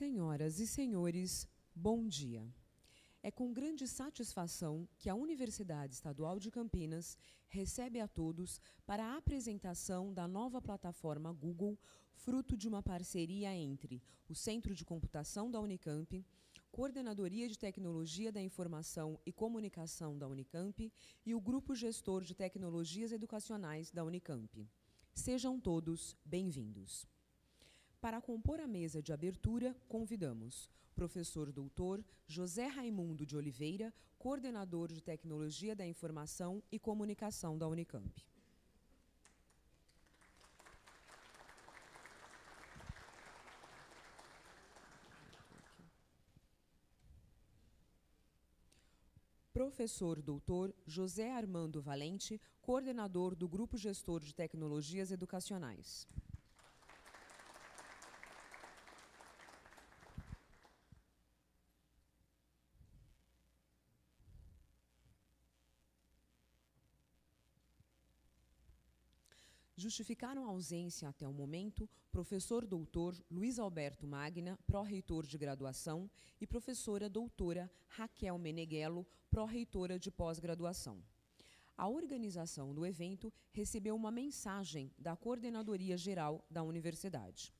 Senhoras e senhores, bom dia. É com grande satisfação que a Universidade Estadual de Campinas recebe a todos para a apresentação da nova plataforma Google, fruto de uma parceria entre o Centro de Computação da Unicamp, Coordenadoria de Tecnologia da Informação e Comunicação da Unicamp e o Grupo Gestor de Tecnologias Educacionais da Unicamp. Sejam todos bem-vindos. Para compor a mesa de abertura, convidamos professor doutor José Raimundo de Oliveira, coordenador de Tecnologia da Informação e Comunicação da Unicamp. Professor doutor José Armando Valente, coordenador do Grupo Gestor de Tecnologias Educacionais. Justificaram a ausência até o momento professor doutor Luiz Alberto Magna, pró-reitor de graduação, e professora doutora Raquel Meneghello, pró-reitora de pós-graduação. A organização do evento recebeu uma mensagem da Coordenadoria Geral da Universidade.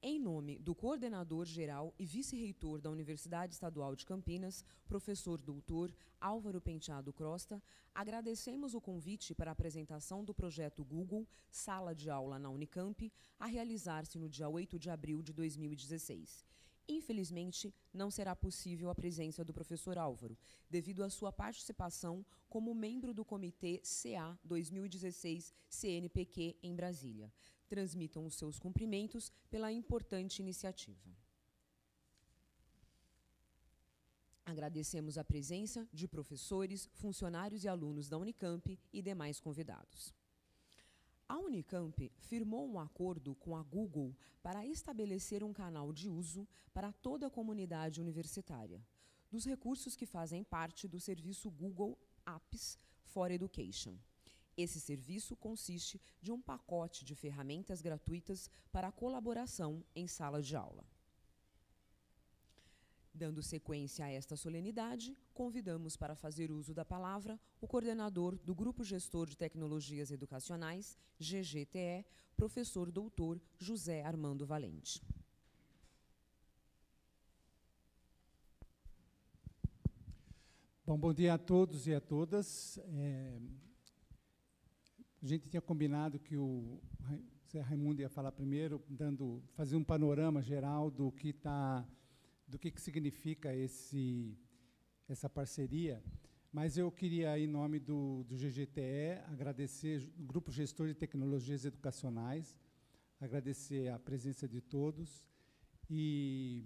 Em nome do coordenador geral e vice-reitor da Universidade Estadual de Campinas, professor doutor Álvaro Penteado Crosta, agradecemos o convite para a apresentação do projeto Google Sala de Aula na Unicamp, a realizar-se no dia 8 de abril de 2016. Infelizmente, não será possível a presença do professor Álvaro, devido à sua participação como membro do Comitê CA 2016-CNPq em Brasília transmitam os seus cumprimentos pela importante iniciativa. Agradecemos a presença de professores, funcionários e alunos da Unicamp e demais convidados. A Unicamp firmou um acordo com a Google para estabelecer um canal de uso para toda a comunidade universitária, dos recursos que fazem parte do serviço Google Apps for Education. Esse serviço consiste de um pacote de ferramentas gratuitas para colaboração em sala de aula. Dando sequência a esta solenidade, convidamos para fazer uso da palavra o coordenador do Grupo Gestor de Tecnologias Educacionais, GGTE, professor doutor José Armando Valente. Bom, bom dia a todos e a todas. É, a gente tinha combinado que o Zé Raimundo ia falar primeiro, dando, fazer um panorama geral do que tá, do que, que significa esse, essa parceria. Mas eu queria, em nome do, do GGTE, agradecer o Grupo Gestor de Tecnologias Educacionais, agradecer a presença de todos. E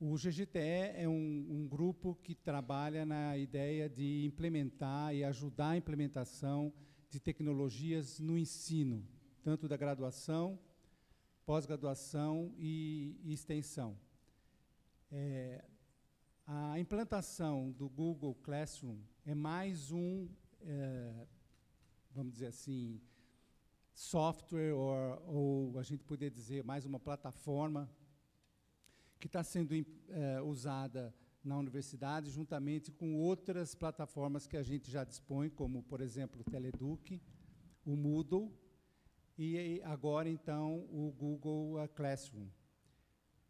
o GGTE é um, um grupo que trabalha na ideia de implementar e ajudar a implementação de tecnologias no ensino, tanto da graduação, pós-graduação e, e, extensão. É, a implantação do Google Classroom é mais um, é, vamos dizer assim, software, ou, ou, a gente poderia dizer mais uma plataforma que está sendo é, usada na universidade, juntamente com outras plataformas que a gente já dispõe, como, por exemplo, o Teleduc, o Moodle e agora, então, o Google Classroom.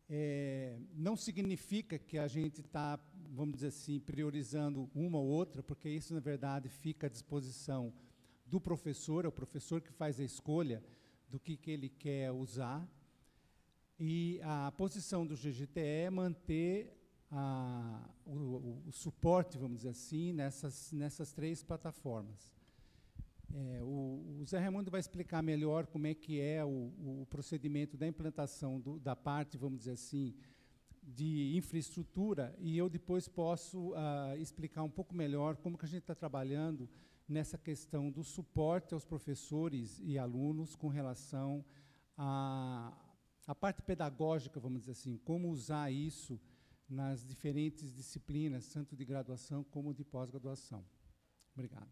É, não significa que a gente está, vamos dizer assim, priorizando uma ou outra, porque isso, na verdade, fica à disposição do professor, é o professor que faz a escolha do que, que ele quer usar. E a posição do GGTE é manter a, o, o, suporte, vamos dizer assim, nessas, nessas três plataformas. É, o, o, Zé Raimundo vai explicar melhor como é que é o, o procedimento da implantação do, da parte, vamos dizer assim, de infraestrutura, e eu depois posso uh, explicar um pouco melhor como que a gente está trabalhando nessa questão do suporte aos professores e alunos com relação à, à parte pedagógica, vamos dizer assim, como usar isso nas diferentes disciplinas, tanto de graduação como de pós-graduação. Obrigado.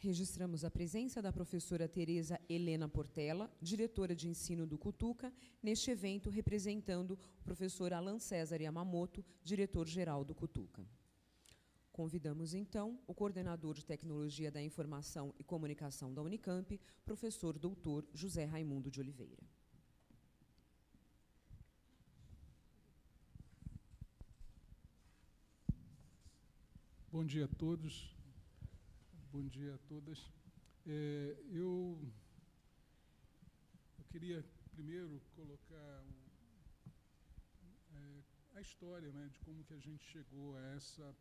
Registramos a presença da professora Tereza Helena Portela, diretora de ensino do Cutuca, neste evento representando o professor Alan César Yamamoto, diretor-geral do Cutuca. Convidamos, então, o coordenador de Tecnologia da Informação e Comunicação da Unicamp, professor doutor José Raimundo de Oliveira. Bom dia a todos. Bom dia a todas. É, eu, eu queria primeiro colocar é, a história né, de como que a gente chegou a essa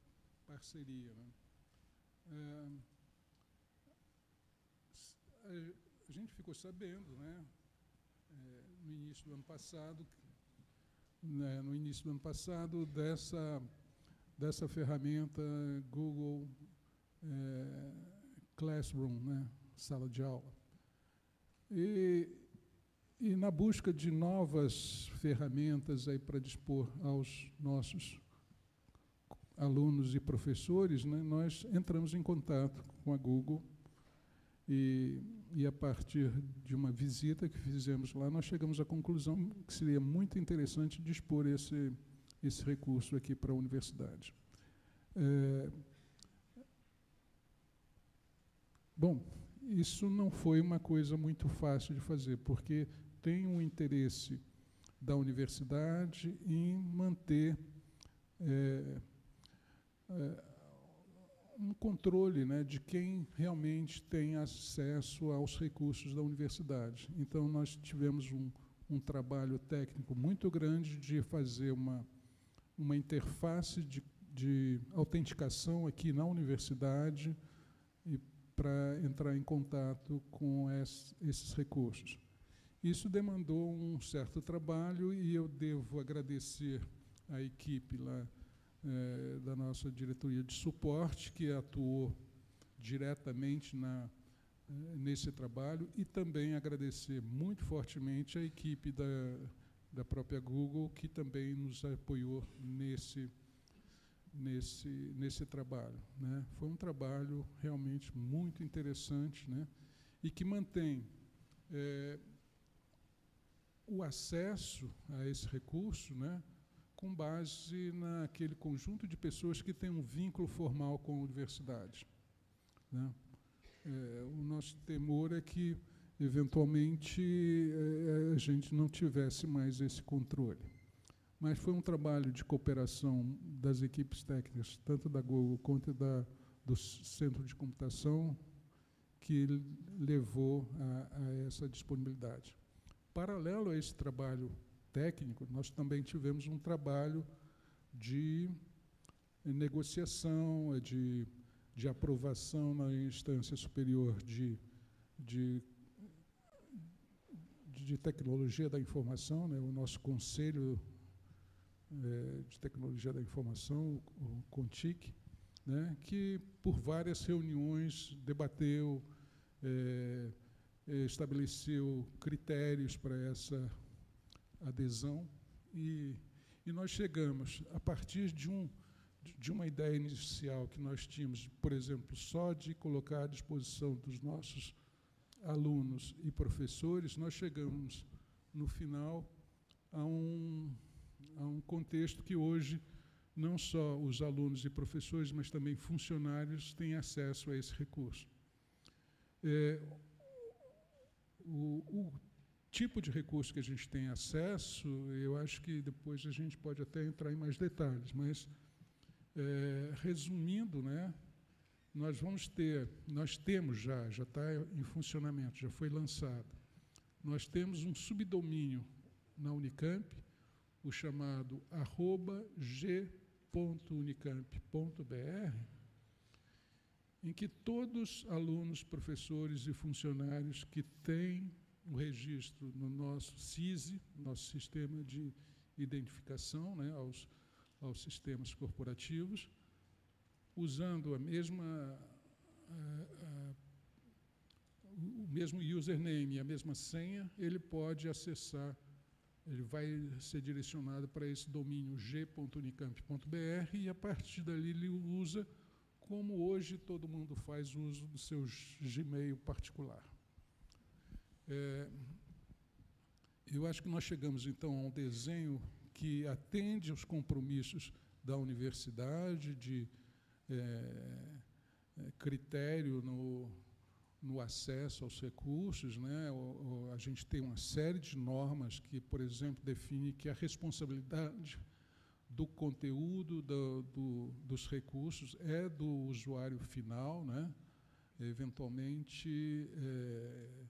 parceria. Né? É, a, gente ficou sabendo, né, é, no início do ano passado, né, no início do ano passado, dessa dessa ferramenta Google é, Classroom, né, sala de aula. E, e na busca de novas ferramentas aí para dispor aos nossos alunos e professores, né, nós entramos em contato com a Google e, e, a partir de uma visita que fizemos lá, nós chegamos à conclusão que seria muito interessante dispor esse, esse recurso aqui para a universidade. É, bom, isso não foi uma coisa muito fácil de fazer, porque tem um interesse da universidade em manter é, é, um controle né, de quem realmente tem acesso aos recursos da universidade. Então, nós tivemos um, um trabalho técnico muito grande de fazer uma, uma interface de, de autenticação aqui na universidade e para entrar em contato com es, esses recursos. Isso demandou um certo trabalho e eu devo agradecer à equipe lá é, da nossa diretoria de suporte, que atuou diretamente na, é, nesse trabalho, e também agradecer muito fortemente a equipe da, da própria Google, que também nos apoiou nesse, nesse, nesse trabalho. Né? Foi um trabalho realmente muito interessante né? e que mantém é, o acesso a esse recurso né? com base naquele conjunto de pessoas que têm um vínculo formal com a universidade. Né? É, o nosso temor é que, eventualmente, é, a gente não tivesse mais esse controle. Mas foi um trabalho de cooperação das equipes técnicas, tanto da Google quanto da, do Centro de Computação, que levou a, a essa disponibilidade. Paralelo a esse trabalho técnico, nós também tivemos um trabalho de negociação, de, de aprovação na instância superior de, de, de tecnologia da informação, né, o nosso Conselho é, de Tecnologia da Informação, o CONTIC, né, que por várias reuniões debateu, é, estabeleceu critérios para essa adesão e, e nós chegamos, a partir de, um, de uma ideia inicial que nós tínhamos, por exemplo, só de colocar à disposição dos nossos alunos e professores, nós chegamos, no final, a um, a um contexto que hoje não só os alunos e professores, mas também funcionários têm acesso a esse recurso. É, o, o, tipo de recurso que a gente tem acesso, eu acho que depois a gente pode até entrar em mais detalhes, mas é, resumindo, né, nós vamos ter, nós temos já, já está em funcionamento, já foi lançado, nós temos um subdomínio na Unicamp, o chamado arroba g.unicamp.br, em que todos alunos, professores e funcionários que têm o registro no nosso SISI, nosso sistema de identificação né, aos, aos sistemas corporativos, usando a mesma, a, a, o mesmo username a mesma senha, ele pode acessar, ele vai ser direcionado para esse domínio g.unicamp.br e a partir dali ele usa como hoje todo mundo faz uso do seu Gmail particular. É, eu acho que nós chegamos, então, a um desenho que atende aos compromissos da universidade, de é, é, critério no, no acesso aos recursos. Né? O, a gente tem uma série de normas que, por exemplo, define que a responsabilidade do conteúdo do, do, dos recursos é do usuário final, né? eventualmente. É,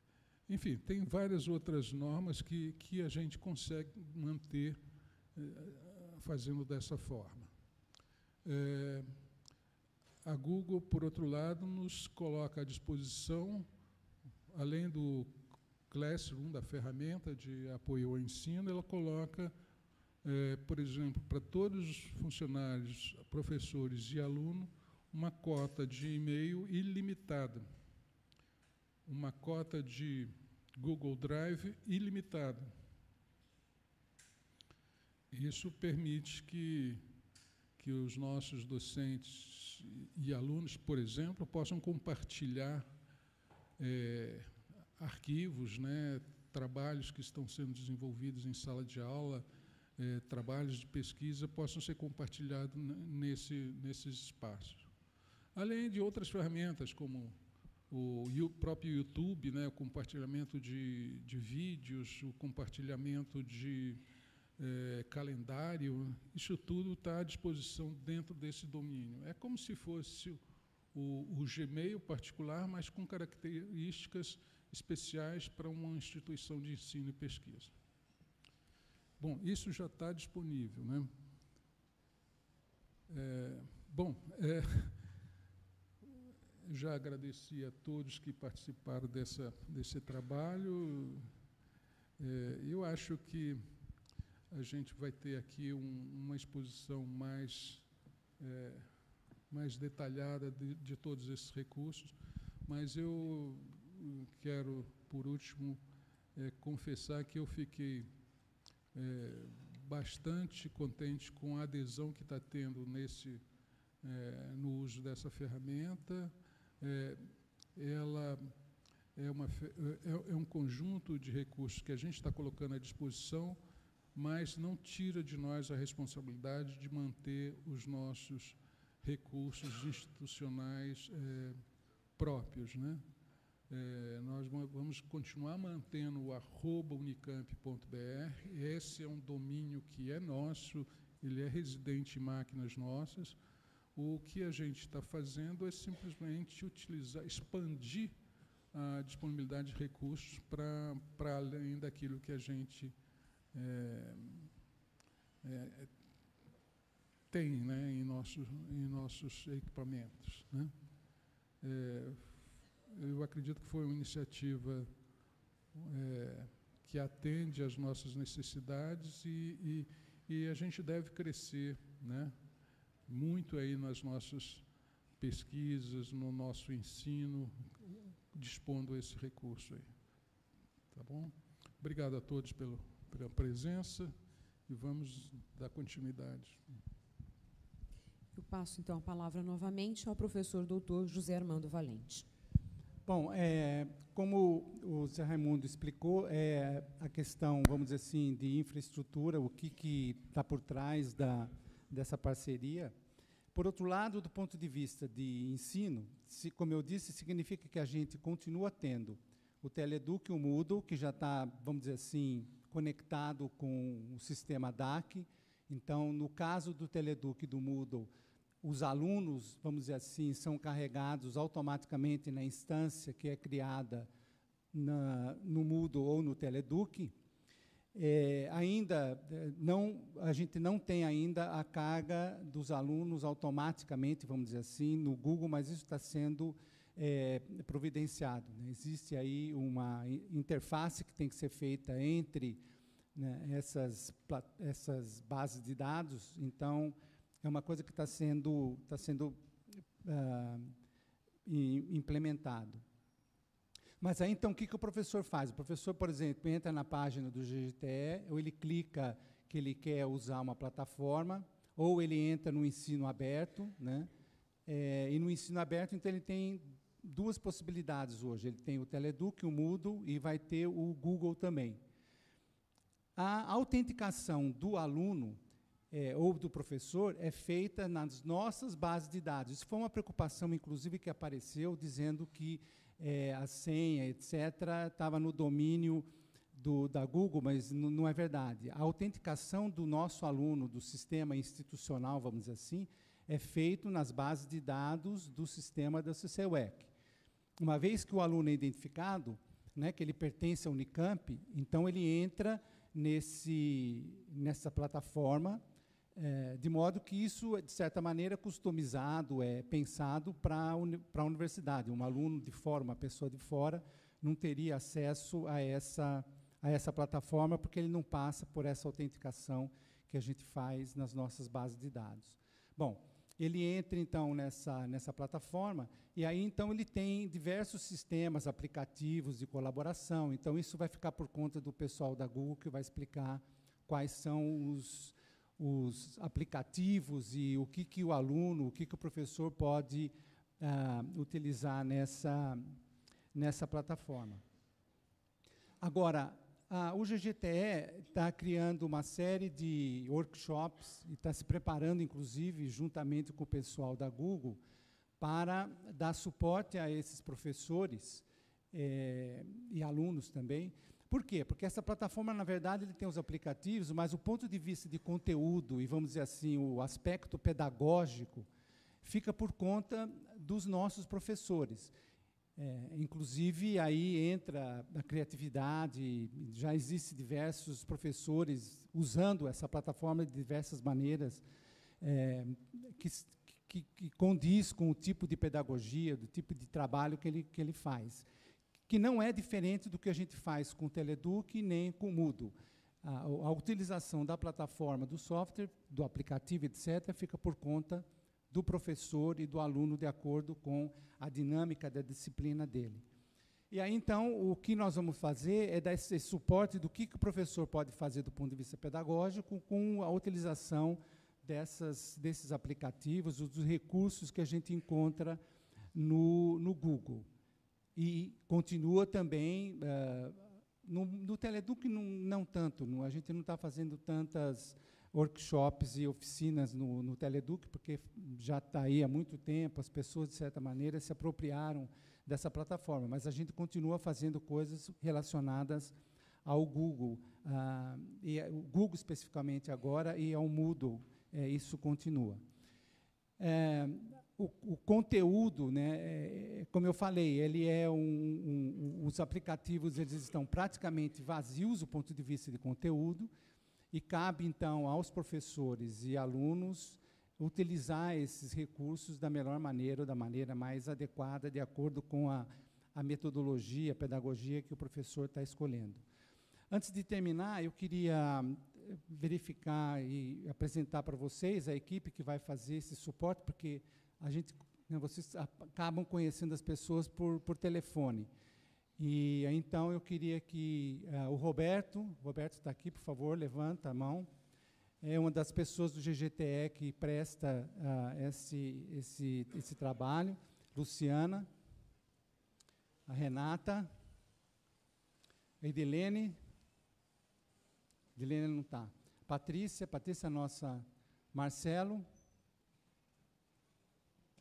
enfim, tem várias outras normas que, que a gente consegue manter eh, fazendo dessa forma. É, a Google, por outro lado, nos coloca à disposição, além do Classroom, da ferramenta de apoio ao ensino, ela coloca, é, por exemplo, para todos os funcionários, professores e alunos, uma cota de e-mail ilimitada uma cota de Google Drive ilimitada. Isso permite que, que os nossos docentes e alunos, por exemplo, possam compartilhar é, arquivos, né, trabalhos que estão sendo desenvolvidos em sala de aula, é, trabalhos de pesquisa, possam ser compartilhados nesse, nesses espaços. Além de outras ferramentas, como o próprio YouTube, né, o compartilhamento de, de vídeos, o compartilhamento de é, calendário, isso tudo está à disposição dentro desse domínio. É como se fosse o, o Gmail particular, mas com características especiais para uma instituição de ensino e pesquisa. Bom, isso já está disponível. Né? É, bom, é, já agradeci a todos que participaram dessa, desse trabalho. É, eu acho que a gente vai ter aqui um, uma exposição mais, é, mais detalhada de, de, todos esses recursos, mas eu quero, por último, é, confessar que eu fiquei é, bastante contente com a adesão que está tendo nesse, é, no uso dessa ferramenta. É, ela é, uma, é, é um conjunto de recursos que a gente está colocando à disposição, mas não tira de nós a responsabilidade de manter os nossos recursos institucionais é, próprios. Né? É, nós vamos continuar mantendo o arroba unicamp.br, esse é um domínio que é nosso, ele é residente em máquinas nossas, o que a gente está fazendo é simplesmente utilizar, expandir a disponibilidade de recursos para além daquilo que a gente é, é, tem né, em, nossos, em nossos equipamentos. Né? É, eu acredito que foi uma iniciativa é, que atende às nossas necessidades e, e, e a gente deve crescer, né? muito aí nas nossas pesquisas, no nosso ensino, dispondo esse recurso aí. Tá bom? Obrigado a todos pelo, pela presença e vamos dar continuidade. Eu passo então a palavra novamente ao professor doutor José Armando Valente. Bom, é, como o Zé Raimundo explicou, é a questão, vamos dizer assim, de infraestrutura, o que está por trás da, dessa parceria. Por outro lado, do ponto de vista de ensino, se, como eu disse, significa que a gente continua tendo o Teleduc e o Moodle, que já está, vamos dizer assim, conectado com o sistema DAC. Então, no caso do Teleduc e do Moodle, os alunos, vamos dizer assim, são carregados automaticamente na instância que é criada na, no Moodle ou no Teleduc. É, ainda é, não, a gente não tem ainda a carga dos alunos automaticamente, vamos dizer assim, no Google, mas isso está sendo é, providenciado. Né? Existe aí uma interface que tem que ser feita entre né, essas, essas bases de dados, então é uma coisa que está sendo, está sendo uh, implementado. Mas aí, então, o que, que o professor faz? O professor, por exemplo, entra na página do GGTE, ou ele clica que ele quer usar uma plataforma, ou ele entra no ensino aberto, né? É, e no ensino aberto, então, ele tem duas possibilidades hoje. Ele tem o Teleduc, o Moodle e vai ter o Google também. A autenticação do aluno é, ou do professor é feita nas nossas bases de dados. Isso foi uma preocupação, inclusive, que apareceu, dizendo que é, a senha, etc., estava no domínio do, da Google, mas não é verdade. A autenticação do nosso aluno, do sistema institucional, vamos dizer assim, é feito nas bases de dados do sistema da CCUEC. Uma vez que o aluno é identificado, né, que ele pertence à Unicamp, então ele entra nesse, nessa plataforma, é, de modo que isso, de certa maneira, é customizado, é pensado para a universidade. Um aluno de fora, uma pessoa de fora, não teria acesso a essa, a essa plataforma, porque ele não passa por essa autenticação que a gente faz nas nossas bases de dados. Bom, ele entra então nessa, nessa plataforma e aí então ele tem diversos sistemas, aplicativos de colaboração. Então isso vai ficar por conta do pessoal da Google que vai explicar quais são os, os aplicativos e o que, que o aluno, o que, que o professor pode uh, utilizar nessa, nessa plataforma. Agora, a UGGTE está criando uma série de workshops e está se preparando, inclusive, juntamente com o pessoal da Google, para dar suporte a esses professores é, e alunos também. Por quê? Porque essa plataforma, na verdade, ele tem os aplicativos, mas o ponto de vista de conteúdo e, vamos dizer assim, o aspecto pedagógico fica por conta dos nossos professores. É, inclusive, aí entra a criatividade, já existem diversos professores usando essa plataforma de diversas maneiras, é, que, que, que, condiz com o tipo de pedagogia, do tipo de trabalho que ele, que ele faz, que não é diferente do que a gente faz com o Teleduc nem com o Moodle. A, a utilização da plataforma, do software, do aplicativo, etc., fica por conta do professor e do aluno de acordo com a dinâmica da disciplina dele. E aí, então, o que nós vamos fazer é dar esse suporte do que, que o professor pode fazer do ponto de vista pedagógico com a utilização dessas, desses aplicativos, dos recursos que a gente encontra no, no Google. E continua também, uh, no, no Teleduc não, não tanto, não, a gente não está fazendo tantas workshops e oficinas no, no Teleduc, porque já está aí há muito tempo, as pessoas, de certa maneira, se apropriaram dessa plataforma, mas a gente continua fazendo coisas relacionadas ao Google, ah, e o Google especificamente agora, e ao Moodle, é, isso continua. É, o, o, conteúdo, né, é, como eu falei, ele é um, um, os aplicativos eles estão praticamente vazios do ponto de vista de conteúdo, e cabe, então, aos professores e alunos utilizar esses recursos da melhor maneira, da maneira mais adequada, de acordo com a, a metodologia, a pedagogia que o professor está escolhendo. Antes de terminar, eu queria eh, verificar e apresentar para vocês a equipe que vai fazer esse suporte, porque a gente, né, vocês acabam conhecendo as pessoas por, por telefone. E então eu queria que uh, o Roberto, Roberto está aqui, por favor, levanta a mão. É uma das pessoas do GGTE que presta uh, esse, esse, esse trabalho. Luciana, a Renata, a Edilene, Edilene não está. Patrícia, Patrícia nossa, Marcelo.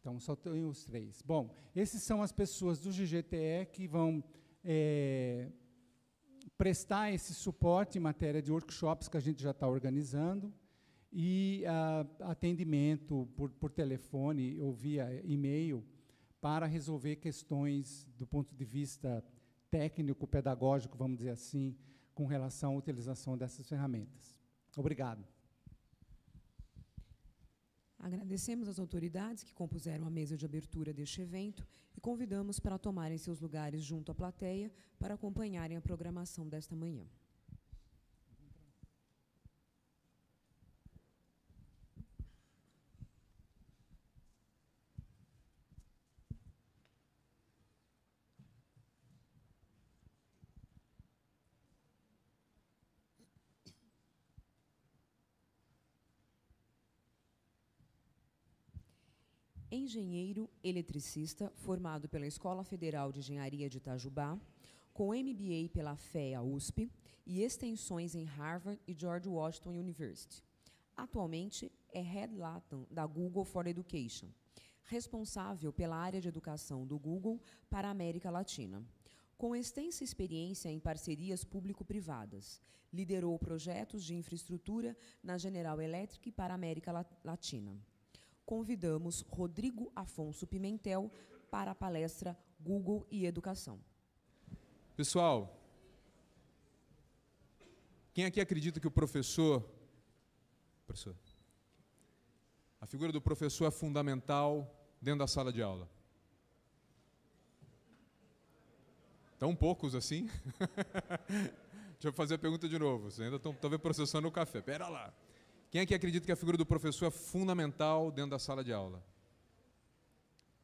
Então, só tenho os três. Bom, esses são as pessoas do GGTE que vão é, prestar esse suporte em matéria de workshops que a gente já está organizando e atendimento por, por telefone ou via e-mail para resolver questões do ponto de vista técnico, pedagógico, vamos dizer assim, com relação à utilização dessas ferramentas. Obrigado. Agradecemos às autoridades que compuseram a mesa de abertura deste evento e convidamos para tomarem seus lugares junto à plateia para acompanharem a programação desta manhã. Engenheiro eletricista formado pela Escola Federal de Engenharia de Itajubá, com MBA pela FEA USP e extensões em Harvard e George Washington University. Atualmente é Head Latam da Google for Education, responsável pela área de educação do Google para a América Latina. Com extensa experiência em parcerias público-privadas, liderou projetos de infraestrutura na General Electric para a América Latina. Convidamos Rodrigo Afonso Pimentel para a palestra Google e Educação. Pessoal, quem aqui acredita que o professor, professor, a figura do professor é fundamental dentro da sala de aula? Tão poucos assim? Deixa eu fazer a pergunta de novo. Vocês ainda estão processando o café. Pera lá. Quem é que acredita que a figura do professor é fundamental dentro da sala de aula?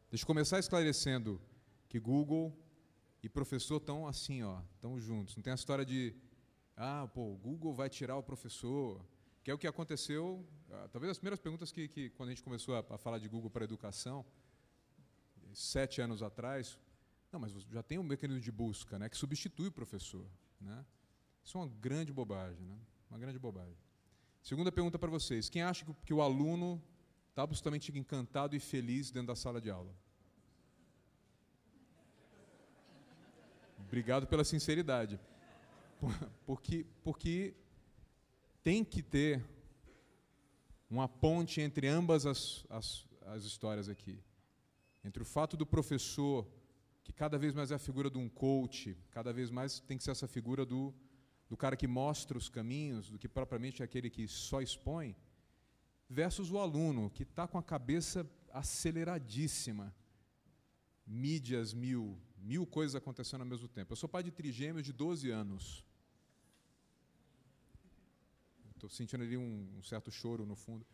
Deixa eu começar esclarecendo que Google e professor estão assim, ó, estão juntos. Não tem a história de, ah, pô, o Google vai tirar o professor, que é o que aconteceu. Ah, talvez as primeiras perguntas que, que quando a gente começou a, a falar de Google para educação, sete anos atrás, não, mas já tem um mecanismo de busca, né, que substitui o professor, né? Isso é uma grande bobagem, né? Uma grande bobagem. Segunda pergunta para vocês: quem acha que, o aluno está absolutamente encantado e feliz dentro da sala de aula? Obrigado pela sinceridade. Porque, porque tem que ter uma ponte entre ambas as, as, as histórias aqui. Entre o fato do professor que cada vez mais é a figura de um coach, cada vez mais tem que ser essa figura do, do cara que mostra os caminhos, do que propriamente é aquele que só expõe, versus o aluno, que está com a cabeça aceleradíssima. Mídias mil, mil coisas acontecendo ao mesmo tempo. Eu sou pai de trigêmeos de 12 anos. Estou sentindo ali um, um, certo choro no fundo.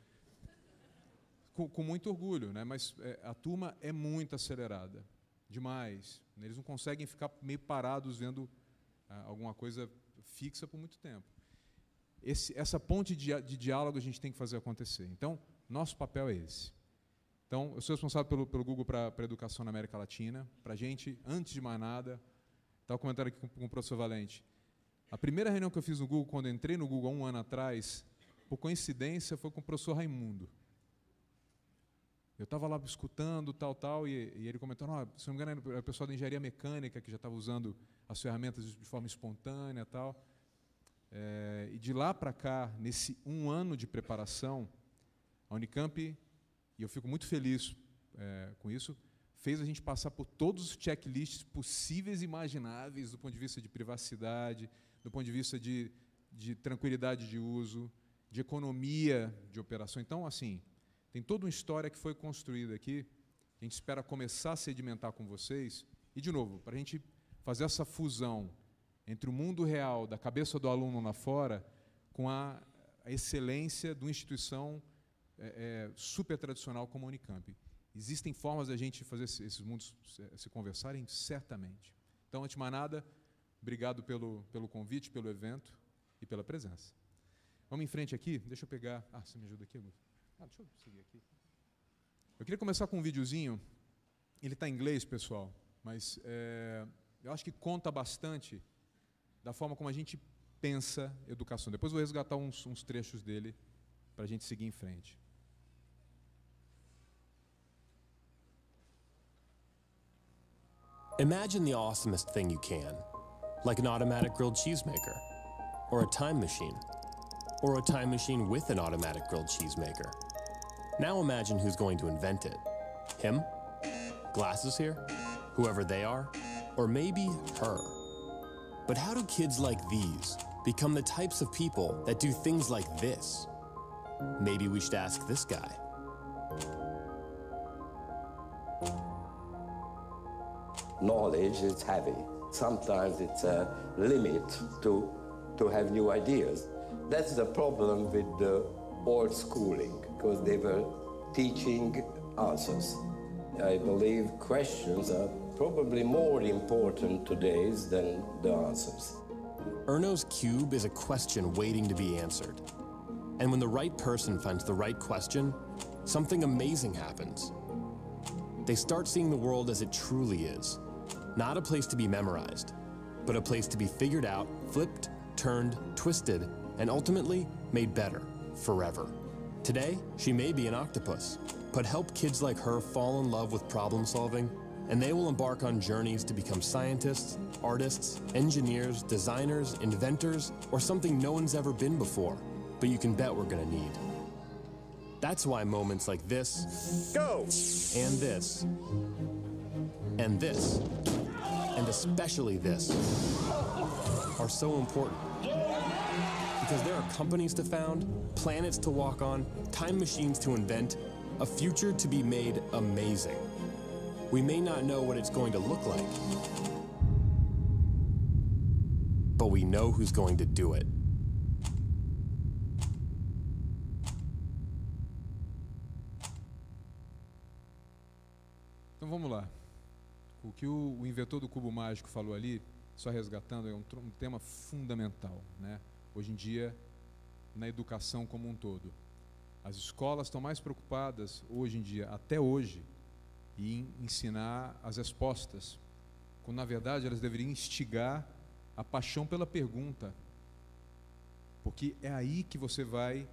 Com, com muito orgulho, né? mas é, a turma é muito acelerada demais. Eles não conseguem ficar meio parados vendo ah, alguma coisa fixa por muito tempo. Esse, essa ponte de, de, diálogo a gente tem que fazer acontecer. Então, nosso papel é esse. Então, eu sou responsável pelo, pelo Google para a educação na América Latina. Para a gente, antes de mais nada, estava comentando aqui com, com o professor Valente. A primeira reunião que eu fiz no Google, quando entrei no Google há um ano atrás, por coincidência, foi com o professor Raimundo. Eu estava lá escutando, tal, tal, e, e ele comentou, se não me engano, era o pessoal da engenharia mecânica que já estava usando as ferramentas de, de forma espontânea tal. É, e de lá para cá, nesse um ano de preparação, a Unicamp, e eu fico muito feliz é, com isso, fez a gente passar por todos os checklists possíveis e imagináveis do ponto de vista de privacidade, do ponto de vista de, de tranquilidade de uso, de economia de operação. Então, assim, tem toda uma história que foi construída aqui. A gente espera começar a sedimentar com vocês. E, de novo, para a gente fazer essa fusão entre o mundo real, da cabeça do aluno lá fora, com a, a excelência de uma instituição é, é, super tradicional como a Unicamp. Existem formas da gente fazer esses mundos se conversarem? Certamente. Então, antes de mais nada, obrigado pelo, pelo convite, pelo evento e pela presença. Vamos em frente aqui? Deixa eu pegar. Ah, você me ajuda aqui, Augusto? Ah, deixa eu seguir aqui. Eu queria começar com um videozinho. Ele está em inglês, pessoal, mas é, eu acho que conta bastante da forma como a gente pensa educação. Depois vou resgatar uns, uns trechos dele para a gente seguir em frente. Imagine the awesomest thing you can, like an automatic grilled cheesemaker, or a time machine, or a time machine with an automatic grilled cheesemaker. Now imagine who's going to invent it. Him? Glasses here? Whoever they are? Or maybe her? But how do kids like these become the types of people that do things like this? Maybe we should ask this guy. Knowledge is heavy. Sometimes it's a limit to, to have new ideas. That's the problem with the old schooling because they were teaching answers. I believe questions are probably more important today than the answers. Erno's cube is a question waiting to be answered. And when the right person finds the right question, something amazing happens. they start seeing the world as it truly is not a place to be memorized, but a place to be figured out, flipped, turned, twisted, and ultimately made better forever. Today, she may be an octopus, but help kids like her fall in love with problem solving, and they will embark on journeys to become scientists, artists, engineers, designers, inventors, or something no one's ever been before, but you can bet we're gonna need. That's why moments like this, go, and this, and this, and especially this, are so important. Because there are companies to found, planets to walk on, time machines to invent, a future to be made amazing. We may not know what it's going to look like, but we know who's going to do it. Então vamos lá. O que o, inventor do cubo mágico falou ali, só resgatando, é um, um tema fundamental, né? Hoje em dia, na educação como um todo. As escolas estão mais preocupadas, hoje em dia, até hoje, em ensinar as respostas, quando na verdade elas deveriam instigar a paixão pela pergunta. Porque é aí que você vai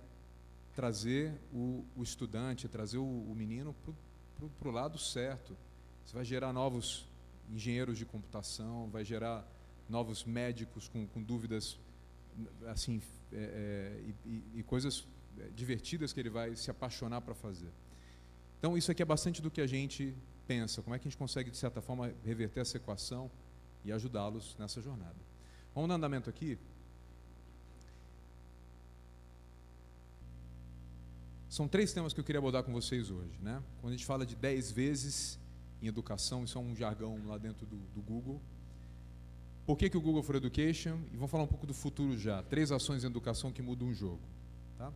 trazer o, o estudante, trazer o, o menino para o lado certo. Você vai gerar novos engenheiros de computação, vai gerar novos médicos com, com dúvidas assim é, é, e, e- coisas é, divertidas que ele vai se apaixonar para fazer. Então isso aqui é bastante do que a gente pensa. Como é que a gente consegue de certa forma reverter essa equação e ajudá-los nessa jornada? Vamos dar andamento aqui. São três temas que eu queria abordar com vocês hoje. Né? Quando a gente fala de 10 vezes em educação, isso é um jargão lá dentro do, do Google. Por que, que o Google for Education? E vamos falar um pouco do futuro já. Três ações em educação que mudam um jogo. Tá?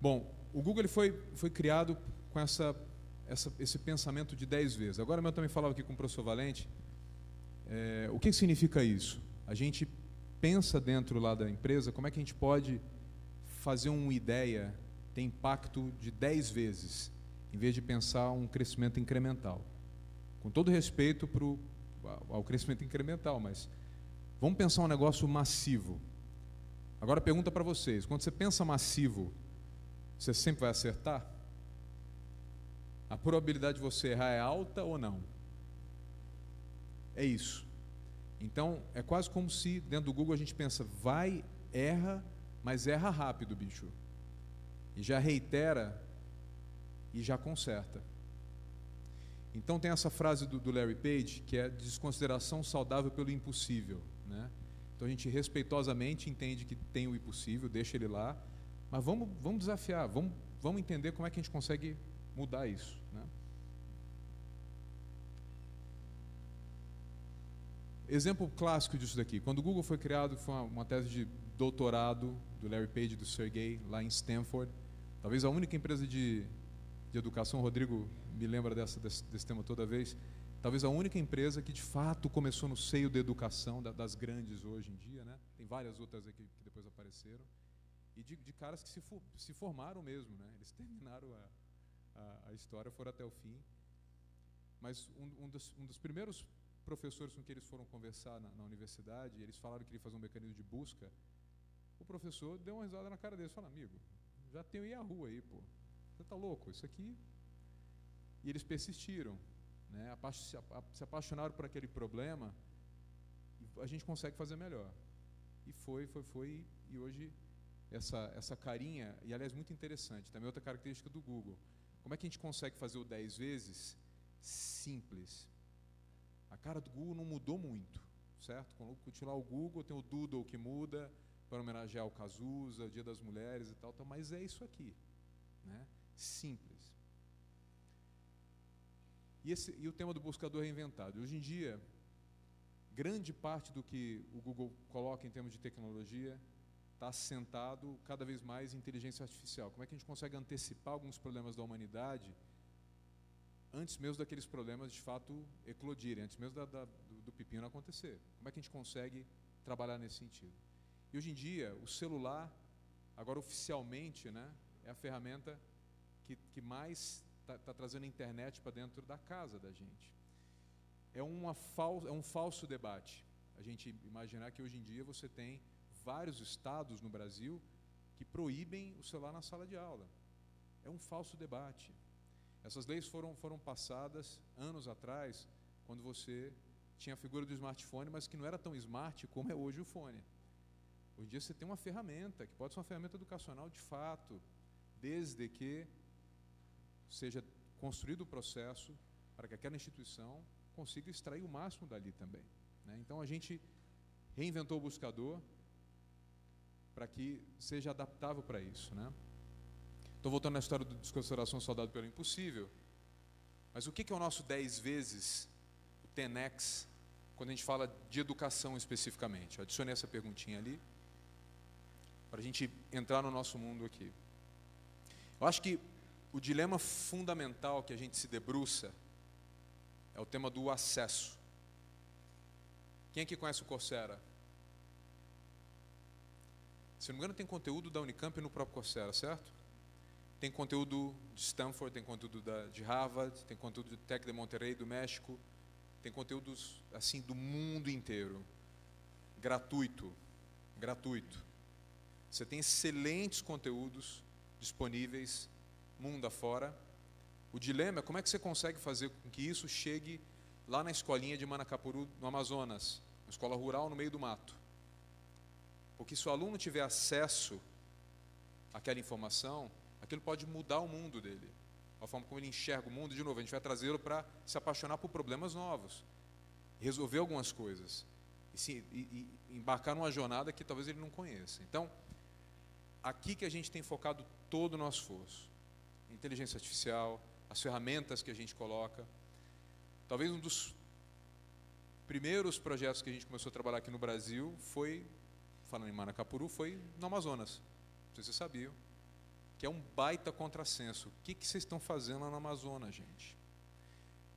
Bom, o Google ele foi, foi criado com essa, essa, esse pensamento de 10 vezes. Agora, eu também falava aqui com o professor Valente. é, o que significa isso? A gente pensa dentro lá da empresa como é que a gente pode fazer uma ideia ter impacto de 10 vezes, em vez de pensar um crescimento incremental. Com todo respeito pro, ao crescimento incremental, mas vamos pensar um negócio massivo. Agora pergunta para vocês, quando você pensa massivo, você sempre vai acertar? A probabilidade de você errar é alta ou não? É isso. Então, é quase como se dentro do Google a gente pensa, vai, erra, mas erra rápido, bicho. E já reitera e já conserta. Então tem essa frase do, do Larry Page que é desconsideração saudável pelo impossível, né? Então a gente respeitosamente entende que tem o impossível, deixa ele lá, mas vamos, vamos desafiar, vamos, vamos entender como é que a gente consegue mudar isso, né? Exemplo clássico disso daqui. Quando o Google foi criado, foi uma, uma tese de doutorado do Larry Page e do Sergey lá em Stanford. Talvez a única empresa de, educação, o Rodrigo me lembra dessa, desse, desse tema toda vez, talvez a única empresa que de fato começou no seio da educação, da, das grandes hoje em dia. Né? Tem várias outras aqui que depois apareceram. E de, de caras que se, se formaram mesmo. Né? Eles terminaram a, a, a história, foram até o fim. Mas um, um, dos, um dos primeiros professores com que eles foram conversar na, na universidade, eles falaram que queria fazer um mecanismo de busca. O professor deu uma risada na cara deles, falou: "Amigo, já tem o Yahoo aí, pô. Você tá louco? Isso aqui". E eles persistiram, né? Se, apaixonaram por aquele problema. E a gente consegue fazer melhor. E foi, foi, foi e hoje essa essa carinha, e aliás muito interessante, também outra característica do Google. Como é que a gente consegue fazer o 10 vezes simples? A cara do Google não mudou muito, certo? Continuar o Google, tem o Doodle que muda para homenagear o Cazuza, o Dia das Mulheres e tal, tal mas é isso aqui, né? Simples. E, esse, e o tema do buscador reinventado. Hoje em dia, grande parte do que o Google coloca em termos de tecnologia está assentado cada vez mais em inteligência artificial. Como é que a gente consegue antecipar alguns problemas da humanidade antes mesmo daqueles problemas de fato eclodirem, antes mesmo da, da, do, do, pepino acontecer. Como é que a gente consegue trabalhar nesse sentido? E hoje em dia, o celular, agora oficialmente, né, é a ferramenta que, que mais está tá trazendo a internet para dentro da casa da gente. É, uma fal, é um falso debate. A gente imaginar que hoje em dia você tem vários estados no Brasil que proíbem o celular na sala de aula. É um falso debate. Essas leis foram, foram passadas anos atrás, quando você tinha a figura do smartphone, mas que não era tão smart como é hoje o fone. Hoje em dia você tem uma ferramenta, que pode ser uma ferramenta educacional de fato, desde que seja construído o processo para que aquela instituição consiga extrair o máximo dali também. Né? Então a gente reinventou o buscador para que seja adaptável para isso. Né? Estou voltando na história do desconsideração saudado pelo impossível. Mas o que é o nosso 10 vezes, o TENEX, quando a gente fala de educação especificamente? Eu adicionei essa perguntinha ali, para a gente entrar no nosso mundo aqui. Eu acho que o dilema fundamental que a gente se debruça é o tema do acesso. Quem aqui conhece o Coursera? Se não me engano, tem conteúdo da Unicamp no próprio Coursera, certo? Tem conteúdo de Stanford, tem conteúdo da, de Harvard, tem conteúdo do Tec de Monterrey, do México, tem conteúdos assim do mundo inteiro, gratuito, gratuito. Você tem excelentes conteúdos disponíveis mundo afora. O dilema é como é que você consegue fazer com que isso chegue lá na escolinha de Manacapuru, no Amazonas, uma escola rural no meio do mato. Porque se o aluno tiver acesso àquela informação, aquilo pode mudar o mundo dele. A forma como ele enxerga o mundo, de novo, a gente vai trazê-lo para se apaixonar por problemas novos, resolver algumas coisas e, se, e, e embarcar numa jornada que talvez ele não conheça. Então, aqui que a gente tem focado todo o nosso esforço. Inteligência artificial, as ferramentas que a gente coloca. Talvez um dos primeiros projetos que a gente começou a trabalhar aqui no Brasil foi, falando em Manacapuru, foi no Amazonas. Não sei se vocês sabiam. Que é um baita contrassenso. O que, que vocês estão fazendo lá no Amazonas, gente?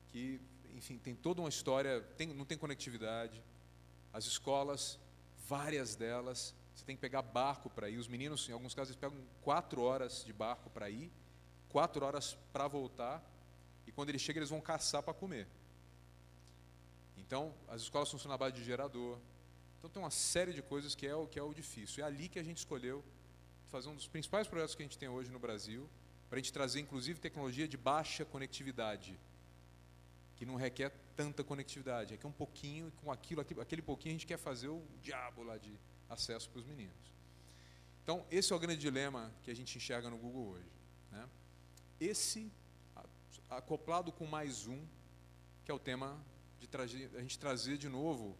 Que, enfim, tem toda uma história, tem, não tem conectividade. As escolas, várias delas, você tem que pegar barco para ir. Os meninos, em alguns casos, eles pegam quatro horas de barco para ir, quatro horas para voltar, e quando eles chegam, eles vão caçar para comer. Então, as escolas funcionam na base de gerador. Então, tem uma série de coisas que é o que é o difícil. É ali que a gente escolheu fazer um dos principais projetos que a gente tem hoje no Brasil, para a gente trazer, inclusive, tecnologia de baixa conectividade, que não requer tanta conectividade. É que um pouquinho, com aquilo, aquele pouquinho, a gente quer fazer o diabo lá de acesso para os meninos. Então, esse é o grande dilema que a gente enxerga no Google hoje. Né? Esse, acoplado com mais um, que é o tema de trazer, a gente trazer de novo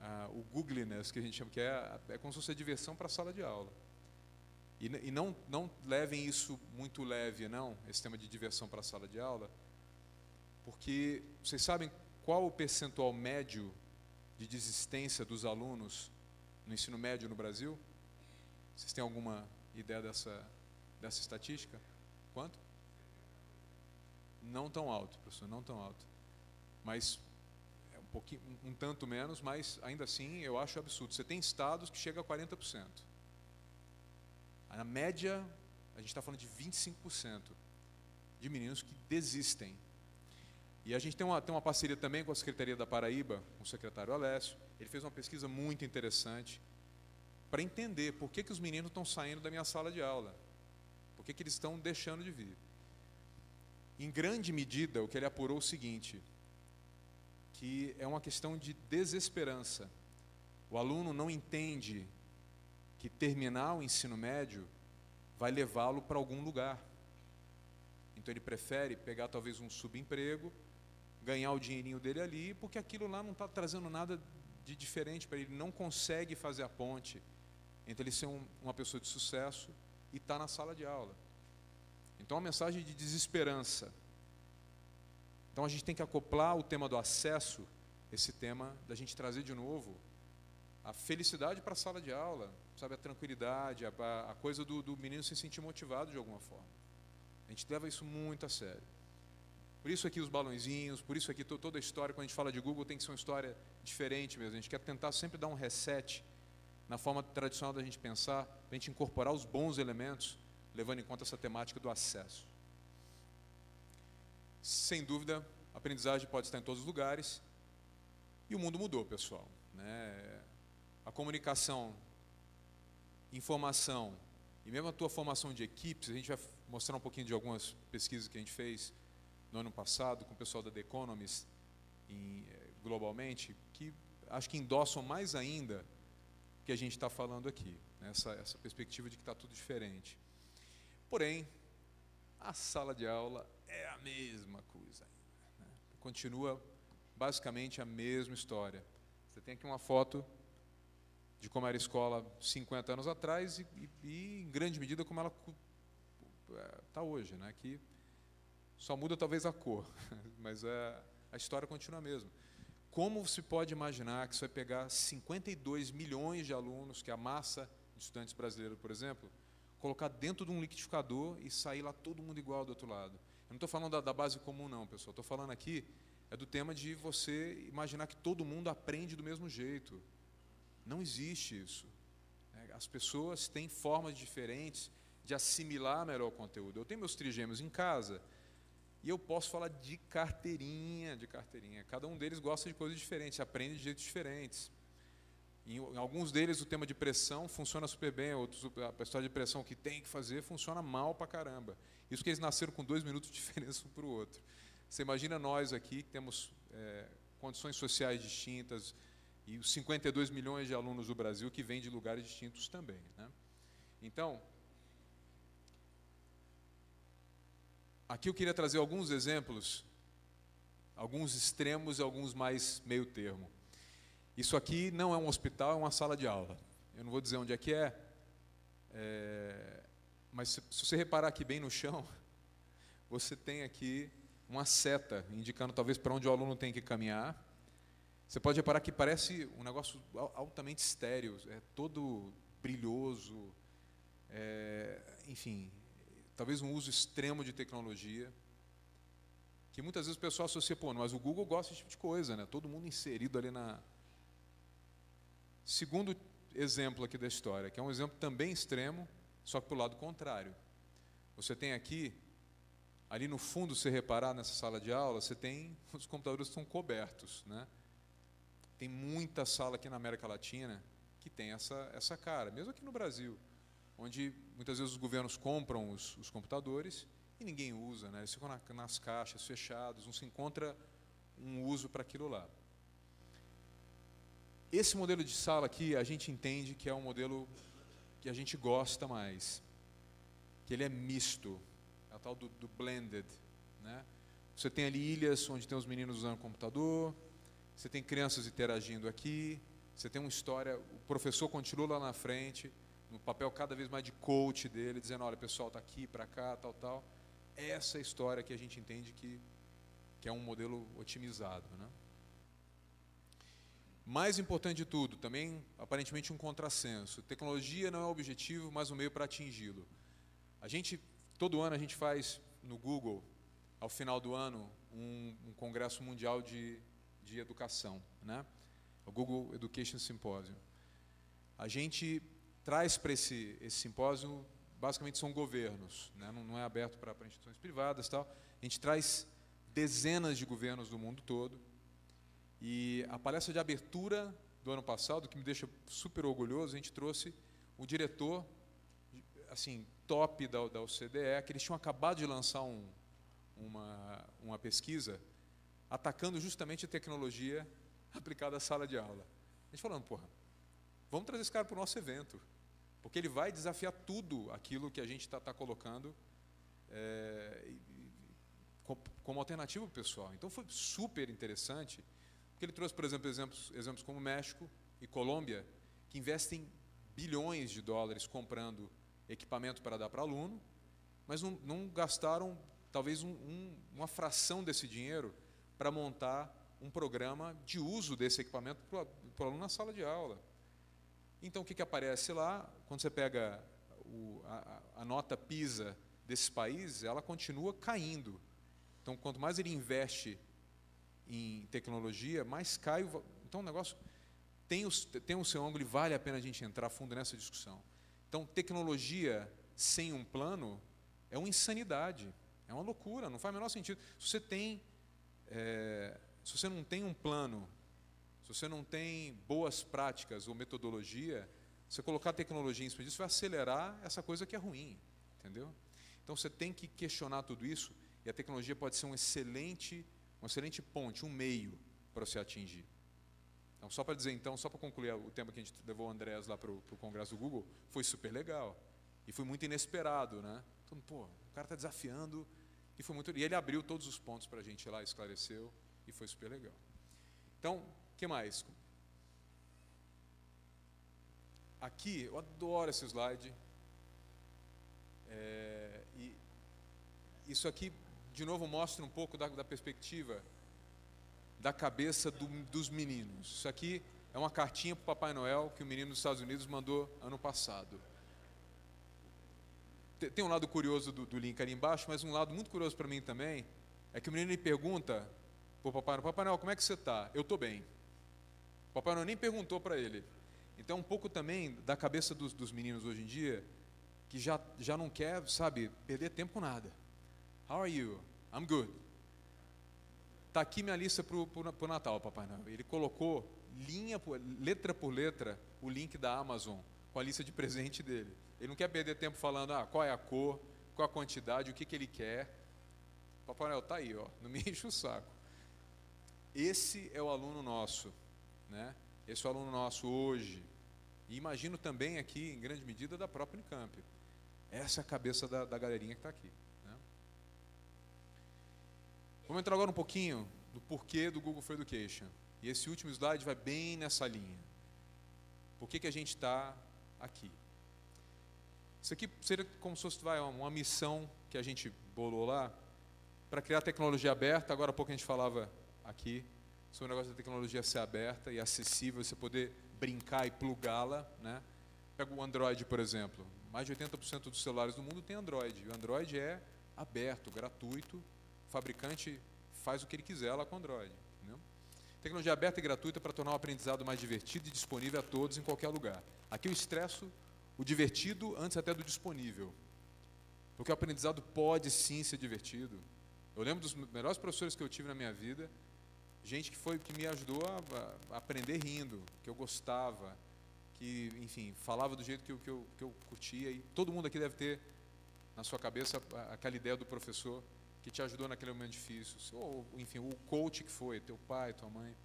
uh, o Googliness, que a gente chama, que é, é como se fosse a diversão para a sala de aula. E, e não, não levem isso muito leve, não, esse tema de diversão para a sala de aula, porque vocês sabem qual o percentual médio de desistência dos alunos no ensino médio no Brasil? Vocês têm alguma ideia dessa, dessa estatística? Quanto? Não tão alto, professor, não tão alto. Mas é um pouquinho, um, tanto menos, mas ainda assim eu acho absurdo. Você tem estados que chega a 40%. Na média, a gente está falando de 25% de meninos que desistem. E a gente tem uma, tem uma parceria também com a Secretaria da Paraíba, com o secretário Alessio, ele fez uma pesquisa muito interessante para entender por que, que os meninos estão saindo da minha sala de aula, por que, que eles estão deixando de vir. Em grande medida, o que ele apurou é o seguinte, que é uma questão de desesperança. O aluno não entende que terminar o ensino médio vai levá-lo para algum lugar. Então ele prefere pegar talvez um subemprego, ganhar o dinheirinho dele ali, porque aquilo lá não está trazendo nada de diferente para ele, não consegue fazer a ponte entre ele ser um, uma pessoa de sucesso e estar tá na sala de aula. Então, uma mensagem de desesperança. Então, a gente tem que acoplar o tema do acesso, esse tema da gente trazer de novo a felicidade para a sala de aula, sabe, a tranquilidade, a, a coisa do, do menino se sentir motivado de alguma forma. A gente leva isso muito a sério. Por isso aqui os balãozinhos, por isso aqui toda a história, quando a gente fala de Google, tem que ser uma história diferente mesmo. A gente quer tentar sempre dar um reset na forma tradicional da gente pensar, para a gente incorporar os bons elementos, levando em conta essa temática do acesso. sem dúvida, a aprendizagem pode estar em todos os lugares. E o mundo mudou, pessoal. Né? A comunicação, informação e mesmo a tua formação de equipes, a gente vai mostrar um pouquinho de algumas pesquisas que a gente fez no ano passado com o pessoal da The Economist em, eh, globalmente, que acho que endossam mais ainda o que a gente está falando aqui, né? essa, essa perspectiva de que está tudo diferente. Porém, a sala de aula é a mesma coisa. Né? Continua basicamente a mesma história. Você tem aqui uma foto de como era a escola 50 anos atrás e, e, e em grande medida como ela está hoje, né? que só muda talvez a cor, mas a, a história continua a mesma. Como se pode imaginar que você vai pegar 52 milhões de alunos, que é a massa de estudantes brasileiros, por exemplo, colocar dentro de um liquidificador e sair lá todo mundo igual do outro lado? Eu não estou falando da, da base comum, não, pessoal. Estou falando aqui é do tema de você imaginar que todo mundo aprende do mesmo jeito. Não existe isso. É, as pessoas têm formas diferentes de assimilar melhor o conteúdo. Eu tenho meus trigêmeos em casa e eu posso falar de carteirinha, de carteirinha. Cada um deles gosta de coisas diferentes, aprende de jeitos diferentes. Em, alguns deles o tema de pressão funciona super bem, outros a história de pressão que tem que fazer funciona mal para caramba. Isso que eles nasceram com dois minutos de diferença um para o outro. Você imagina nós aqui que temos é, condições sociais distintas e os 52 milhões de alunos do Brasil que vêm de lugares distintos também. Né? Então, aqui eu queria trazer alguns exemplos, alguns extremos e alguns mais meio termo. Isso aqui não é um hospital, é uma sala de aula. Eu não vou dizer onde é que é, é mas se, se você reparar aqui bem no chão, você tem aqui uma seta indicando talvez para onde o aluno tem que caminhar. Você pode reparar que parece um negócio altamente estéreo, é todo brilhoso, é, enfim, talvez um uso extremo de tecnologia, que muitas vezes o pessoal associa, pô, mas o Google gosta desse tipo de coisa, né? todo mundo inserido ali na. Segundo exemplo aqui da história, que é um exemplo também extremo, só que para o lado contrário. Você tem aqui Ali no fundo, se reparar nessa sala de aula, você tem os computadores estão cobertos, né? Tem muita sala aqui na América Latina que tem essa essa cara, mesmo aqui no Brasil, onde muitas vezes os governos compram os, os computadores e ninguém usa, né? Eles ficam na, nas caixas fechados, não se encontra um uso para aquilo lá. Esse modelo de sala aqui, a gente entende que é um modelo que a gente gosta mais, que ele é misto, a tal do, do blended. Né? Você tem ali ilhas onde tem os meninos usando computador, você tem crianças interagindo aqui, você tem uma história, o professor continua lá na frente, no papel cada vez mais de coach dele, dizendo, olha, pessoal, está aqui, para cá, tal, tal. Essa é história que a gente entende que, que é um modelo otimizado. Né? Mais importante de tudo, também aparentemente um contrassenso. Tecnologia não é o objetivo, mas o meio para atingi-lo. A gente Todo ano a gente faz no Google, ao final do ano, um, um congresso mundial de, de educação, né? o Google Education Symposium. A gente traz para esse, esse simpósio, basicamente são governos, né? não, não é aberto para instituições privadas. Tal. A gente traz dezenas de governos do mundo todo. E a palestra de abertura do ano passado, que me deixa super orgulhoso, a gente trouxe o diretor, assim, top da, da OCDE, que eles tinham acabado de lançar um, uma, uma pesquisa atacando justamente a tecnologia aplicada à sala de aula. A gente falando, porra, vamos trazer esse cara para o nosso evento, porque ele vai desafiar tudo aquilo que a gente está tá colocando é, como alternativa para o pessoal. Então foi super interessante, porque ele trouxe, por exemplo, exemplos, exemplos como México e Colômbia, que investem bilhões de dólares comprando equipamento para dar para aluno, mas não, não gastaram talvez um, um, uma fração desse dinheiro para montar um programa de uso desse equipamento para o aluno na sala de aula. Então, o que, que aparece lá? Quando você pega o, a, a, nota PISA desses países, ela continua caindo. Então, quanto mais ele investe em tecnologia, mais cai o. Então, o negócio tem, os, tem o seu ângulo e vale a pena a gente entrar fundo nessa discussão. Então, tecnologia sem um plano é uma insanidade. É uma loucura, não faz o menor sentido. Se você tem, é, se você não tem um plano, se você não tem boas práticas ou metodologia, você colocar tecnologia em cima disso vai acelerar essa coisa que é ruim, entendeu? Então você tem que questionar tudo isso e a tecnologia pode ser um excelente, um excelente ponte, um meio para você atingir. Então, só para dizer, então, só para concluir o tema que a gente levou o Andrés lá para o congresso do Google, foi super legal. E foi muito inesperado, né? Então, pô, o cara está desafiando. E, foi muito, e ele abriu todos os pontos para a gente lá, esclareceu, e foi super legal. Então, o que mais? Aqui, eu adoro esse slide. É, e isso aqui, de novo, mostra um pouco da, da perspectiva da cabeça do, dos meninos. Isso aqui é uma cartinha para o Papai Noel que o menino dos Estados Unidos mandou ano passado. Tem um lado curioso do, do link ali embaixo, mas um lado muito curioso para mim também é que o menino lhe pergunta para o Papai Noel, Papai Noel, como é que você está? Eu estou bem. O Papai Noel nem perguntou para ele. Então, um pouco também da cabeça dos, dos, meninos hoje em dia, que já, já não quer, sabe, perder tempo com nada. How are you? I'm good. Está aqui minha lista para o Natal, Papai Noel. Ele colocou, linha por, letra por letra, o link da Amazon com a lista de presente dele. Ele não quer perder tempo falando ah, qual é a cor, qual a quantidade, o que, que ele quer. Papai Noel está aí, ó, não me enche o saco. Esse é o aluno nosso, né? Esse é o aluno nosso hoje. E imagino também aqui, em grande medida, da própria Unicamp. Essa é a cabeça da, da galerinha que está aqui. Vamos entrar agora um pouquinho do porquê do Google for Education. E esse último slide vai bem nessa linha. Por que, que a gente está aqui? Isso aqui seria como se fosse vai, uma missão que a gente bolou lá para criar tecnologia aberta. Agora há pouco a gente falava aqui sobre o negócio da tecnologia ser aberta e acessível, você poder brincar e plugá-la. Né? Pega o Android, por exemplo. Mais de 80% dos celulares do mundo tem Android. E o Android é aberto, gratuito, o fabricante faz o que ele quiser lá com Android. Entendeu? Tecnologia aberta e gratuita para tornar o aprendizado mais divertido e disponível a todos em qualquer lugar. Aqui eu estresso o divertido antes até do disponível. Porque o aprendizado pode sim ser divertido. Eu lembro dos melhores professores que eu tive na minha vida, gente que foi que me ajudou a, a aprender rindo, que eu gostava, que, enfim, falava do jeito que eu, que, eu, que eu curtia. E todo mundo aqui deve ter na sua cabeça aquela ideia do professor que te ajudou naquele momento difícil, ou enfim, o coach que foi, teu pai, tua mãe.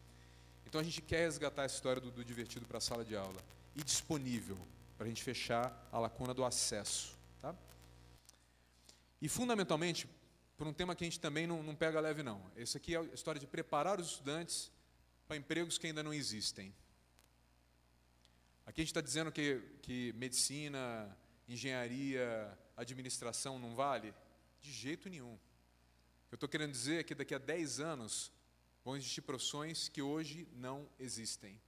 Então a gente quer resgatar essa história do, do divertido para a sala de aula e disponível para a gente fechar a lacuna do acesso. Tá? E fundamentalmente, por um tema que a gente também não, não pega leve não. Esse aqui é a história de preparar os estudantes para empregos que ainda não existem. Aqui a gente está dizendo que, que medicina, engenharia, administração não vale? De jeito nenhum. Eu estou querendo dizer que daqui a 10 anos vão existir profissões que hoje não existem.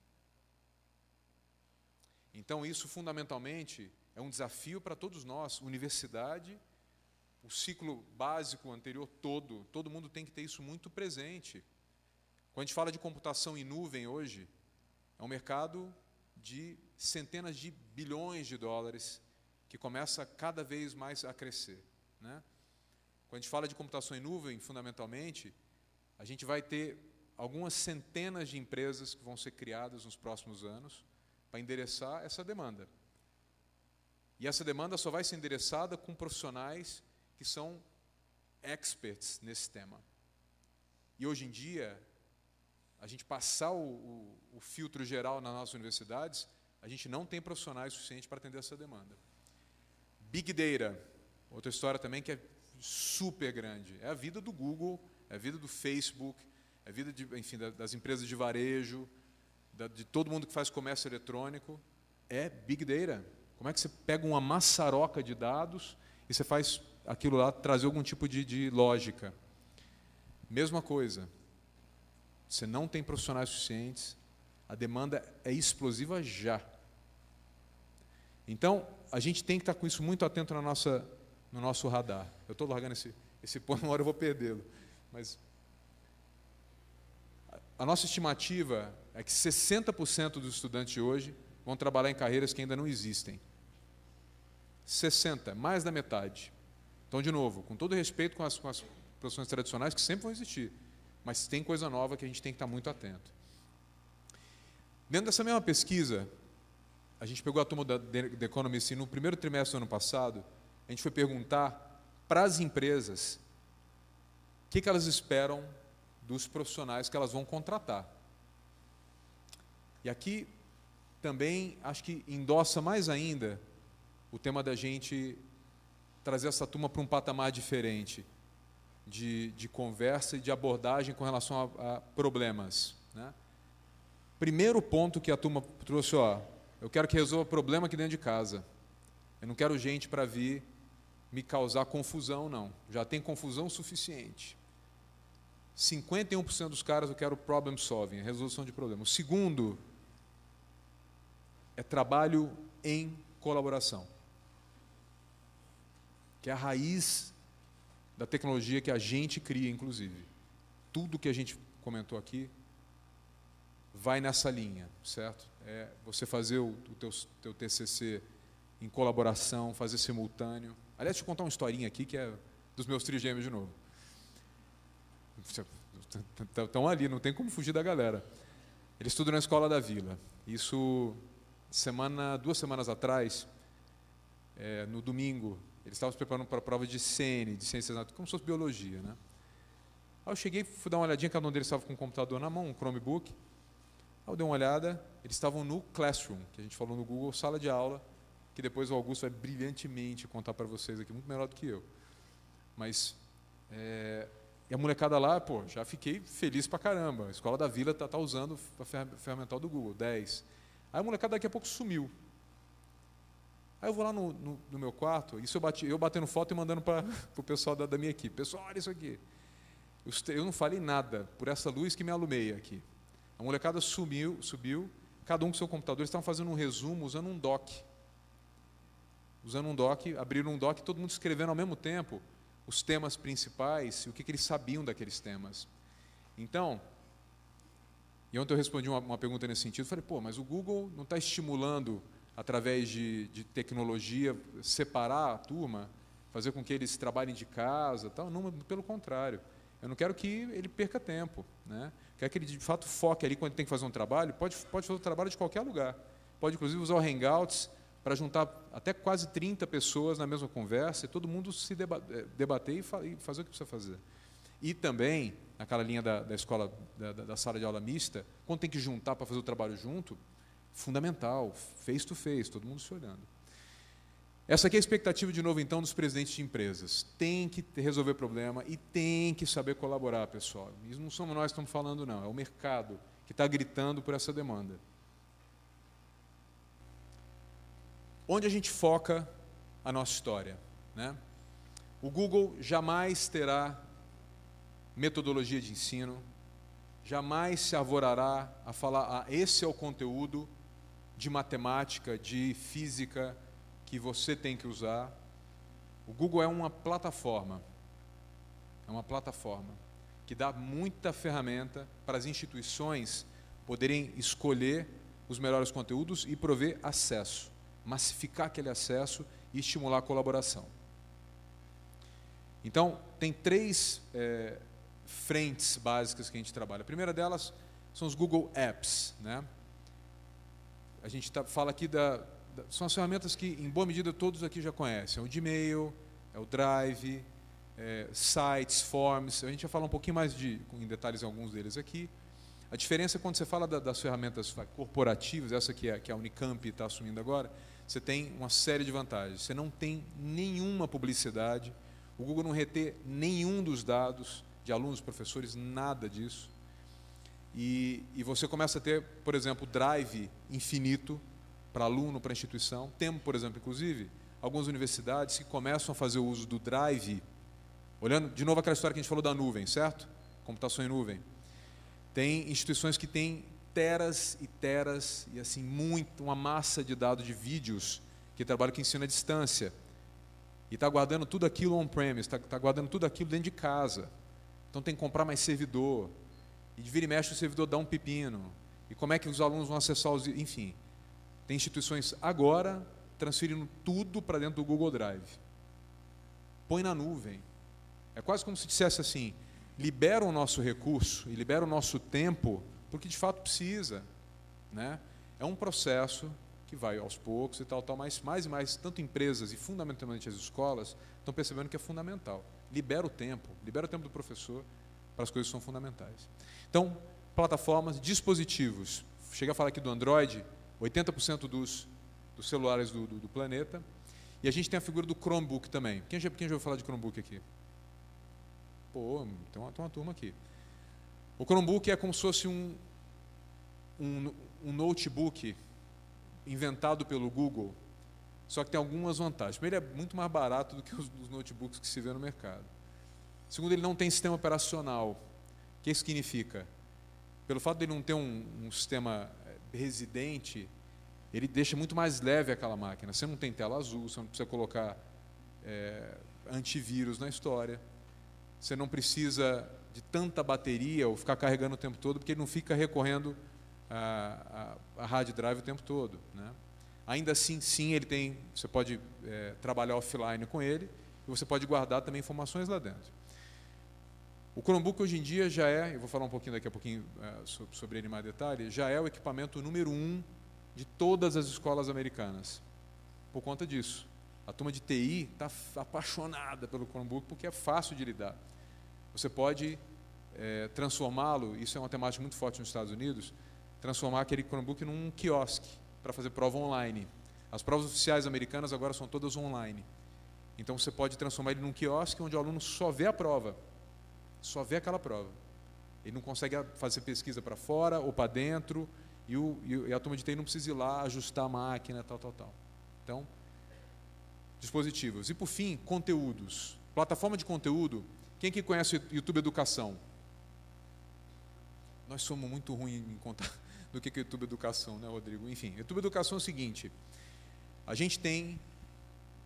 Então, isso fundamentalmente é um desafio para todos nós, universidade, o ciclo básico anterior todo, todo mundo tem que ter isso muito presente. Quando a gente fala de computação em nuvem hoje, é um mercado de centenas de bilhões de dólares que começa cada vez mais a crescer. Né? Quando a gente fala de computação em nuvem, fundamentalmente, a gente vai ter algumas centenas de empresas que vão ser criadas nos próximos anos para endereçar essa demanda. E essa demanda só vai ser endereçada com profissionais que são experts nesse tema. E hoje em dia, a gente passar o, o, o filtro geral nas nossas universidades, a gente não tem profissionais suficientes para atender essa demanda. Big Data, outra história também que é super grande. É a vida do Google, é a vida do Facebook, é a vida de, enfim, das empresas de varejo, de todo mundo que faz comércio eletrônico. É Big Data. Como é que você pega uma maçaroca de dados e você faz aquilo lá trazer algum tipo de, de lógica? Mesma coisa. Você não tem profissionais suficientes, a demanda é explosiva já. Então, a gente tem que estar com isso muito atento na nossa no nosso radar. Eu estou largando esse, esse ponto, uma hora eu vou perdê-lo. Mas a nossa estimativa é que 60% dos estudantes hoje vão trabalhar em carreiras que ainda não existem. 60, mais da metade. Então, de novo, com todo respeito com as, com as profissões tradicionais, que sempre vão existir, mas tem coisa nova que a gente tem que estar muito atento. Dentro dessa mesma pesquisa, a gente pegou a turma da The Economist e no primeiro trimestre do ano passado, a gente foi perguntar para as empresas o que, que elas esperam dos profissionais que elas vão contratar. E aqui também acho que endossa mais ainda o tema da gente trazer essa turma para um patamar diferente de, de conversa e de abordagem com relação a, a problemas. Né? Primeiro ponto que a turma trouxe, ó, eu quero que resolva problema aqui dentro de casa. Eu não quero gente para vir me causar confusão, não. Já tem confusão suficiente. 51% dos caras eu quero problem solving, resolução de problemas. O segundo é trabalho em colaboração, que é a raiz da tecnologia que a gente cria, inclusive. Tudo que a gente comentou aqui vai nessa linha, certo? É você fazer o, teu, teu TCC em colaboração, fazer simultâneo. Aliás, deixa eu contar uma historinha aqui que é dos meus trigêmeos de novo. Estão ali, não tem como fugir da galera. Eles estudam na escola da vila. Isso, semana, duas semanas atrás, é, no domingo, eles estavam se preparando para a prova de CN, de Ciências Naturais, como se fosse biologia. Né? Aí eu cheguei, fui dar uma olhadinha, cada um deles estava com um computador na mão, um Chromebook. Aí eu dei uma olhada, eles estavam no Classroom, que a gente falou no Google, sala de aula, que depois o Augusto vai brilhantemente contar para vocês aqui, muito melhor do que eu. Mas é, e a molecada lá, pô, já fiquei feliz pra caramba. A escola da vila tá, tá usando a ferramental do Google, 10. Aí a molecada daqui a pouco sumiu. Aí eu vou lá no, no, no meu quarto, isso eu, bati, eu batendo foto e mandando para o pessoal da, da, minha equipe. Pessoal, olha isso aqui. Eu, eu não falei nada por essa luz que me alumeia aqui. A molecada sumiu, subiu, cada um com seu computador, eles estavam fazendo um resumo usando um doc. Usando um doc, abriram um doc, todo mundo escrevendo ao mesmo tempo os temas principais e o que, que eles sabiam daqueles temas. Então, e ontem eu respondi uma, uma pergunta nesse sentido, falei, pô, mas o Google não está estimulando, através de, de, tecnologia, separar a turma, fazer com que eles trabalhem de casa, tal? Não, pelo contrário. Eu não quero que ele perca tempo. Né? Quero que ele, de fato, foque ali quando tem que fazer um trabalho, pode, pode fazer o trabalho de qualquer lugar. Pode, inclusive, usar o Hangouts para juntar até quase 30 pessoas na mesma conversa e todo mundo se eh, debater e, fazer o que precisa fazer. E também, naquela linha da, da escola, da, da, sala de aula mista, quando tem que juntar para fazer o trabalho junto, fundamental, face to face, todo mundo se olhando. Essa aqui é a expectativa, de novo, então, dos presidentes de empresas. Tem que resolver problema e tem que saber colaborar, pessoal. Isso não somos nós que estamos falando, não. É o mercado que está gritando por essa demanda. Onde a gente foca a nossa história. Né? O Google jamais terá metodologia de ensino, jamais se avorará a falar, ah, esse é o conteúdo de matemática, de física que você tem que usar. O Google é uma plataforma, é uma plataforma que dá muita ferramenta para as instituições poderem escolher os melhores conteúdos e prover acesso massificar aquele acesso e estimular a colaboração. Então, tem três é, frentes básicas que a gente trabalha. A primeira delas são os Google Apps. Né? A gente tá, fala aqui da, da, São as ferramentas que, em boa medida, todos aqui já conhecem. É o Gmail, é o Drive, é, sites, forms. A gente vai falar um pouquinho mais de, em detalhes em alguns deles aqui. A diferença é quando você fala da, das ferramentas corporativas, essa que, é, que a Unicamp está assumindo agora, você tem uma série de vantagens. Você não tem nenhuma publicidade, o Google não reter nenhum dos dados de alunos, professores, nada disso. E, e você começa a ter, por exemplo, drive infinito para aluno, para instituição. Temos, por exemplo, inclusive, algumas universidades que começam a fazer o uso do drive, olhando de novo aquela história que a gente falou da nuvem, certo? Computação em nuvem. Tem instituições que têm teras e teras e assim muito uma massa de dados de vídeos que trabalha com ensino à distância e está guardando tudo aquilo on-premise, está tá guardando tudo aquilo dentro de casa. Então tem que comprar mais servidor e de vira e mexe o servidor dá um pepino e como é que os alunos vão acessar os, enfim, tem instituições agora transferindo tudo para dentro do Google Drive. põe na nuvem. É quase como se dissesse assim: libera o nosso recurso e libera o nosso tempo, porque de fato precisa. Né? É um processo que vai aos poucos e tal, tal, mas mais e mais, tanto empresas e fundamentalmente as escolas, estão percebendo que é fundamental. Libera o tempo, libera o tempo do professor para as coisas que são fundamentais. Então, plataformas, dispositivos. Chega a falar aqui do Android, 80% dos, dos celulares do, do, do, planeta. E a gente tem a figura do Chromebook também. Quem já, quem já ouviu falar de Chromebook aqui? Pô, tem uma, tem uma turma aqui. O Chromebook é como se fosse um, um, um notebook inventado pelo Google, só que tem algumas vantagens. Primeiro, ele é muito mais barato do que os, os notebooks que se vê no mercado. Segundo, ele não tem sistema operacional. O que isso significa? Pelo fato de ele não ter um, um sistema eh, residente, ele deixa muito mais leve aquela máquina. Você não tem tela azul, você não precisa colocar é, antivírus na história, você não precisa de tanta bateria ou ficar carregando o tempo todo, porque ele não fica recorrendo a, a, a hard drive o tempo todo. Né? Ainda assim, sim, ele tem, você pode é, trabalhar offline com ele e você pode guardar também informações lá dentro. O Chromebook hoje em dia já é, eu vou falar um pouquinho daqui a pouquinho é, sobre ele em mais detalhe, já é o equipamento número um de todas as escolas americanas. Por conta disso. A turma de TI está apaixonada pelo Chromebook porque é fácil de lidar. Você pode é, transformá-lo, isso é uma temática muito forte nos Estados Unidos, transformar aquele Chromebook num quiosque para fazer prova online. As provas oficiais americanas agora são todas online. Então você pode transformar ele num quiosque onde o aluno só vê a prova só vê aquela prova. Ele não consegue fazer pesquisa para fora ou para dentro, e, o, e a turma de TI não precisa ir lá ajustar a máquina, tal, tal, tal. Então, dispositivos. E por fim, conteúdos. Plataforma de conteúdo. Quem que conhece o YouTube Educação? Nós somos muito ruins em contar do que é YouTube Educação, né, Rodrigo? Enfim, YouTube Educação é o seguinte: a gente tem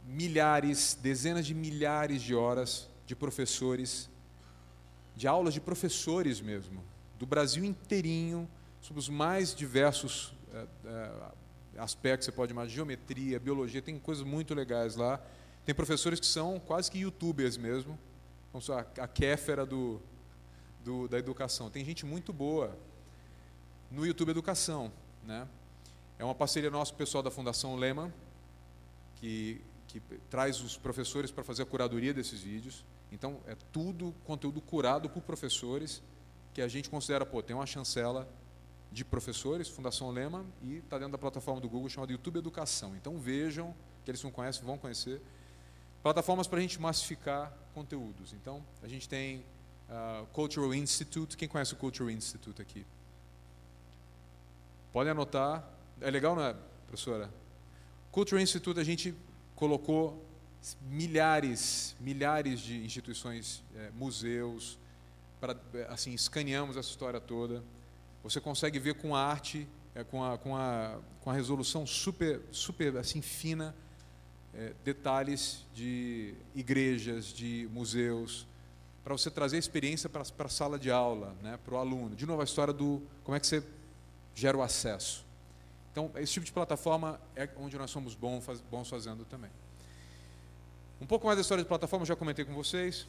milhares, dezenas de milhares de horas de professores de aulas de professores mesmo, do Brasil inteirinho, sobre os mais diversos é, é, aspectos, você pode imaginar, geometria, biologia, tem coisas muito legais lá. Tem professores que são quase que youtubers mesmo, como a, a Kéfera do, do, da educação. Tem gente muito boa no YouTube Educação. Né? É uma parceria nossa, pessoal da Fundação Lehman, que, que traz os professores para fazer a curadoria desses vídeos. Então, é tudo conteúdo curado por professores, que a gente considera, pô, tem uma chancela de professores, Fundação Lema, e está dentro da plataforma do Google chamada YouTube Educação. Então, vejam, que eles não conhecem, vão conhecer. Plataformas para a gente massificar conteúdos. Então, a gente tem uh, Cultural Institute. Quem conhece o Cultural Institute aqui? Podem anotar. É legal, não é, professora? Cultural Institute, a gente colocou milhares, milhares de instituições, é, museus, para é, assim escaneamos essa história toda. Você consegue ver com a arte, é, com, a, com, a, com a resolução super, super assim fina, é, detalhes de igrejas, de museus, para você trazer a experiência para, a sala de aula, né, para o aluno. De novo a história do como é que você gera o acesso. Então esse tipo de plataforma é onde nós somos bons, bons fazendo também. Um pouco mais da história de plataforma, já comentei com vocês.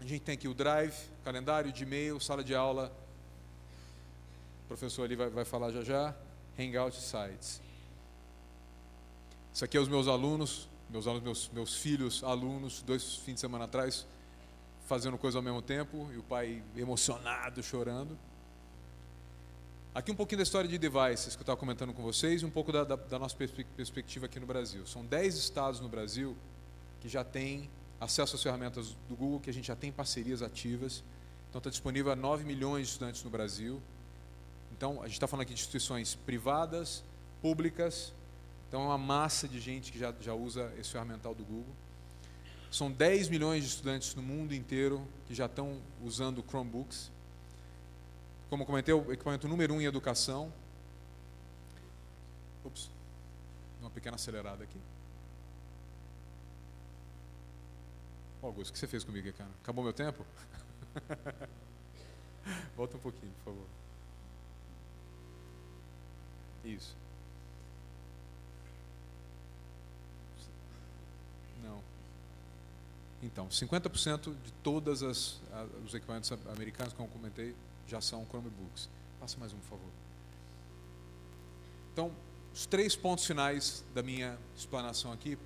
A gente tem aqui o Drive, calendário de e-mail, sala de aula. O professor ali vai, vai falar já já. Hangout Sites. Isso aqui é os meus alunos, meus alunos, meus, meus filhos, alunos, dois fins de semana atrás, fazendo coisa ao mesmo tempo, e o pai emocionado, chorando. Aqui um pouquinho da história de devices que eu estava comentando com vocês e um pouco da, da, da nossa perspectiva aqui no Brasil. São 10 estados no Brasil que já tem acesso às ferramentas do Google, que a gente já tem parcerias ativas. Então está disponível a 9 milhões de estudantes no Brasil. Então, a gente está falando aqui de instituições privadas, públicas. Então, é uma massa de gente que já, já usa esse ferramental do Google. São 10 milhões de estudantes no mundo inteiro que já estão usando Chromebooks. Como comentei, o equipamento número um em educação. Ups, uma pequena acelerada aqui. Augusto, o que você fez comigo, cara? Acabou meu tempo? Volta um pouquinho, por favor. Isso. Não. Então, 50% de todos os equipamentos americanos, como comentei, já são Chromebooks. Passa mais um, por favor. Então, os três pontos finais da minha explanação aqui,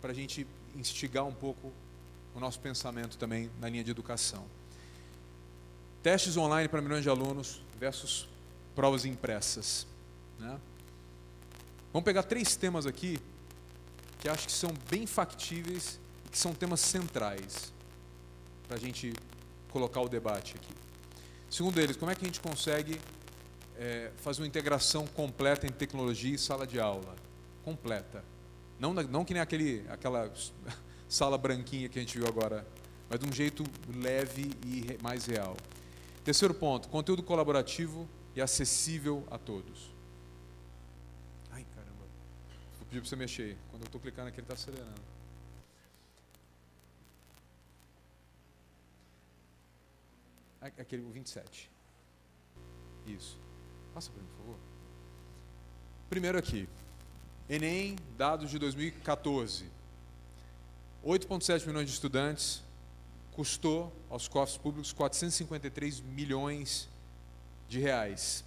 para a gente instigar um pouco o nosso pensamento também na linha de educação. Testes online para milhões de alunos versus provas impressas. Né? Vamos pegar três temas aqui que acho que são bem factíveis e que são temas centrais para a gente colocar o debate aqui. Segundo eles, como é que a gente consegue é, fazer uma integração completa entre tecnologia e sala de aula? Completa. Não, não que nem aquele, aquela sala branquinha que a gente viu agora, mas de um jeito leve e mais real. Terceiro ponto, conteúdo colaborativo e acessível a todos. Pedir para você mexer. Quando eu estou clicando aqui, ele está acelerando. Aquele, o 27. Isso. Passa para mim, por favor. Primeiro aqui. Enem, dados de 2014. 8,7 milhões de estudantes, custou aos cofres públicos 453 milhões de reais.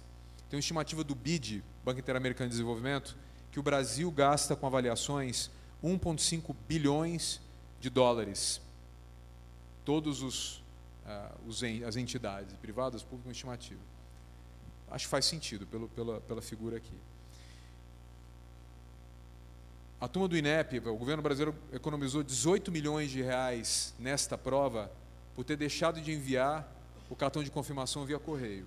Tem uma estimativa do BID, Banco Interamericano de Desenvolvimento, que o Brasil gasta com avaliações 1,5 bilhões de dólares. Todos os, uh, os as entidades privadas, públicas, uma estimativa. Acho que faz sentido pelo, pela, pela figura aqui. A turma do INEP, o governo brasileiro economizou 18 milhões de reais nesta prova por ter deixado de enviar o cartão de confirmação via correio.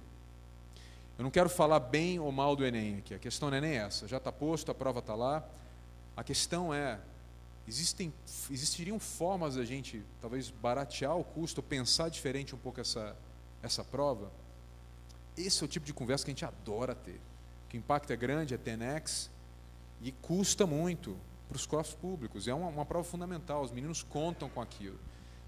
Eu não quero falar bem ou mal do Enem aqui, a questão não é nem essa. Já está posto, a prova está lá. A questão é, existem, existiriam formas da gente talvez baratear o custo, pensar diferente um pouco essa, essa prova? Esse é o tipo de conversa que a gente adora ter. Que o impacto é grande, é Tenex, e custa muito para os cofres públicos. É uma, uma, prova fundamental, os meninos contam com aquilo.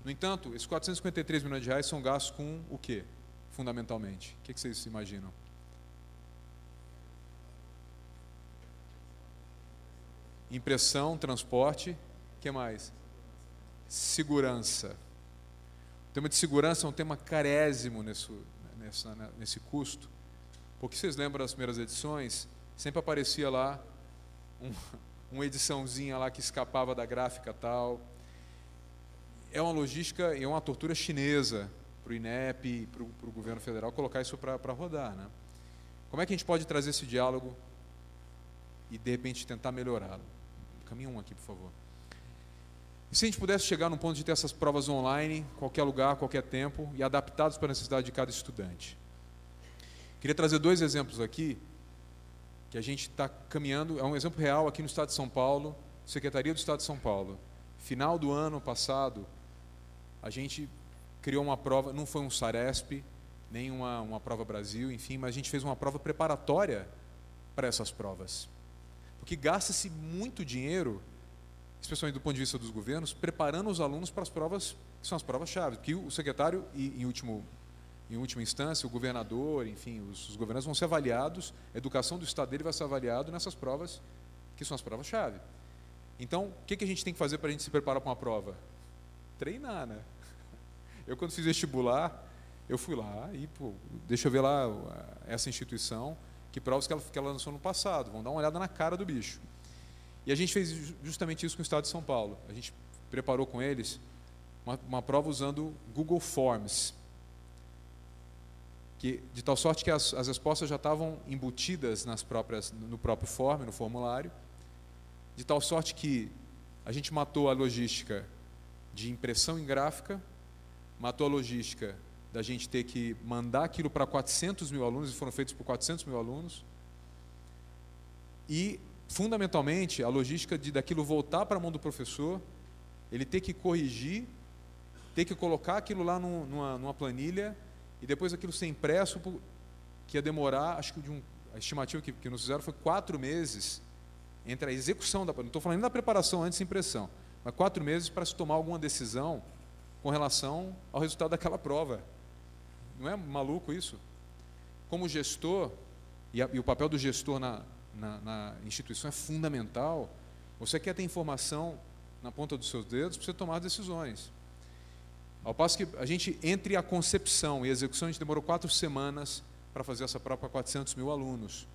No entanto, esses 453 milhões de reais são gastos com o quê, fundamentalmente? O que vocês imaginam? Impressão, transporte, que mais? Segurança. O tema de segurança é um tema carésimo nesse, nessa, nesse custo. Porque vocês lembram das primeiras edições? Sempre aparecia lá um, uma ediçãozinha lá que escapava da gráfica tal. É uma logística e é uma tortura chinesa para o INEP, para o governo federal colocar isso para rodar. Né? Como é que a gente pode trazer esse diálogo e de repente tentar melhorá-lo? Caminha um aqui, por favor. E se a gente pudesse chegar no ponto de ter essas provas online, qualquer lugar, qualquer tempo, e adaptadas para a necessidade de cada estudante? Queria trazer dois exemplos aqui que a gente está caminhando, é um exemplo real aqui no Estado de São Paulo, Secretaria do Estado de São Paulo. Final do ano passado, a gente criou uma prova, não foi um SARESP, nem uma, uma prova Brasil, enfim, mas a gente fez uma prova preparatória para essas provas. Porque gasta-se muito dinheiro, especialmente do ponto de vista dos governos, preparando os alunos para as provas que são as provas-chave. Que o secretário, e, em último em última instância, o governador, enfim, os, os governantes vão ser avaliados, a educação do Estado dele vai ser avaliada nessas provas, que são as provas-chave. Então, o que, que a gente tem que fazer para a gente se preparar para uma prova? Treinar, né? Eu, quando fiz vestibular, eu fui lá e, pô, deixa eu ver lá essa instituição, que provas que ela, que ela lançou no passado, vão dar uma olhada na cara do bicho. E a gente fez justamente isso com o Estado de São Paulo. A gente preparou com eles uma, uma prova usando Google Forms que, de tal sorte que as, as respostas já estavam embutidas nas próprias, no próprio form, no formulário, de tal sorte que a gente matou a logística de impressão em gráfica, matou a logística da gente ter que mandar aquilo para 400 mil alunos, e foram feitos por 400 mil alunos, e, fundamentalmente, a logística de daquilo voltar para a mão do professor, ele ter que corrigir, ter que colocar aquilo lá numa, numa planilha, e depois aquilo ser impresso, que ia demorar, acho que de um, a estimativa que, que nos fizeram foi quatro meses entre a execução da. Não estou falando da preparação antes da impressão, mas quatro meses para se tomar alguma decisão com relação ao resultado daquela prova. Não é maluco isso? Como gestor, e, a, e o papel do gestor na, na, na, instituição é fundamental, você quer ter informação na ponta dos seus dedos para você tomar decisões. Ao passo que a gente, entre a concepção e a execução, a gente demorou quatro semanas para fazer essa prova para 400 mil alunos.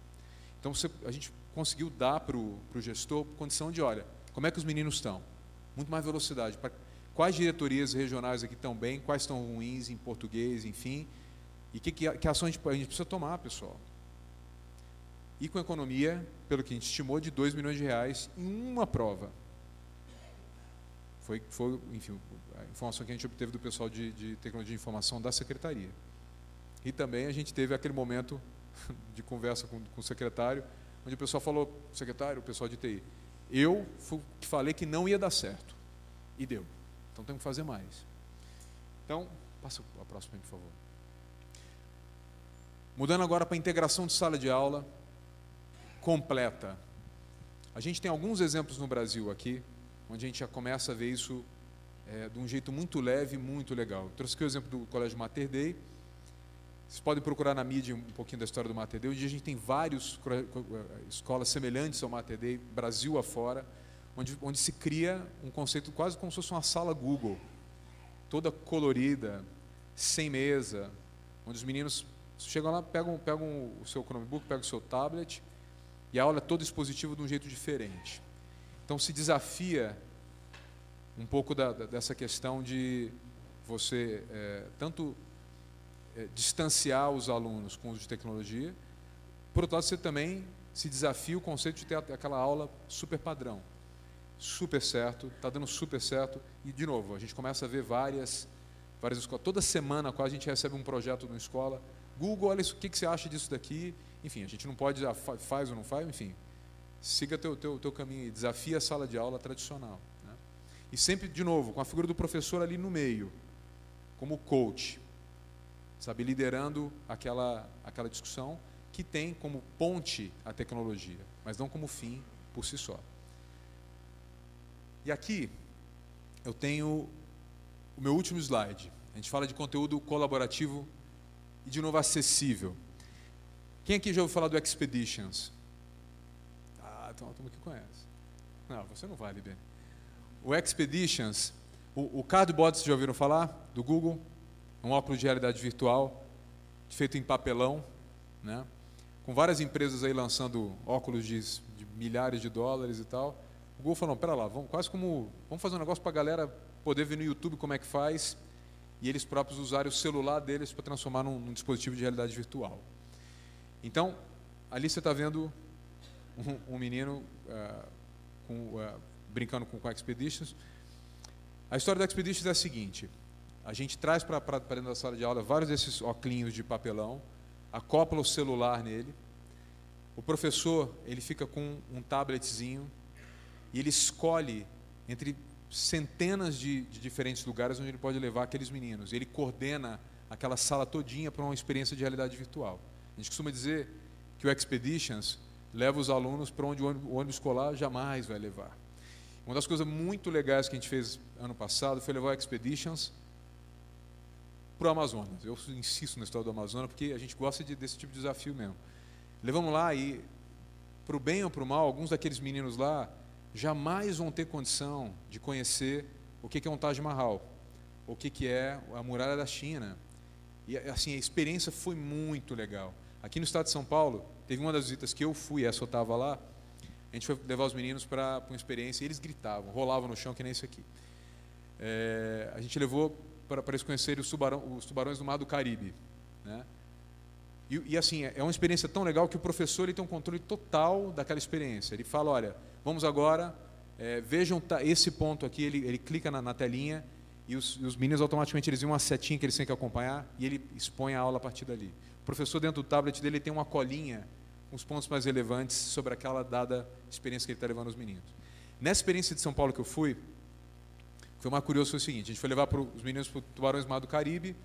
Então, você, a gente conseguiu dar para o gestor condição de, olha, como é que os meninos estão? Muito mais velocidade. Pra, quais diretorias regionais aqui estão bem, quais estão ruins em português, enfim. E que, que, que ações a gente, precisa tomar, pessoal? E com economia, pelo que a gente estimou, de 2 milhões de reais em uma prova. Foi, foi enfim, a informação que a gente obteve do pessoal de, de tecnologia de informação da secretaria. E também a gente teve aquele momento de conversa com, com o secretário, onde o pessoal falou, secretário, o pessoal de TI, eu falei que não ia dar certo. E deu. Então temos que fazer mais. Então, passa a próxima, por favor. Mudando agora para a integração de sala de aula completa. A gente tem alguns exemplos no Brasil aqui, onde a gente já começa a ver isso é, de um jeito muito leve, muito legal. Eu trouxe aqui o exemplo do Colégio Mater Dei. Vocês podem procurar na mídia um pouquinho da história do Mater Dei. Hoje a gente tem várias escolas semelhantes ao Mater Dei, Brasil afora, onde, onde se cria um conceito quase como se fosse uma sala Google, toda colorida, sem mesa, onde os meninos chegam lá, pegam, pegam o seu Chromebook, pegam o seu tablet, e a aula é toda expositiva de um jeito diferente. Então se desafia um pouco da, da, dessa questão de você é, tanto é, distanciar os alunos com o uso de tecnologia, por outro lado, você também se desafia o conceito de ter aquela aula super padrão. Super certo, está dando super certo. E, de novo, a gente começa a ver várias, várias escolas. Toda semana quase a gente recebe um projeto numa escola. Google, olha isso, o que, que você acha disso daqui? Enfim, a gente não pode dizer faz ou não faz, enfim. Siga teu, teu, teu caminho e desafia a sala de aula tradicional. E sempre, de novo, com a figura do professor ali no meio, como coach, sabe, liderando aquela, aquela discussão que tem como ponte a tecnologia, mas não como fim por si só. E aqui eu tenho o meu último slide. A gente fala de conteúdo colaborativo e de novo acessível. Quem aqui já ouviu falar do Expeditions? Ah, tem uma turma que conhece. Não, você não vai, Liber o Expeditions, o, o Cardboard, vocês já ouviram falar? Do Google? Um óculos de realidade virtual, feito em papelão, né? com várias empresas aí lançando óculos de, de milhares de dólares e tal. O Google falou, pera lá, vamos, quase como, vamos fazer um negócio para a galera poder ver no YouTube como é que faz, e eles próprios usarem o celular deles para transformar num, num, dispositivo de realidade virtual. Então, ali você está vendo um, um menino uh, com, uh, brincando com, com a Expeditions. A história da Expeditions é a seguinte: a gente traz para dentro da sala de aula vários desses óculos de papelão, acopla o celular nele. O professor ele fica com um tabletzinho e ele escolhe entre centenas de, de diferentes lugares onde ele pode levar aqueles meninos. Ele coordena aquela sala todinha para uma experiência de realidade virtual. A gente costuma dizer que o Expeditions leva os alunos para onde o ônibus escolar jamais vai levar. Uma das coisas muito legais que a gente fez ano passado foi levar Expeditions para o Amazonas. Eu insisto na história do Amazonas porque a gente gosta de, desse tipo de desafio mesmo. Levamos lá e, para o bem ou para o mal, alguns daqueles meninos lá jamais vão ter condição de conhecer o que é um Taj Mahal, o que é a muralha da China. E assim, a experiência foi muito legal. Aqui no estado de São Paulo, teve uma das visitas que eu fui, essa eu estava lá, a gente foi levar os meninos para uma experiência e eles gritavam, rolavam no chão, que nem isso aqui. É, a gente levou para eles conhecerem os, tubarão, os, tubarões do mar do Caribe. Né? E, e, assim, é uma experiência tão legal que o professor ele tem um controle total daquela experiência. Ele fala, olha, vamos agora, é, vejam esse ponto aqui, ele, ele clica na, na telinha e os, os, meninos automaticamente eles viram uma setinha que eles têm que acompanhar e ele expõe a aula a partir dali. O professor dentro do tablet dele tem uma colinha os pontos mais relevantes sobre aquela dada experiência que ele está levando os meninos. Nessa experiência de São Paulo que eu fui, foi mais curioso foi o seguinte: a gente foi levar pro, os meninos para o Tubarões Mar do Caribe,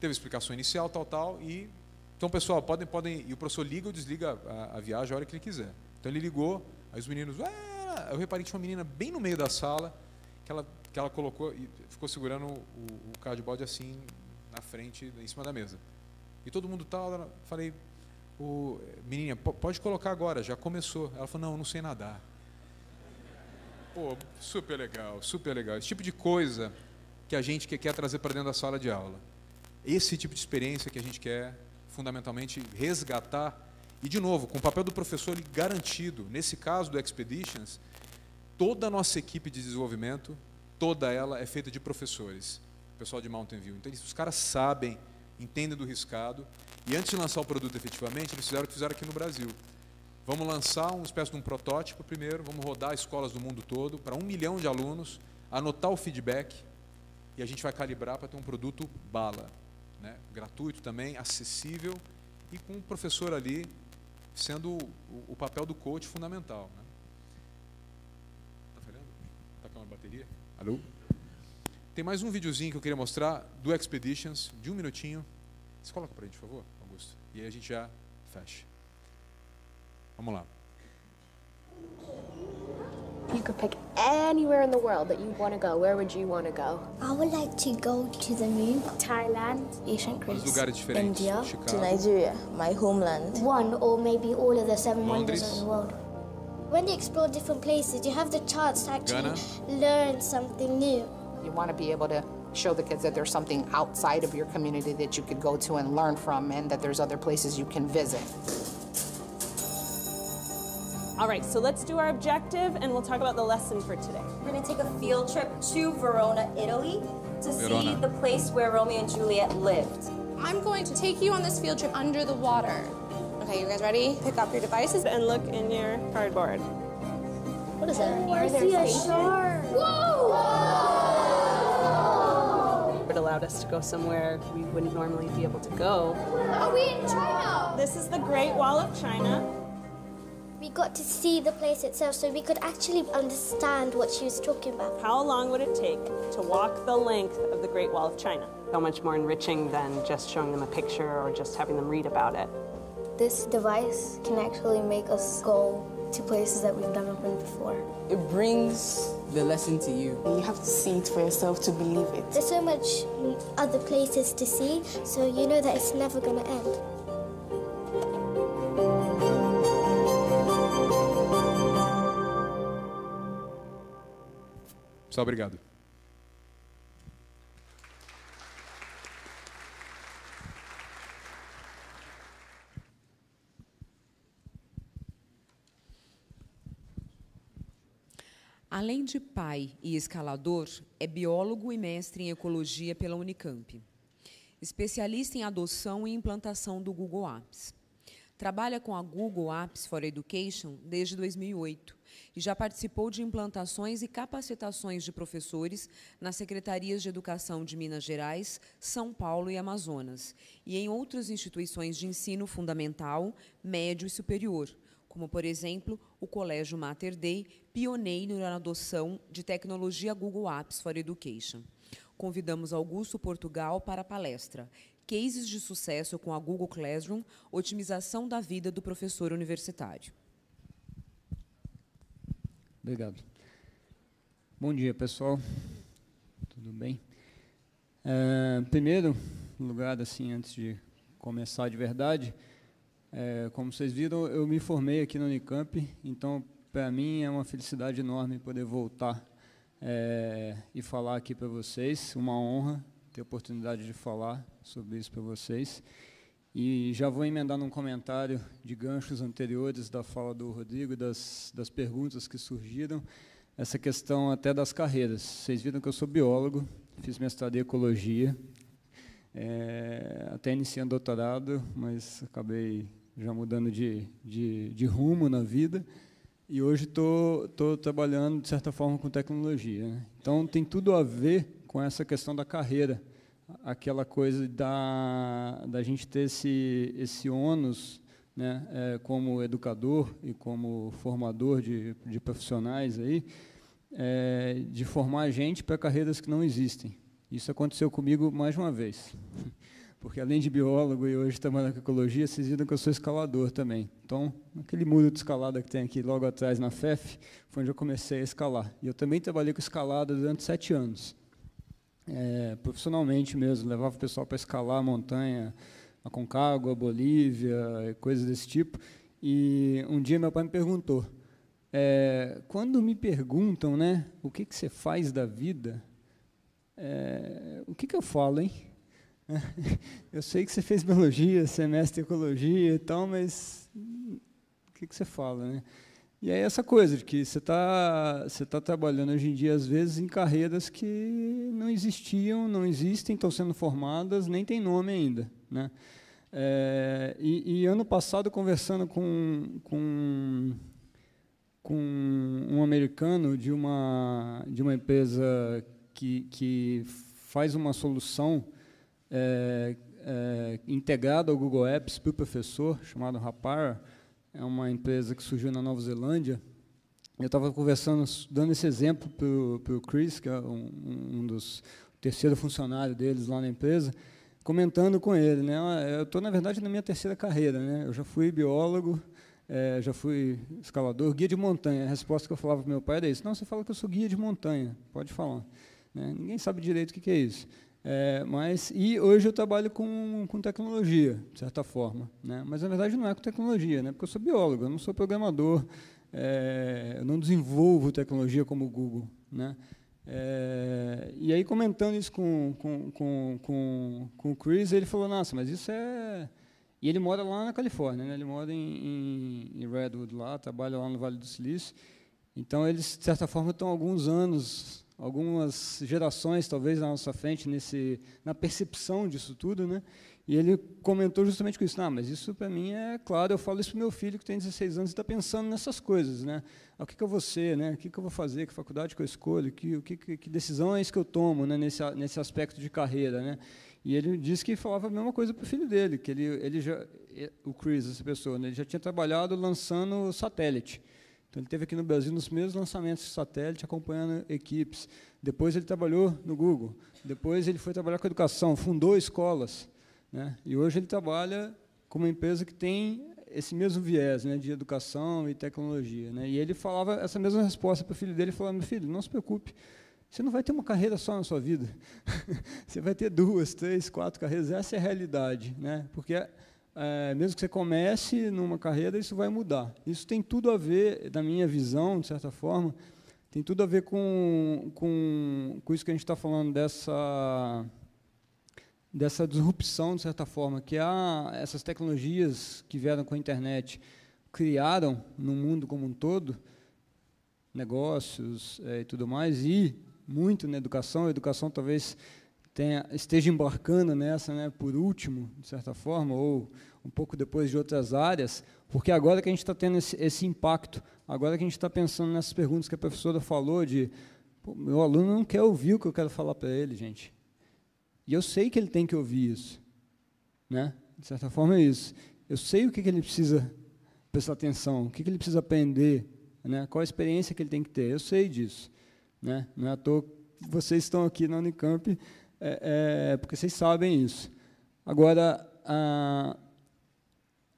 teve explicação inicial, tal, tal, e então pessoal podem, podem, e o professor liga ou desliga a, a viagem a hora que ele quiser. Então ele ligou, aí os meninos, Ué! eu reparei que tinha uma menina bem no meio da sala que ela, que ela colocou e ficou segurando o, o cardboard assim na frente, em cima da mesa. E todo mundo tal, falei, o menina, pode colocar agora, já começou. Ela falou, não, eu não sei nadar. Pô, super legal, super legal. Esse tipo de coisa que a gente quer trazer para dentro da sala de aula. Esse tipo de experiência que a gente quer fundamentalmente resgatar e de novo, com o papel do professor garantido. Nesse caso do Expeditions, toda a nossa equipe de desenvolvimento, toda ela é feita de professores, pessoal de Mountain View. Então, os caras sabem, entendem do riscado, e antes de lançar o produto efetivamente, eles fizeram o que fizeram aqui no Brasil. Vamos lançar uma espécie de um protótipo primeiro, vamos rodar escolas do mundo todo para um milhão de alunos, anotar o feedback e a gente vai calibrar para ter um produto bala, né? gratuito também, acessível e com o professor ali sendo o, o papel do coach fundamental. Né? Tá falhando? Tá com uma bateria? Alô? Tem mais um videozinho que eu queria mostrar do Expeditions, de um minutinho. Você coloca para a gente, por favor, Augusto? E aí a gente já fecha. Vamos lá. You could pick anywhere in the world that you want to go. Where would you want to go? I would like to go to the moon. Thailand, ancient Vários Greece. India, Chicago. to Nigeria, my homeland. One or maybe all of the seven wonders of the world. When you explore different places, you have the chance to actually Ghana. learn something new. You want to be able to show the kids that there's something outside of your community that you could go to and learn from, and that there's other places you can visit. All right, so let's do our objective and we'll talk about the lesson for today. We're going to take a field trip to Verona, Italy, to see the place where Romeo and Juliet lived. I'm going to take you on this field trip under the water. Okay, you guys ready? Pick up your devices. And look in your cardboard. What is that? I see a shark. It allowed us to go somewhere we wouldn't normally be able to go. Are we in China? This is the Great Wall of China. We got to see the place itself so we could actually understand what she was talking about. How long would it take to walk the length of the Great Wall of China? So much more enriching than just showing them a picture or just having them read about it. This device can actually make us go to places that we've never been before. It brings the lesson to you. You have to see it for yourself to believe it. There's so much other places to see, so you know that it's never going to end. Só obrigado. Além de pai e escalador, é biólogo e mestre em ecologia pela Unicamp. Especialista em adoção e implantação do Google Apps. Trabalha com a Google Apps for Education desde 2008 e já participou de implantações e capacitações de professores nas secretarias de Educação de Minas Gerais, São Paulo e Amazonas, e em outras instituições de ensino fundamental, médio e superior, como, por exemplo, o Colégio Mater Dei, pioneiro na adoção de tecnologia Google Apps for Education. Convidamos Augusto Portugal para a palestra Cases de sucesso com a Google Classroom, otimização da vida do professor universitário. Obrigado. Bom dia, pessoal. Tudo bem? É, primeiro lugar, assim, antes de começar de verdade, é, como vocês viram, eu me formei aqui na Unicamp, então, para mim, é uma felicidade enorme poder voltar é, e falar aqui para vocês. Uma honra ter a oportunidade de falar sobre isso para vocês. E já vou emendar num comentário de ganchos anteriores da fala do Rodrigo e das, das perguntas que surgiram, essa questão até das carreiras. Vocês viram que eu sou biólogo, fiz mestrado em ecologia, é, até iniciando doutorado, mas acabei já mudando de, de, de rumo na vida. E hoje estou trabalhando, de certa forma, com tecnologia. Né? Então, tem tudo a ver com essa questão da carreira, aquela coisa da, da gente ter esse, esse ônus né, é, como educador e como formador de, de profissionais aí, é, de formar gente para carreiras que não existem. Isso aconteceu comigo mais uma vez. Porque além de biólogo e hoje trabalhando com ecologia, vocês viram que eu sou escalador também. Então, aquele muro de escalada que tem aqui logo atrás na FEF, foi onde eu comecei a escalar. E eu também trabalhei com escalada durante sete anos. É, profissionalmente mesmo, levava o pessoal para escalar a montanha, a Concagua, Bolívia, coisas desse tipo. E um dia meu pai me perguntou, é, quando me perguntam né, o que, que você faz da vida, é, o que, que eu falo, hein? Eu sei que você fez biologia, semestre ecologia e tal, mas o que, que você fala, né? E aí essa coisa de que você está você tá trabalhando hoje em dia, às vezes, em carreiras que não existiam, não existem, estão sendo formadas, nem tem nome ainda. Né? É, e, e, ano passado, conversando com, com, com um americano de uma, de uma empresa que, que faz uma solução é, é, integrada ao Google Apps para o professor, chamado Rapara, é uma empresa que surgiu na Nova Zelândia. Eu estava conversando, dando esse exemplo para o Chris, que é um, um dos terceiro funcionário deles lá na empresa, comentando com ele, né? Eu estou na verdade na minha terceira carreira, né? Eu já fui biólogo, é, já fui escalador, guia de montanha. A resposta que eu falava para meu pai era isso: não, você fala que eu sou guia de montanha, pode falar. Né? Ninguém sabe direito o que, que é isso. É, mas e hoje eu trabalho com, com tecnologia, de certa forma, né? Mas na verdade não é com tecnologia, né? Porque eu sou biólogo, eu não sou programador, é, eu não desenvolvo tecnologia como o Google, né? É, e aí comentando isso com, com, com, com, com o Chris, ele falou, nossa, mas isso é... E ele mora lá na Califórnia, né? ele mora em, em, Redwood lá, trabalha lá no Vale do Silício. Então eles, de certa forma, estão alguns anos algumas gerações, talvez, na nossa frente, nesse, na percepção disso tudo, né? E ele comentou justamente com isso. Não, mas isso para mim é claro. Eu falo isso para meu filho que tem 16 anos e está pensando nessas coisas, né? Ah, o que, que eu vou ser, né? O que, que eu vou fazer? Que faculdade que eu escolho? Que, o que, que decisão é isso que eu tomo, né? Nesse nesse aspecto de carreira, né? E ele disse que falava a mesma coisa para o filho dele, que ele ele já o Chris, essa pessoa, né? ele já tinha trabalhado lançando satélite. Então, ele teve aqui no Brasil nos primeiros lançamentos de satélite, acompanhando equipes. Depois, ele trabalhou no Google. Depois, ele foi trabalhar com educação, fundou escolas. Né? E hoje, ele trabalha com uma empresa que tem esse mesmo viés né, de educação e tecnologia. Né? E ele falava essa mesma resposta para o filho dele, falando, meu filho, não se preocupe, você não vai ter uma carreira só na sua vida. você vai ter duas, três, quatro carreiras. Essa é a realidade. Né? Porque é, mesmo que você comece numa carreira, isso vai mudar. Isso tem tudo a ver, da minha visão, de certa forma, tem tudo a ver com, com, com isso que a gente está falando dessa dessa disrupção, de certa forma, que há essas tecnologias que vieram com a internet criaram no mundo como um todo, negócios é, e tudo mais, e muito na educação. A educação talvez tenha, esteja embarcando nessa, né, por último, de certa forma, ou um pouco depois de outras áreas, porque agora que a gente está tendo esse, esse, impacto, agora que a gente está pensando nessas perguntas que a professora falou de meu aluno não quer ouvir o que eu quero falar para ele, gente. E eu sei que ele tem que ouvir isso. Né? De certa forma é isso. Eu sei o que, que ele precisa prestar atenção, o que, que ele precisa aprender, né? qual a experiência que ele tem que ter. Eu sei disso. Né? Não é à toa que vocês estão aqui na Unicamp é, é, porque vocês sabem isso. Agora, a,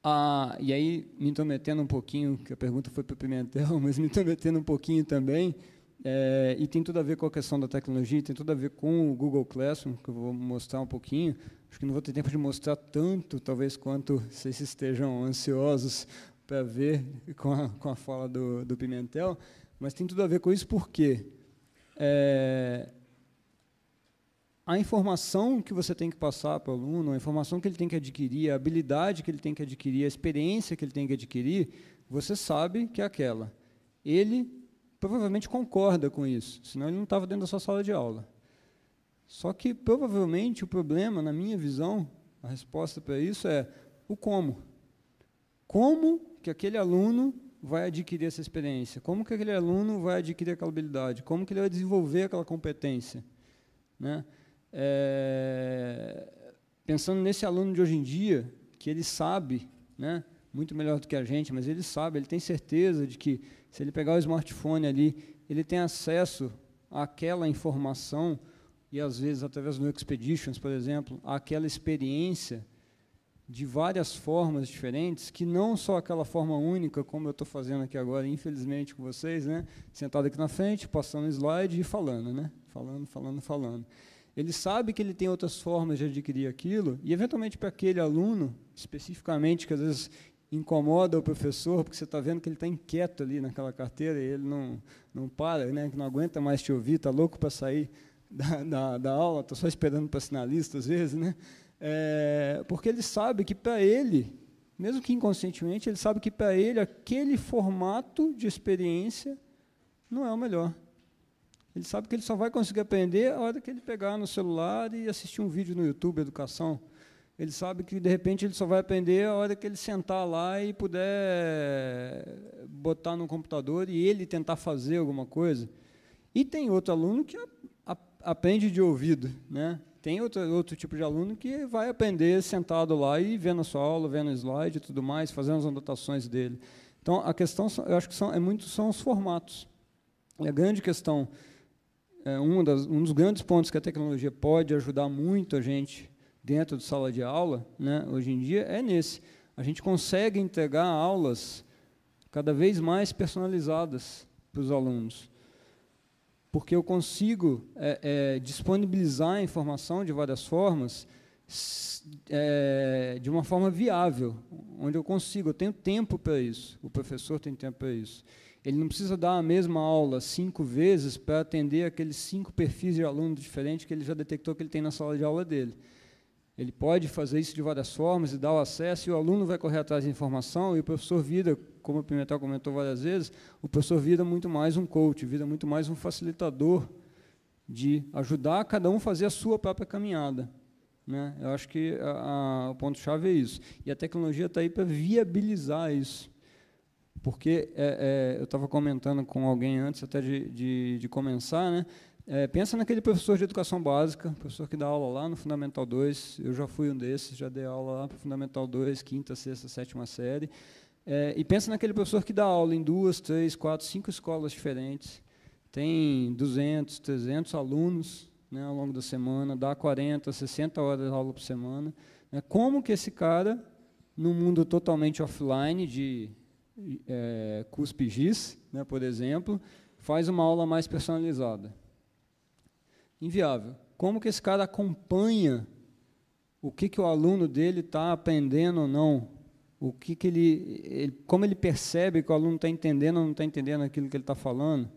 a, e aí, me intrometendo um pouquinho, que a pergunta foi para o Pimentel, mas me intrometendo um pouquinho também, é, e tem tudo a ver com a questão da tecnologia, tem tudo a ver com o Google Classroom, que eu vou mostrar um pouquinho. Acho que não vou ter tempo de mostrar tanto, talvez, quanto vocês estejam ansiosos para ver com a, com a fala do, do Pimentel, mas tem tudo a ver com isso porque é, a informação que você tem que passar para o aluno, a informação que ele tem que adquirir, a habilidade que ele tem que adquirir, a experiência que ele tem que adquirir, você sabe que é aquela. Ele provavelmente concorda com isso, senão ele não estava dentro da sua sala de aula. Só que provavelmente o problema, na minha visão, a resposta para isso é o como. Como que aquele aluno vai adquirir essa experiência? Como que aquele aluno vai adquirir aquela habilidade? Como que ele vai desenvolver aquela competência? Né? É, pensando nesse aluno de hoje em dia, que ele sabe, né, muito melhor do que a gente, mas ele sabe, ele tem certeza de que se ele pegar o smartphone ali, ele tem acesso àquela informação e às vezes através do Expeditions, por exemplo, àquela experiência de várias formas diferentes, que não só aquela forma única, como eu estou fazendo aqui agora, infelizmente com vocês, né, sentado aqui na frente, passando slide e falando, né, falando, falando, falando. Ele sabe que ele tem outras formas de adquirir aquilo, e eventualmente para aquele aluno, especificamente, que às vezes incomoda o professor, porque você está vendo que ele está inquieto ali naquela carteira e ele não, não para, né, que não aguenta mais te ouvir, está louco para sair da, da, da aula, estou só esperando para sinalista às vezes, né? É, porque ele sabe que para ele, mesmo que inconscientemente, ele sabe que para ele aquele formato de experiência não é o melhor. Ele sabe que ele só vai conseguir aprender a hora que ele pegar no celular e assistir um vídeo no YouTube, educação. Ele sabe que, de repente, ele só vai aprender a hora que ele sentar lá e puder botar no computador e ele tentar fazer alguma coisa. E tem outro aluno que aprende de ouvido, né? Tem outro, outro tipo de aluno que vai aprender sentado lá e vendo a sua aula, vendo o slide e tudo mais, fazendo as anotações dele. Então, a questão, eu acho que são, é muito são os formatos. E a grande questão, é, um, das, um dos grandes pontos que a tecnologia pode ajudar muito a gente dentro de sala de aula, né, hoje em dia, é nesse. A gente consegue entregar aulas cada vez mais personalizadas para os alunos porque eu consigo é, é, disponibilizar a informação de várias formas, é, de uma forma viável, onde eu consigo, eu tenho tempo para isso, o professor tem tempo para isso. Ele não precisa dar a mesma aula cinco vezes para atender aqueles cinco perfis de aluno diferentes que ele já detectou que ele tem na sala de aula dele. Ele pode fazer isso de várias formas e dar o acesso, e o aluno vai correr atrás da informação, e o professor vira, como o Pimentel comentou várias vezes, o professor vira muito mais um coach, vira muito mais um facilitador de ajudar cada um a fazer a sua própria caminhada. Né? Eu acho que a, a, o ponto-chave é isso. E a tecnologia está aí para viabilizar isso. Porque é, é, eu estava comentando com alguém antes até de, de, de começar, né? É, pensa naquele professor de educação básica, professor que dá aula lá no Fundamental 2, eu já fui um desses, já dei aula lá para o Fundamental 2, quinta, sexta, sétima série. É, e pensa naquele professor que dá aula em duas, três, quatro, cinco escolas diferentes, tem 200, 300 alunos né, ao longo da semana, dá 40, 60 horas de aula por semana. Né, como que esse cara, num mundo totalmente offline, de é, CUSP-GIS, né, por exemplo, faz uma aula mais personalizada? inviável. Como que esse cara acompanha o que, que o aluno dele está aprendendo ou não? O que, que ele, ele, como ele percebe que o aluno está entendendo ou não está entendendo aquilo que ele está falando?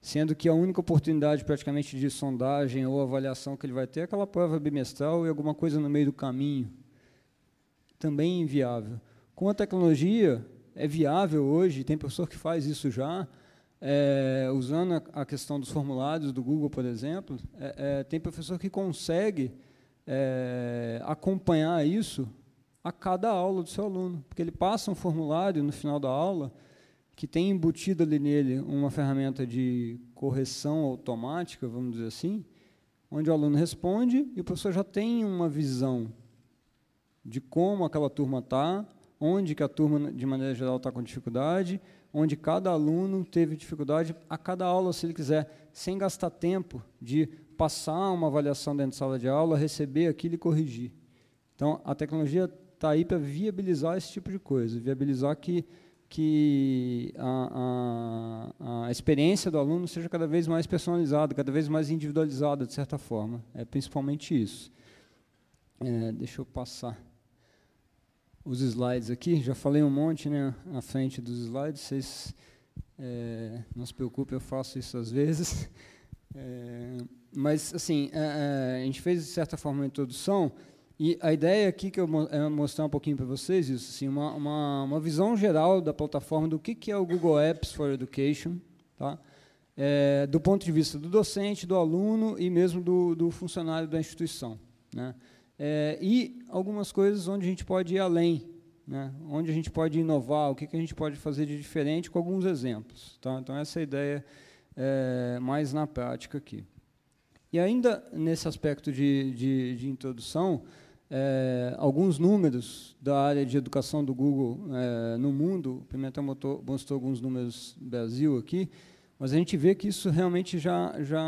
Sendo que a única oportunidade praticamente de sondagem ou avaliação que ele vai ter é aquela prova bimestral e alguma coisa no meio do caminho. Também inviável. Com a tecnologia, é viável hoje, tem professor que faz isso já, é, usando a, a, questão dos formulários do Google, por exemplo, é, é, tem professor que consegue é, acompanhar isso a cada aula do seu aluno, porque ele passa um formulário no final da aula que tem embutido ali nele uma ferramenta de correção automática, vamos dizer assim, onde o aluno responde e o professor já tem uma visão de como aquela turma está, onde que a turma, de maneira geral, está com dificuldade, onde cada aluno teve dificuldade a cada aula, se ele quiser, sem gastar tempo de passar uma avaliação dentro da sala de aula, receber aquilo e corrigir. Então, a tecnologia está aí para viabilizar esse tipo de coisa, viabilizar que, que a, a, a, experiência do aluno seja cada vez mais personalizada, cada vez mais individualizada, de certa forma. É principalmente isso. É, deixa eu passar os slides aqui. Já falei um monte né, à frente dos slides. Vocês é, não se preocupem, eu faço isso às vezes. É, mas, assim, a, é, é, a, gente fez, de certa forma, uma introdução. E a ideia aqui que eu é mostrar um pouquinho para vocês, isso, assim, uma, uma, uma, visão geral da plataforma do que, que é o Google Apps for Education, tá? É, do ponto de vista do docente, do aluno e mesmo do, do funcionário da instituição. Né? É, e algumas coisas onde a gente pode ir além, né? onde a gente pode inovar, o que, que a gente pode fazer de diferente com alguns exemplos. Tá? Então, essa é a ideia é, mais na prática aqui. E ainda nesse aspecto de, de, de introdução, é, alguns números da área de educação do Google é, no mundo, o Pimentel mostrou, mostrou alguns números do Brasil aqui, mas a gente vê que isso realmente já, já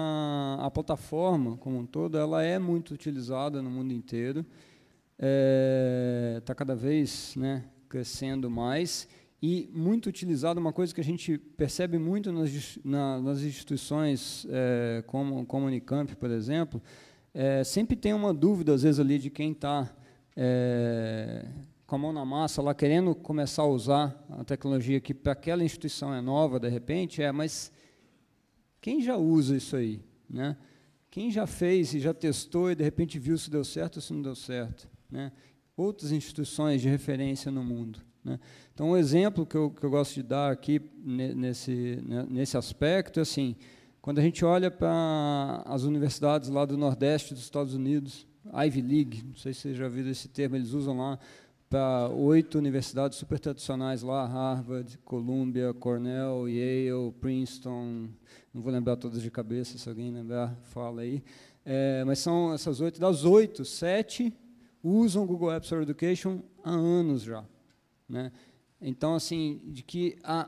a plataforma como um todo, ela é muito utilizada no mundo inteiro, está é, tá cada vez né, crescendo mais. E muito utilizada, uma coisa que a gente percebe muito nas, na, nas instituições é, como, como Unicamp, por exemplo, é, sempre tem uma dúvida, às vezes, ali de quem está é, com a mão na massa, lá querendo começar a usar a tecnologia que para aquela instituição é nova, de repente, é, mas quem já usa isso aí? Né? Quem já fez e já testou e de repente viu se deu certo ou se não deu certo? Né? Outras instituições de referência no mundo. Né? Então, um exemplo que eu, que eu gosto de dar aqui nesse, né, nesse aspecto é assim, quando a gente olha para as universidades lá do Nordeste dos Estados Unidos, Ivy League, não sei se vocês já viram esse termo, eles usam lá para oito universidades super tradicionais lá, Harvard, Columbia, Cornell, Yale, Princeton, não vou lembrar todas de cabeça, se alguém lembrar, fala aí. É, mas são essas oito, das oito, sete usam o Google Apps for Education há anos já. Né? Então, assim, de que a,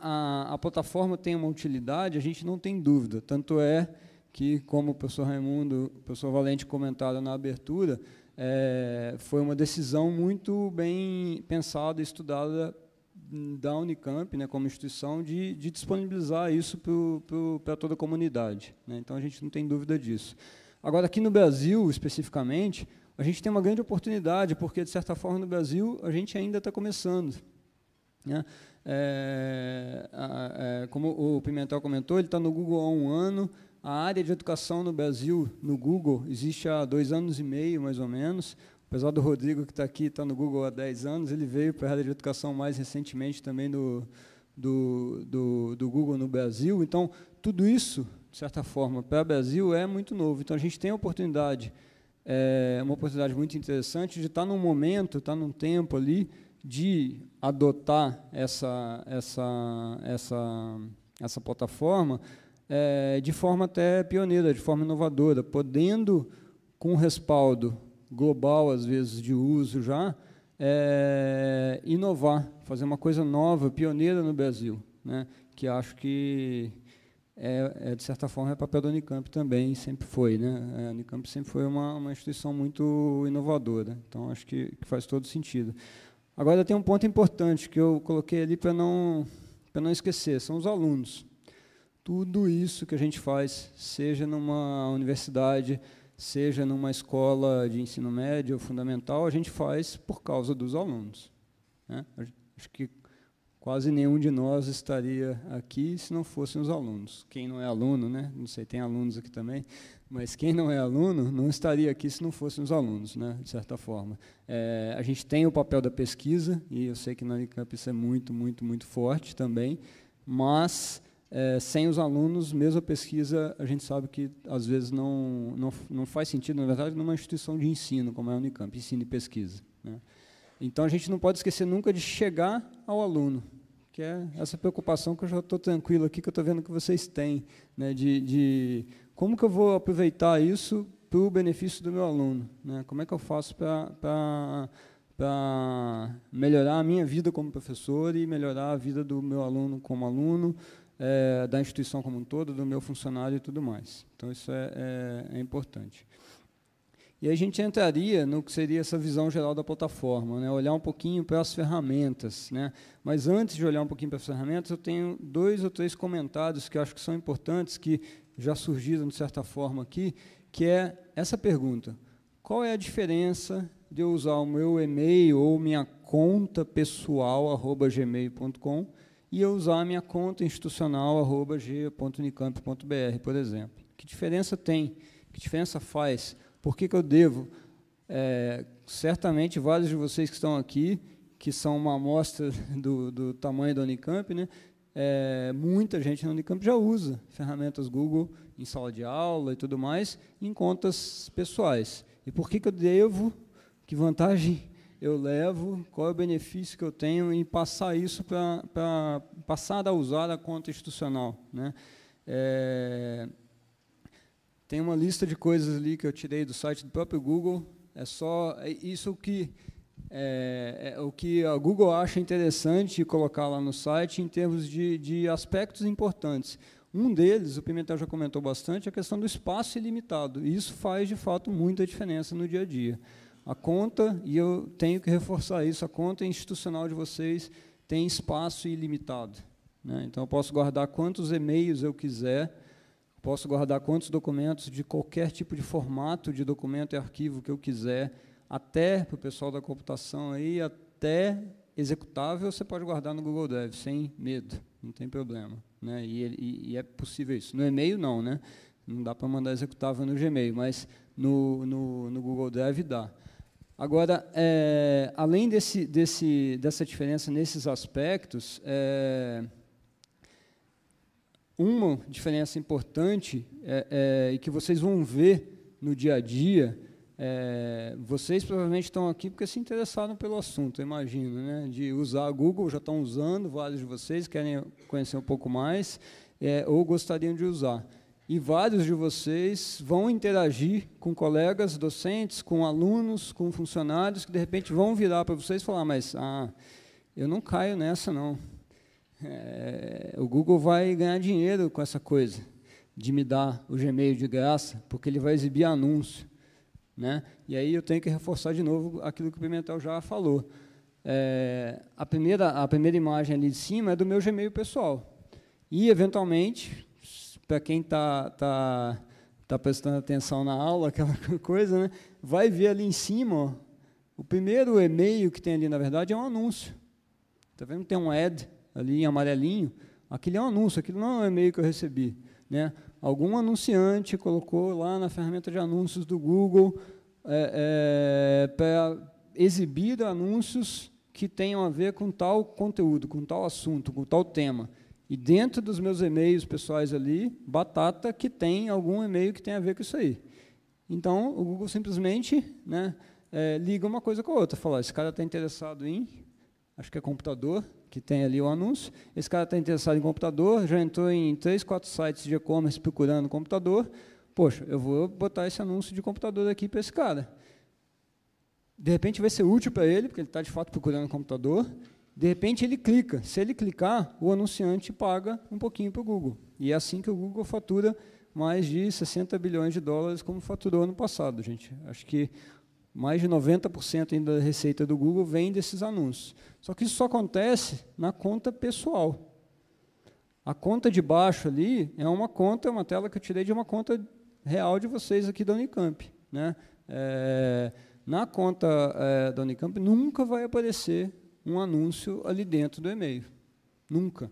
a, a, plataforma tem uma utilidade, a gente não tem dúvida. Tanto é que, como o professor Raimundo, o professor Valente comentaram na abertura, é, foi uma decisão muito bem pensada estudada da Unicamp, né, como instituição, de, de disponibilizar isso para toda a comunidade. Né? Então, a gente não tem dúvida disso. Agora, aqui no Brasil, especificamente, a gente tem uma grande oportunidade, porque, de certa forma, no Brasil, a gente ainda está começando. Né? É, é, como o Pimentel comentou, ele está no Google há um ano, a área de educação no Brasil, no Google, existe há dois anos e meio, mais ou menos. Apesar do Rodrigo, que está aqui, está no Google há 10 anos, ele veio para a área de educação mais recentemente também do, do, do, do Google no Brasil. Então, tudo isso, de certa forma, para o Brasil é muito novo. Então, a gente tem a oportunidade é uma oportunidade muito interessante de estar num momento, estar num tempo ali, de adotar essa, essa, essa, essa plataforma é, de forma até pioneira, de forma inovadora, podendo, com respaldo global, às vezes, de uso já, é, inovar, fazer uma coisa nova, pioneira no Brasil, né, que acho que é, é, de certa forma, é papel da Unicamp também, sempre foi. Né? É, a Unicamp sempre foi uma, uma instituição muito inovadora, então acho que, que, faz todo sentido. Agora, tem um ponto importante que eu coloquei ali para não, não esquecer, são os alunos. Tudo isso que a gente faz, seja numa universidade, seja numa escola de ensino médio ou fundamental, a gente faz por causa dos alunos. Né? Acho que quase nenhum de nós estaria aqui se não fossem os alunos. Quem não é aluno, né? Não sei, tem alunos aqui também, mas quem não é aluno não estaria aqui se não fossem os alunos, né? De certa forma. É, a gente tem o papel da pesquisa e eu sei que na Unicamp isso é muito, muito, muito forte também, mas é, sem os alunos, mesmo a pesquisa, a gente sabe que às vezes não, não, não faz sentido, na verdade, numa instituição de ensino como é a Unicamp, ensino e pesquisa. Né? Então a gente não pode esquecer nunca de chegar ao aluno que é essa preocupação que eu já estou tranquilo aqui, que eu estou vendo que vocês têm, né, de, de como que eu vou aproveitar isso para o benefício do meu aluno, né? Como é que eu faço para melhorar a minha vida como professor e melhorar a vida do meu aluno como aluno, é, da instituição como um todo, do meu funcionário e tudo mais. Então isso é, é, é importante. E a gente entraria no que seria essa visão geral da plataforma, né? olhar um pouquinho para as ferramentas. Né? Mas antes de olhar um pouquinho para as ferramentas, eu tenho dois ou três comentários que acho que são importantes, que já surgiram de certa forma aqui, que é essa pergunta. Qual é a diferença de eu usar o meu e-mail ou minha conta pessoal, gmail.com, e eu usar a minha conta institucional, g.unicamp.br, por exemplo? Que diferença tem? Que diferença faz? Por que, que eu devo? É, certamente, vários de vocês que estão aqui, que são uma amostra do, do tamanho da Unicamp, né, é, muita gente na Unicamp já usa ferramentas Google em sala de aula e tudo mais, em contas pessoais. E por que, que eu devo? Que vantagem eu levo? Qual é o benefício que eu tenho em passar isso para passar a usar a conta institucional? Né? É, tem uma lista de coisas ali que eu tirei do site do próprio Google. É só é isso que é, é, o que a Google acha interessante colocar lá no site em termos de, de aspectos importantes. Um deles, o Pimentel já comentou bastante, é a questão do espaço ilimitado. Isso faz, de fato, muita diferença no dia a dia. A conta, e eu tenho que reforçar isso, a conta institucional de vocês tem espaço ilimitado. Né? Então, eu posso guardar quantos e-mails eu quiser, Posso guardar quantos documentos de qualquer tipo de formato de documento e arquivo que eu quiser, até para o pessoal da computação aí, até executável, você pode guardar no Google Drive sem medo, não tem problema, né? E, e, e é possível isso. No e-mail não, né? Não dá para mandar executável no Gmail, mas no, no, no Google Drive dá. Agora, é, além desse, desse, dessa diferença nesses aspectos, é, uma diferença importante é, é, e que vocês vão ver no dia a dia, é, vocês provavelmente estão aqui porque se interessaram pelo assunto, imagino, né? de usar a Google, já estão usando, vários de vocês querem conhecer um pouco mais, é, ou gostariam de usar. E vários de vocês vão interagir com colegas docentes, com alunos, com funcionários, que de repente vão virar para vocês e falar, mas ah, eu não caio nessa, não é, o Google vai ganhar dinheiro com essa coisa de me dar o Gmail de graça, porque ele vai exibir anúncio. Né? E aí eu tenho que reforçar de novo aquilo que o Pimentel já falou. É, a, primeira, a primeira imagem ali de cima é do meu Gmail pessoal. E, eventualmente, para quem está tá, tá prestando atenção na aula, aquela coisa, né, vai ver ali em cima, ó, o primeiro e-mail que tem ali, na verdade, é um anúncio. Está vendo? Tem um ad ali em amarelinho, aquele é um anúncio, aquilo não é um e-mail que eu recebi. Né? Algum anunciante colocou lá na ferramenta de anúncios do Google é, é, para exibir anúncios que tenham a ver com tal conteúdo, com tal assunto, com tal tema. E dentro dos meus e-mails pessoais ali, batata que tem algum e-mail que tem a ver com isso aí. Então, o Google simplesmente né, é, liga uma coisa com a outra. Fala, esse cara está interessado em, acho que é computador, que tem ali o anúncio. Esse cara está interessado em computador, já entrou em três, quatro sites de e-commerce procurando computador. Poxa, eu vou botar esse anúncio de computador aqui para esse cara. De repente vai ser útil para ele, porque ele está de fato procurando computador. De repente ele clica. Se ele clicar, o anunciante paga um pouquinho para o Google. E é assim que o Google fatura mais de 60 bilhões de dólares, como faturou ano passado, gente. Acho que mais de 90% ainda da receita do Google vem desses anúncios. Só que isso só acontece na conta pessoal. A conta de baixo ali é uma conta, é uma tela que eu tirei de uma conta real de vocês aqui da Unicamp. Né? É, na conta é, da Unicamp nunca vai aparecer um anúncio ali dentro do e-mail. Nunca.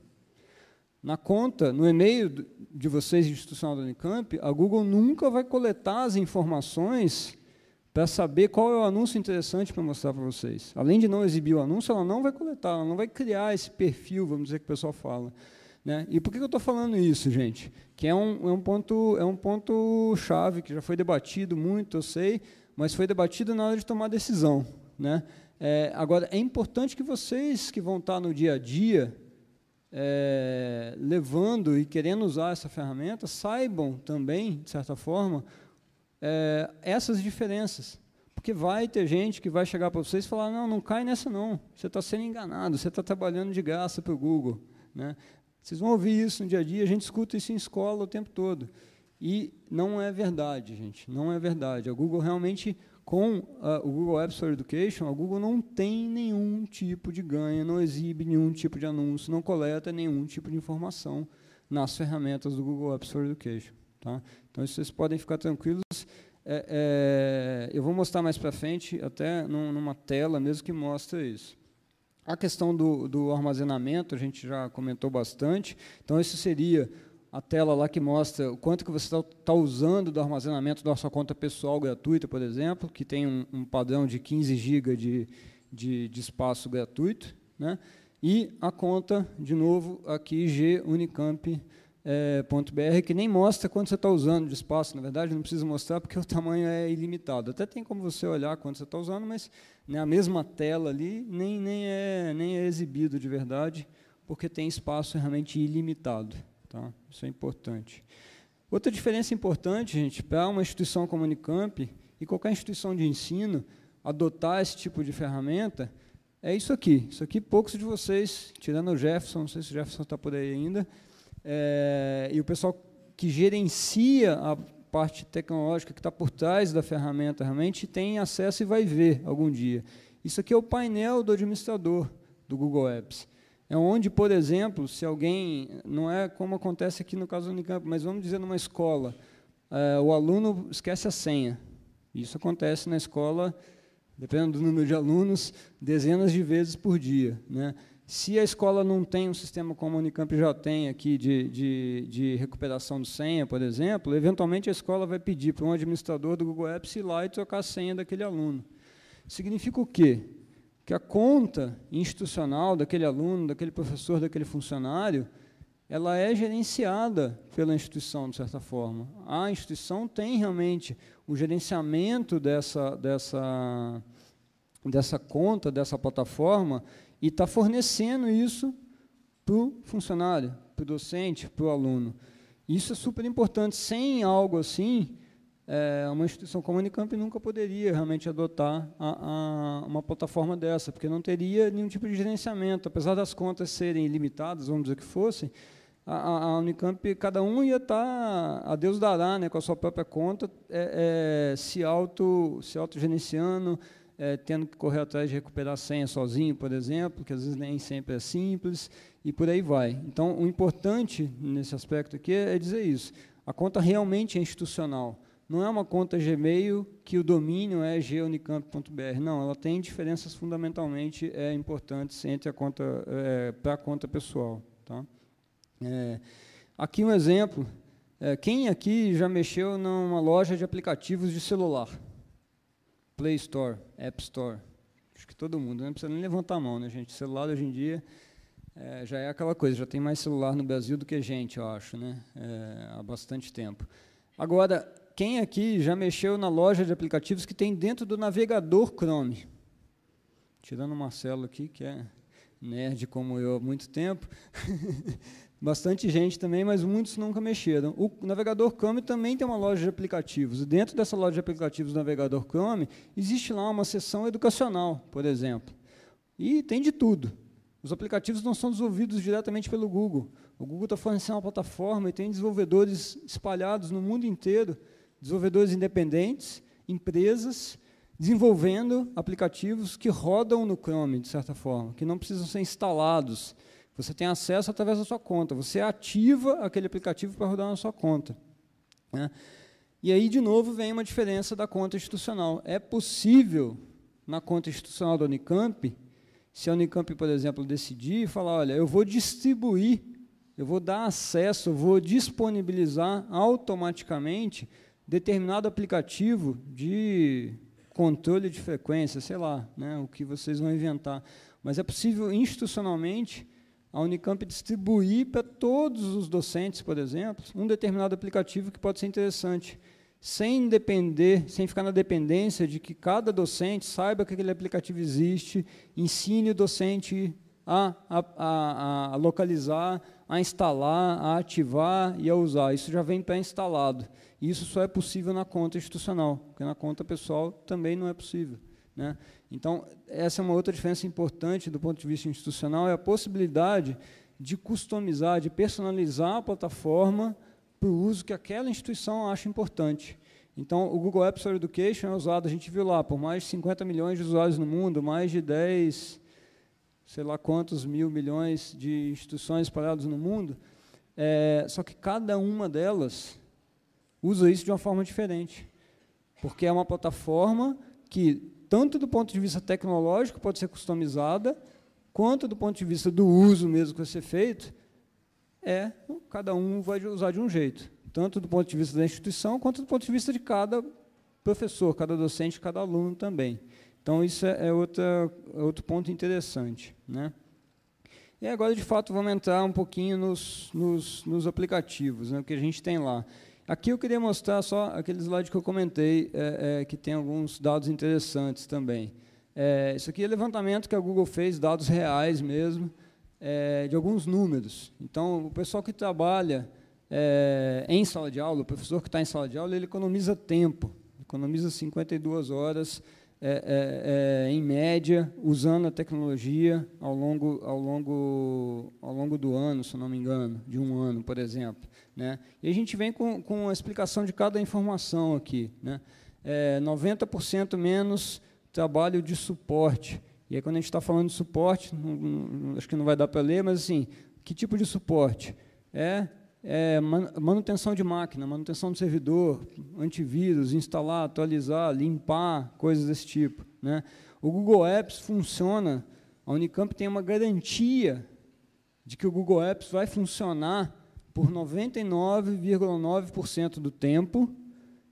Na conta, no e-mail de vocês, institucional da Unicamp, a Google nunca vai coletar as informações para saber qual é o anúncio interessante para mostrar para vocês. Além de não exibir o anúncio, ela não vai coletar, ela não vai criar esse perfil, vamos dizer que o pessoal fala. Né? E por que eu estou falando isso, gente? Que é um, é um ponto é um ponto chave que já foi debatido muito, eu sei, mas foi debatido na hora de tomar decisão. Né? É, agora é importante que vocês que vão estar no dia a dia é, levando e querendo usar essa ferramenta saibam também, de certa forma, é, essas diferenças. Porque vai ter gente que vai chegar para vocês e falar, não, não cai nessa não, você está sendo enganado, você está trabalhando de graça para o Google. Né? Vocês vão ouvir isso no dia a dia, a gente escuta isso em escola o tempo todo. E não é verdade, gente, não é verdade. A Google realmente, com uh, o Google Apps for Education, a Google não tem nenhum tipo de ganho, não exibe nenhum tipo de anúncio, não coleta nenhum tipo de informação nas ferramentas do Google Apps for Education. Tá? Então, vocês podem ficar tranquilos. É, é, eu vou mostrar mais para frente, até num, numa tela mesmo que mostra isso. A questão do, do armazenamento, a gente já comentou bastante. Então, isso seria a tela lá que mostra o quanto que você está tá usando do armazenamento da sua conta pessoal gratuita, por exemplo, que tem um, um padrão de 15 GB de, de, de, espaço gratuito. Né? E a conta, de novo, aqui, G Unicamp é, que nem mostra quanto você está usando de espaço, na verdade, não precisa mostrar porque o tamanho é ilimitado. Até tem como você olhar quanto você está usando, mas né, a mesma tela ali nem, nem, é, nem é exibido de verdade, porque tem espaço realmente ilimitado. Tá? Isso é importante. Outra diferença importante, gente, para uma instituição como a Unicamp e qualquer instituição de ensino adotar esse tipo de ferramenta, é isso aqui. Isso aqui poucos de vocês, tirando o Jefferson, não sei se o Jefferson está por aí ainda, é, e o pessoal que gerencia a parte tecnológica que está por trás da ferramenta realmente tem acesso e vai ver algum dia. Isso aqui é o painel do administrador do Google Apps. É onde, por exemplo, se alguém, não é como acontece aqui no caso do Unicamp, mas vamos dizer numa escola, é, o aluno esquece a senha. Isso acontece na escola, dependendo do número de alunos, dezenas de vezes por dia. Né? Se a escola não tem um sistema como a Unicamp já tem aqui de, de, de recuperação de senha, por exemplo, eventualmente a escola vai pedir para um administrador do Google Apps ir lá e trocar a senha daquele aluno. Significa o quê? Que a conta institucional daquele aluno, daquele professor, daquele funcionário, ela é gerenciada pela instituição, de certa forma. A instituição tem realmente o gerenciamento dessa, dessa, dessa conta, dessa plataforma, e está fornecendo isso para o funcionário, para o docente, para o aluno. Isso é super importante. Sem algo assim, é, uma instituição como a Unicamp nunca poderia realmente adotar a, a, uma plataforma dessa, porque não teria nenhum tipo de gerenciamento. Apesar das contas serem limitadas, vamos dizer que fossem, a, a Unicamp, cada um ia estar, tá, a Deus dará, né, com a sua própria conta, é, é, se auto se autogerenciando, é, tendo que correr atrás de recuperar a senha sozinho, por exemplo, que às vezes nem sempre é simples, e por aí vai. Então, o importante nesse aspecto aqui é dizer isso. A conta realmente é institucional. Não é uma conta Gmail que o domínio é gunicamp.br. Não, ela tem diferenças fundamentalmente é, importantes entre a conta é, para a conta pessoal. Tá? É, aqui um exemplo. É, quem aqui já mexeu numa loja de aplicativos de celular? Play Store, App Store. Acho que todo mundo, não precisa nem levantar a mão, né, gente? Celular hoje em dia é, já é aquela coisa, já tem mais celular no Brasil do que gente, eu acho, né? É, há bastante tempo. Agora, quem aqui já mexeu na loja de aplicativos que tem dentro do navegador Chrome? Tirando o Marcelo aqui, que é nerd como eu há muito tempo. Bastante gente também, mas muitos nunca mexeram. O navegador Chrome também tem uma loja de aplicativos. Dentro dessa loja de aplicativos do navegador Chrome, existe lá uma seção educacional, por exemplo. E tem de tudo. Os aplicativos não são desenvolvidos diretamente pelo Google. O Google está fornecendo uma plataforma e tem desenvolvedores espalhados no mundo inteiro, desenvolvedores independentes, empresas, desenvolvendo aplicativos que rodam no Chrome, de certa forma, que não precisam ser instalados você tem acesso através da sua conta. Você ativa aquele aplicativo para rodar na sua conta. Né? E aí, de novo, vem uma diferença da conta institucional. É possível, na conta institucional da Unicamp, se a Unicamp, por exemplo, decidir e falar, olha, eu vou distribuir, eu vou dar acesso, eu vou disponibilizar automaticamente determinado aplicativo de controle de frequência, sei lá, né, o que vocês vão inventar. Mas é possível institucionalmente a Unicamp distribuir para todos os docentes, por exemplo, um determinado aplicativo que pode ser interessante, sem depender, sem ficar na dependência de que cada docente saiba que aquele aplicativo existe, ensine o docente a, a, a, a localizar, a instalar, a ativar e a usar. Isso já vem pré-instalado. Isso só é possível na conta institucional, porque na conta pessoal também não é possível. Né? Então, essa é uma outra diferença importante do ponto de vista institucional, é a possibilidade de customizar, de personalizar a plataforma para o uso que aquela instituição acha importante. Então, o Google Apps for Education é usado, a gente viu lá, por mais de 50 milhões de usuários no mundo, mais de 10, sei lá quantos mil milhões de instituições espalhadas no mundo, é, só que cada uma delas usa isso de uma forma diferente, porque é uma plataforma que tanto do ponto de vista tecnológico, pode ser customizada, quanto do ponto de vista do uso mesmo que vai ser feito, é cada um vai usar de um jeito, tanto do ponto de vista da instituição, quanto do ponto de vista de cada professor, cada docente, cada aluno também. Então, isso é, é, outra, é outro ponto interessante. Né? E agora, de fato, vamos entrar um pouquinho nos, nos, nos aplicativos, né, que a gente tem lá. Aqui eu queria mostrar só aquele slide que eu comentei, é, é, que tem alguns dados interessantes também. É, isso aqui é levantamento que a Google fez, dados reais mesmo, é, de alguns números. Então, o pessoal que trabalha é, em sala de aula, o professor que está em sala de aula, ele economiza tempo, economiza 52 horas é, é, é, em média, usando a tecnologia ao longo, ao, longo, ao longo do ano, se não me engano, de um ano, por exemplo. Né? E a gente vem com, com a explicação de cada informação aqui. Né? É, 90% menos trabalho de suporte. E aí, quando a gente está falando de suporte, não, não, acho que não vai dar para ler, mas assim, que tipo de suporte? É é, manutenção de máquina, manutenção do servidor, antivírus, instalar, atualizar, limpar, coisas desse tipo. Né? O Google Apps funciona A Unicamp tem uma garantia de que o Google Apps vai funcionar por 99,9% do tempo,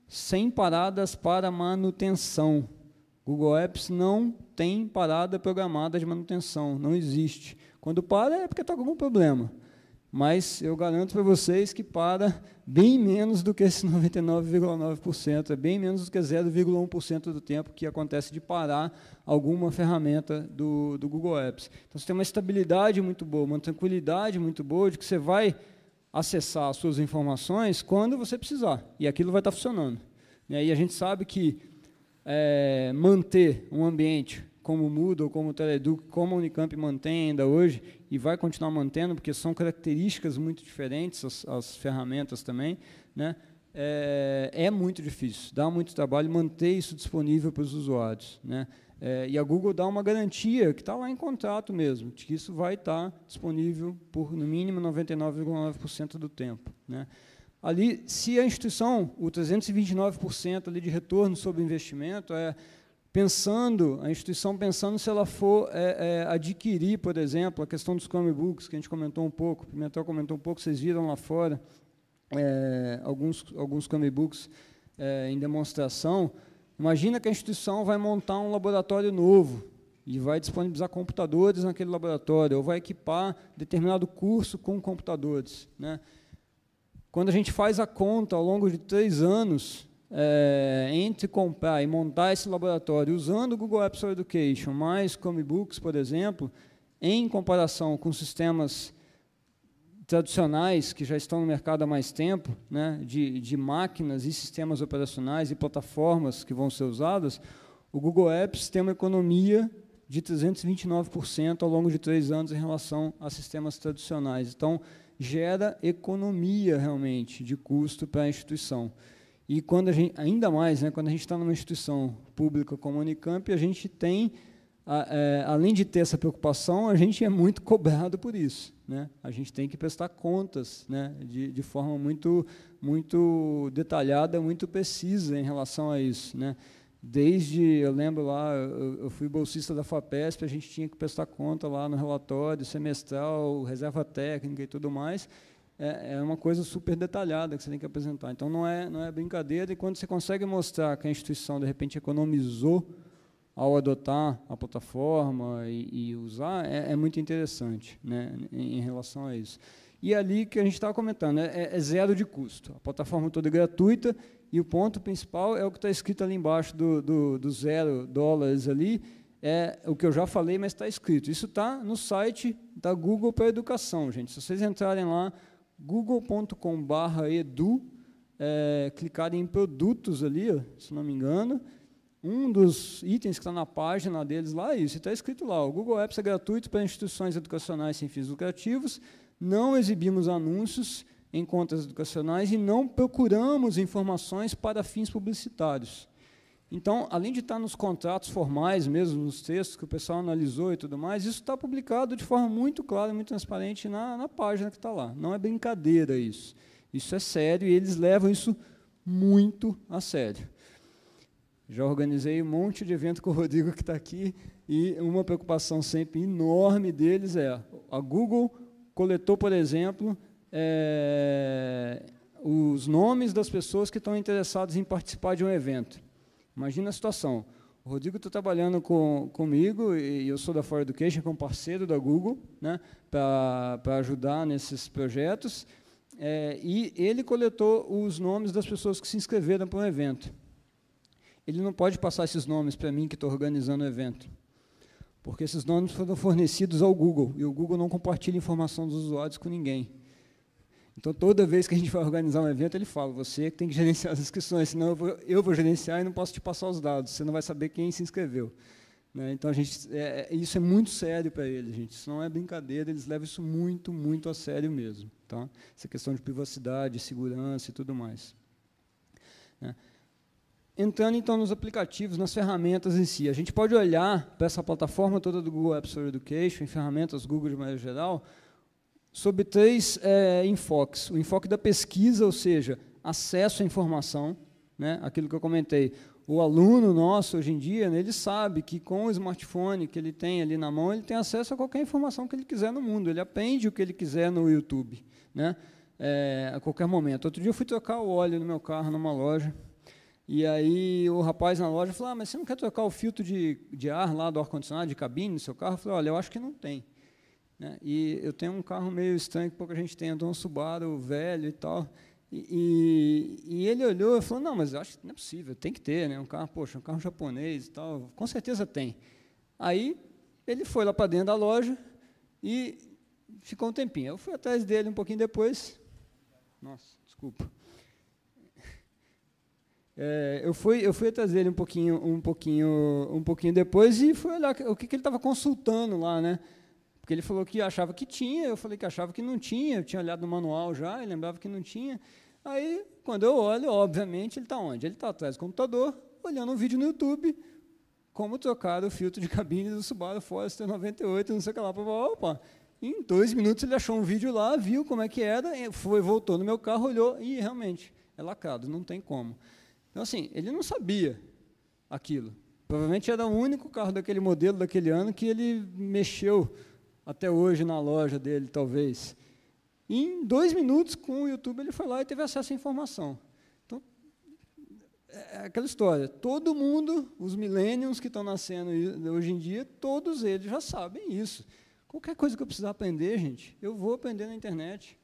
sem paradas para manutenção. Google Apps não tem parada programada de manutenção, não existe. Quando para é porque está com algum problema. Mas eu garanto para vocês que para bem menos do que esse 99,9%, é bem menos do que 0,1% do tempo que acontece de parar alguma ferramenta do, do Google Apps. Então, você tem uma estabilidade muito boa, uma tranquilidade muito boa de que você vai acessar as suas informações quando você precisar, e aquilo vai estar funcionando. E aí a gente sabe que é, manter um ambiente como o Moodle, como o Teleduc, como a Unicamp mantém ainda hoje, e vai continuar mantendo, porque são características muito diferentes, as, as ferramentas também, né? É, é, muito difícil, dá muito trabalho manter isso disponível para os usuários. Né? É, e a Google dá uma garantia, que está lá em contrato mesmo, de que isso vai estar tá disponível por, no mínimo, 99,9% do tempo. Né? Ali, se a instituição, o 329% ali de retorno sobre investimento, é pensando, a instituição pensando se ela for é, é, adquirir, por exemplo, a questão dos Chromebooks, que a gente comentou um pouco, o Pimentel comentou um pouco, vocês viram lá fora, é, alguns, alguns Chromebooks é, em demonstração, imagina que a instituição vai montar um laboratório novo, e vai disponibilizar computadores naquele laboratório, ou vai equipar determinado curso com computadores. Né? Quando a gente faz a conta ao longo de três anos, é, entre comprar e montar esse laboratório usando o Google Apps for Education, mais Chromebooks, por exemplo, em comparação com sistemas tradicionais que já estão no mercado há mais tempo, né, de, de máquinas e sistemas operacionais e plataformas que vão ser usadas, o Google Apps tem uma economia de 329% ao longo de três anos em relação a sistemas tradicionais. Então, gera economia realmente de custo para a instituição. E quando a gente, ainda mais, né, quando a gente está numa instituição pública como a Unicamp, a gente tem, é, além de ter essa preocupação, a gente é muito cobrado por isso. Né? A gente tem que prestar contas né, de, de forma muito, muito detalhada, muito precisa em relação a isso. Né? Desde, eu lembro lá, eu, eu fui bolsista da FAPESP, a gente tinha que prestar conta lá no relatório semestral, reserva técnica e tudo mais, é, é, uma coisa super detalhada que você tem que apresentar. Então, não é, não é brincadeira, e quando você consegue mostrar que a instituição, de repente, economizou ao adotar a plataforma e, e usar, é, é, muito interessante né, em, em, relação a isso. E ali que a gente estava comentando, é, é, zero de custo. A plataforma toda é gratuita, e o ponto principal é o que está escrito ali embaixo do, do, do zero dólares ali, é o que eu já falei, mas está escrito. Isso está no site da Google para Educação, gente. Se vocês entrarem lá, google.com/edu, é, clicarem em produtos ali, se não me engano, um dos itens que está na página deles lá é isso, está escrito lá, o Google Apps é gratuito para instituições educacionais sem fins lucrativos, não exibimos anúncios em contas educacionais e não procuramos informações para fins publicitários. Então, além de estar nos contratos formais mesmo, nos textos que o pessoal analisou e tudo mais, isso está publicado de forma muito clara e muito transparente na, na página que está lá. Não é brincadeira isso. Isso é sério e eles levam isso muito a sério. Já organizei um monte de evento com o Rodrigo que está aqui e uma preocupação sempre enorme deles é a Google coletou, por exemplo, é, os nomes das pessoas que estão interessadas em participar de um evento. Imagina a situação. O Rodrigo está trabalhando com, comigo e eu sou da For Education, como parceiro da Google, né, para ajudar nesses projetos. É, e ele coletou os nomes das pessoas que se inscreveram para o evento. Ele não pode passar esses nomes para mim que estou organizando o evento, porque esses nomes foram fornecidos ao Google e o Google não compartilha informação dos usuários com ninguém. Então, toda vez que a gente vai organizar um evento, ele fala, você tem que gerenciar as inscrições, senão eu vou, eu vou gerenciar e não posso te passar os dados, você não vai saber quem se inscreveu. Né? Então, a gente, é, é isso é muito sério para eles, gente. Isso não é brincadeira, eles levam isso muito, muito a sério mesmo. Tá? Essa questão de privacidade, segurança e tudo mais. Né? Entrando, então, nos aplicativos, nas ferramentas em si. A gente pode olhar para essa plataforma toda do Google Apps for Education, em ferramentas Google de maneira geral, sob três é, enfoques. O enfoque da pesquisa, ou seja, acesso à informação. Né? Aquilo que eu comentei. O aluno nosso, hoje em dia, né, ele sabe que com o smartphone que ele tem ali na mão, ele tem acesso a qualquer informação que ele quiser no mundo. Ele aprende o que ele quiser no YouTube, né? É, a qualquer momento. Outro dia eu fui trocar o óleo no meu carro numa loja. E aí o rapaz na loja falou, ah, mas você não quer trocar o filtro de, de ar lá do ar-condicionado, de cabine no seu carro? Eu falei, olha, eu acho que não tem. Né? E eu tenho um carro meio estranho que pouca gente tem, eu tenho um Subaru velho e tal. E, e, ele olhou e falou, não, mas eu acho que não é possível, tem que ter, né? Um carro, poxa, um carro japonês e tal, com certeza tem. Aí ele foi lá para dentro da loja e ficou um tempinho. Eu fui atrás dele um pouquinho depois. Nossa, desculpa. É, eu fui eu fui atrás dele um pouquinho um pouquinho um pouquinho depois e fui olhar o que, que ele estava consultando lá, né? Porque ele falou que achava que tinha, eu falei que achava que não tinha, eu tinha olhado no manual já e lembrava que não tinha. Aí, quando eu olho, obviamente, ele está onde? Ele está atrás do computador, olhando um vídeo no YouTube, como trocar o filtro de cabine do Subaru Forester 98, não sei o que lá. Opa, em dois minutos ele achou um vídeo lá, viu como é que era, foi, voltou no meu carro, olhou e realmente é lacrado, não tem como. Então, assim, ele não sabia aquilo. Provavelmente era o único carro daquele modelo, daquele ano, que ele mexeu até hoje na loja dele, talvez. Em dois minutos, com o YouTube, ele foi lá e teve acesso à informação. Então, é, é aquela história. Todo mundo, os millennials que estão nascendo hoje em dia, todos eles já sabem isso. Qualquer coisa que eu precisar aprender, gente, eu vou aprender na internet.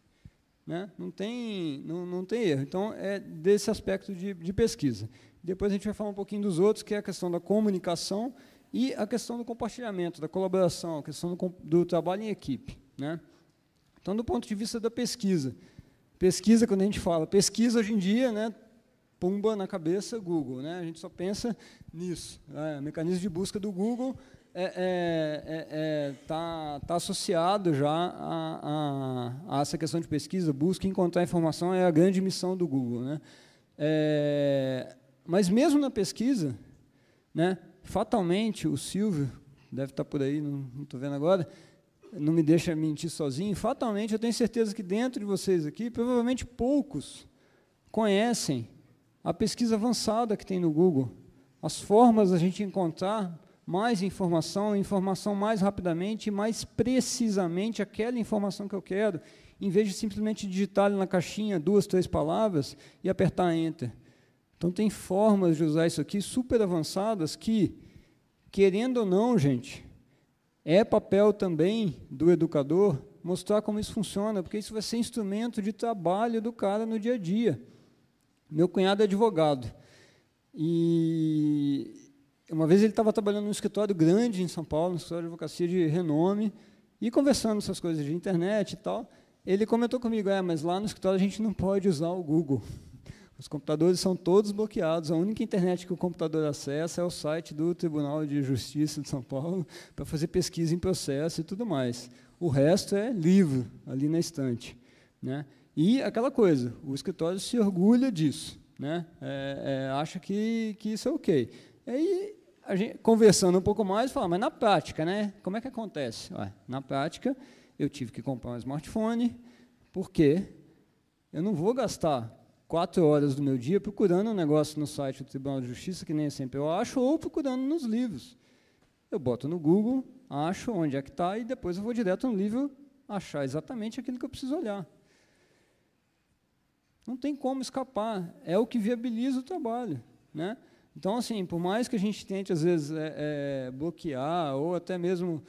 Né? Não, tem, não, não tem erro. Então, é desse aspecto de, de pesquisa. Depois a gente vai falar um pouquinho dos outros, que é a questão da comunicação e a questão do compartilhamento, da colaboração, a questão do, do trabalho em equipe. Né? Então, do ponto de vista da pesquisa, pesquisa, quando a gente fala pesquisa hoje em dia, né, pumba na cabeça Google. Né? A gente só pensa nisso. Né? Mecanismo de busca do Google é, é, é, tá, tá associado já a, a, a, essa questão de pesquisa, busca encontrar informação é a grande missão do Google. Né? É, mas mesmo na pesquisa, né, fatalmente, o Silvio, deve estar por aí, não estou vendo agora, não me deixa mentir sozinho, fatalmente eu tenho certeza que dentro de vocês aqui, provavelmente poucos conhecem a pesquisa avançada que tem no Google, as formas da gente encontrar mais informação, informação mais rapidamente mais precisamente aquela informação que eu quero, em vez de simplesmente digitar na caixinha duas, três palavras e apertar Enter. Então, tem formas de usar isso aqui super avançadas que, querendo ou não, gente, é papel também do educador mostrar como isso funciona, porque isso vai ser instrumento de trabalho do cara no dia a dia. Meu cunhado é advogado. E uma vez ele estava trabalhando num escritório grande em São Paulo, um escritório de advocacia de renome, e conversando essas coisas de internet e tal, ele comentou comigo, é, mas lá no escritório a gente não pode usar o Google. Os computadores são todos bloqueados. A única internet que o computador acessa é o site do Tribunal de Justiça de São Paulo para fazer pesquisa em processo e tudo mais. O resto é livro ali na estante. Né? E aquela coisa, o escritório se orgulha disso. Né? É, é, acha que, que isso é ok. Aí, a gente, conversando um pouco mais, fala, mas na prática, né? como é que acontece? Ué, na prática, eu tive que comprar um smartphone, porque eu não vou gastar quatro horas do meu dia procurando um negócio no site do Tribunal de Justiça, que nem sempre eu acho, ou procurando nos livros. Eu boto no Google, acho onde é que está, e depois eu vou direto no livro achar exatamente aquilo que eu preciso olhar. Não tem como escapar, é o que viabiliza o trabalho. Né? Então, assim, por mais que a gente tente, às vezes, é, é, bloquear ou até mesmo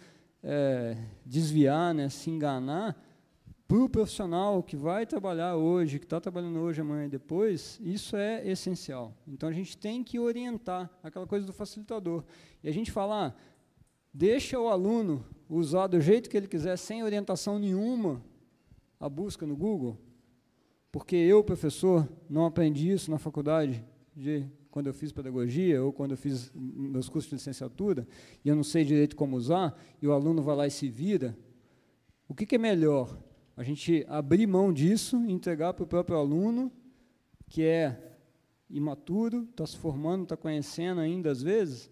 é, desviar, né, se enganar, para o profissional que vai trabalhar hoje, que está trabalhando hoje, amanhã e depois, isso é essencial. Então, a gente tem que orientar aquela coisa do facilitador. E a gente fala, ah, deixa o aluno usar do jeito que ele quiser, sem orientação nenhuma, a busca no Google, porque eu, professor, não aprendi isso na faculdade, de, quando eu fiz pedagogia ou quando eu fiz meus cursos de licenciatura, e eu não sei direito como usar, e o aluno vai lá e se vira, o que, que é melhor? a gente abrir mão disso e entregar para o próprio aluno, que é imaturo, está se formando, está conhecendo ainda às vezes,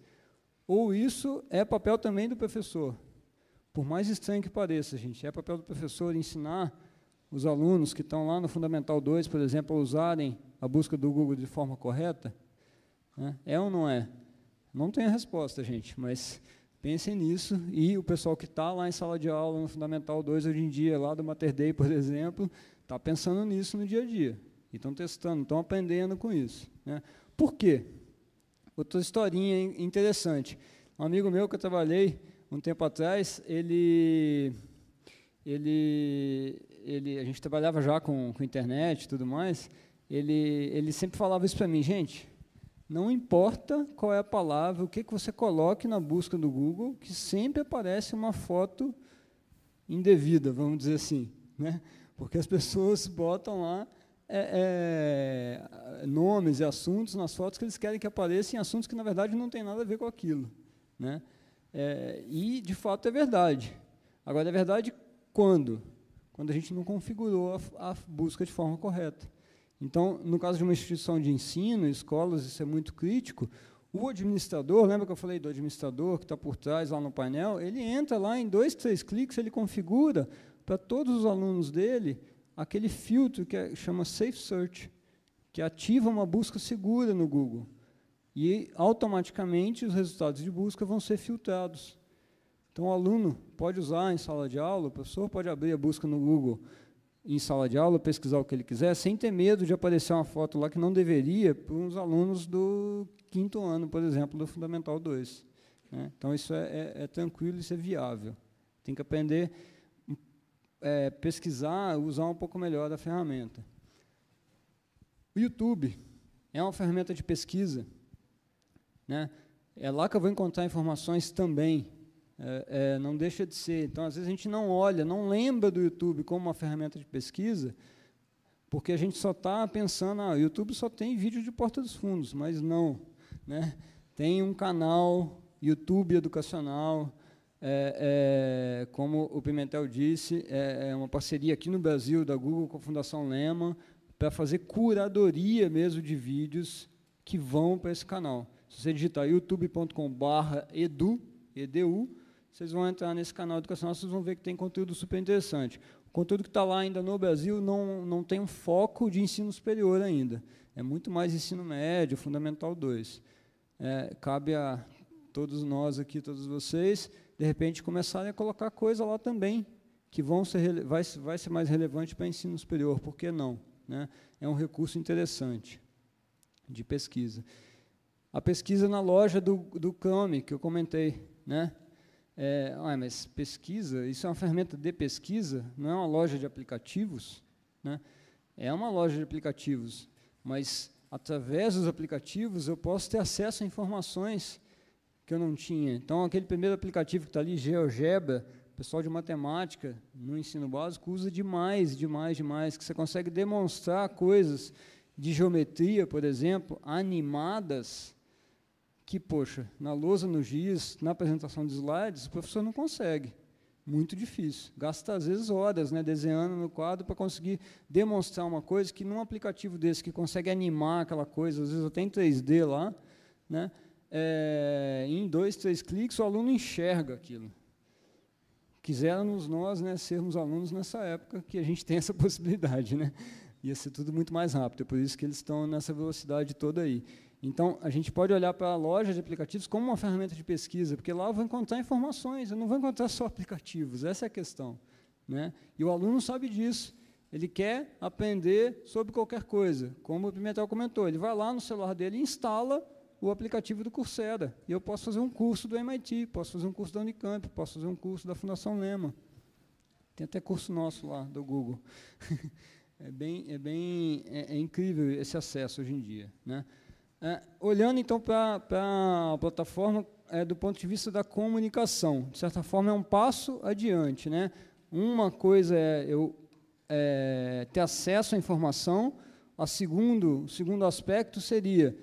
ou isso é papel também do professor. Por mais estranho que pareça, gente, é papel do professor ensinar os alunos que estão lá no Fundamental 2, por exemplo, a usarem a busca do Google de forma correta? Né? É ou não é? Não tem a resposta, gente, mas pensem nisso. E o pessoal que está lá em sala de aula, no Fundamental 2, hoje em dia, lá do Mater Day, por exemplo, está pensando nisso no dia a dia. E estão testando, estão aprendendo com isso. Né? Por quê? Outra historinha interessante. Um amigo meu que eu trabalhei um tempo atrás, ele, ele, ele, a gente trabalhava já com, com internet e tudo mais, ele, ele sempre falava isso para mim, gente, não importa qual é a palavra, o que, que você coloque na busca do Google, que sempre aparece uma foto indevida, vamos dizer assim. Né? Porque as pessoas botam lá é, é, nomes e assuntos nas fotos que eles querem que apareçam em assuntos que, na verdade, não tem nada a ver com aquilo. Né? É, e, de fato, é verdade. Agora, é verdade quando? Quando a gente não configurou a, a busca de forma correta. Então, no caso de uma instituição de ensino, escolas, isso é muito crítico. O administrador, lembra que eu falei do administrador que está por trás lá no painel? Ele entra lá em dois, três cliques, ele configura para todos os alunos dele aquele filtro que é, chama Safe Search, que ativa uma busca segura no Google. E automaticamente os resultados de busca vão ser filtrados. Então o aluno pode usar em sala de aula, o professor pode abrir a busca no Google em sala de aula, pesquisar o que ele quiser, sem ter medo de aparecer uma foto lá que não deveria para uns alunos do quinto ano, por exemplo, do Fundamental 2. Né? Então, isso é, é, é, tranquilo, isso é viável. Tem que aprender é, pesquisar, usar um pouco melhor a ferramenta. O YouTube é uma ferramenta de pesquisa. Né? É lá que eu vou encontrar informações também é, é, não deixa de ser. Então, às vezes, a gente não olha, não lembra do YouTube como uma ferramenta de pesquisa, porque a gente só está pensando, ah, o YouTube só tem vídeo de porta dos fundos, mas não. Né? Tem um canal YouTube educacional, é, é, como o Pimentel disse, é, é, uma parceria aqui no Brasil da Google com a Fundação Lema para fazer curadoria mesmo de vídeos que vão para esse canal. Se você digitar youtube.com/edu, edu, vocês vão entrar nesse canal educacional, vocês vão ver que tem conteúdo super interessante. O conteúdo que está lá ainda no Brasil não, não tem um foco de ensino superior ainda. É muito mais ensino médio, fundamental 2. É, cabe a todos nós aqui, todos vocês, de repente começarem a colocar coisa lá também, que vão ser, vai, vai ser mais relevante para ensino superior, por que não? Né? É um recurso interessante de pesquisa. A pesquisa na loja do, do Chrome, que eu comentei, né? É, ah, mas pesquisa, isso é uma ferramenta de pesquisa, não é uma loja de aplicativos. Né? É uma loja de aplicativos, mas através dos aplicativos eu posso ter acesso a informações que eu não tinha. Então, aquele primeiro aplicativo que está ali, GeoGebra, pessoal de matemática no ensino básico usa demais, demais, demais, que você consegue demonstrar coisas de geometria, por exemplo, animadas, que, poxa, na lousa, no giz, na apresentação de slides, o professor não consegue. Muito difícil. Gasta, às vezes, horas né, desenhando no quadro para conseguir demonstrar uma coisa que, num aplicativo desse que consegue animar aquela coisa, às vezes até em 3D lá, né, é, em dois, três cliques, o aluno enxerga aquilo. Quiséramos nós né, sermos alunos nessa época que a gente tem essa possibilidade. Né? Ia ser tudo muito mais rápido, é por isso que eles estão nessa velocidade toda aí. Então, a gente pode olhar para a loja de aplicativos como uma ferramenta de pesquisa, porque lá eu vou encontrar informações, eu não vou encontrar só aplicativos, essa é a questão. Né? E o aluno sabe disso. Ele quer aprender sobre qualquer coisa. Como o Pimentel comentou, ele vai lá no celular dele e instala o aplicativo do Coursera. E eu posso fazer um curso do MIT, posso fazer um curso da Unicamp, posso fazer um curso da Fundação Lema. Tem até curso nosso lá, do Google. é bem, é, bem é, é incrível esse acesso hoje em dia. Né? É, olhando então para a plataforma é, do ponto de vista da comunicação, de certa forma é um passo adiante. Né? Uma coisa é eu é, ter acesso à informação, a segundo, o segundo aspecto seria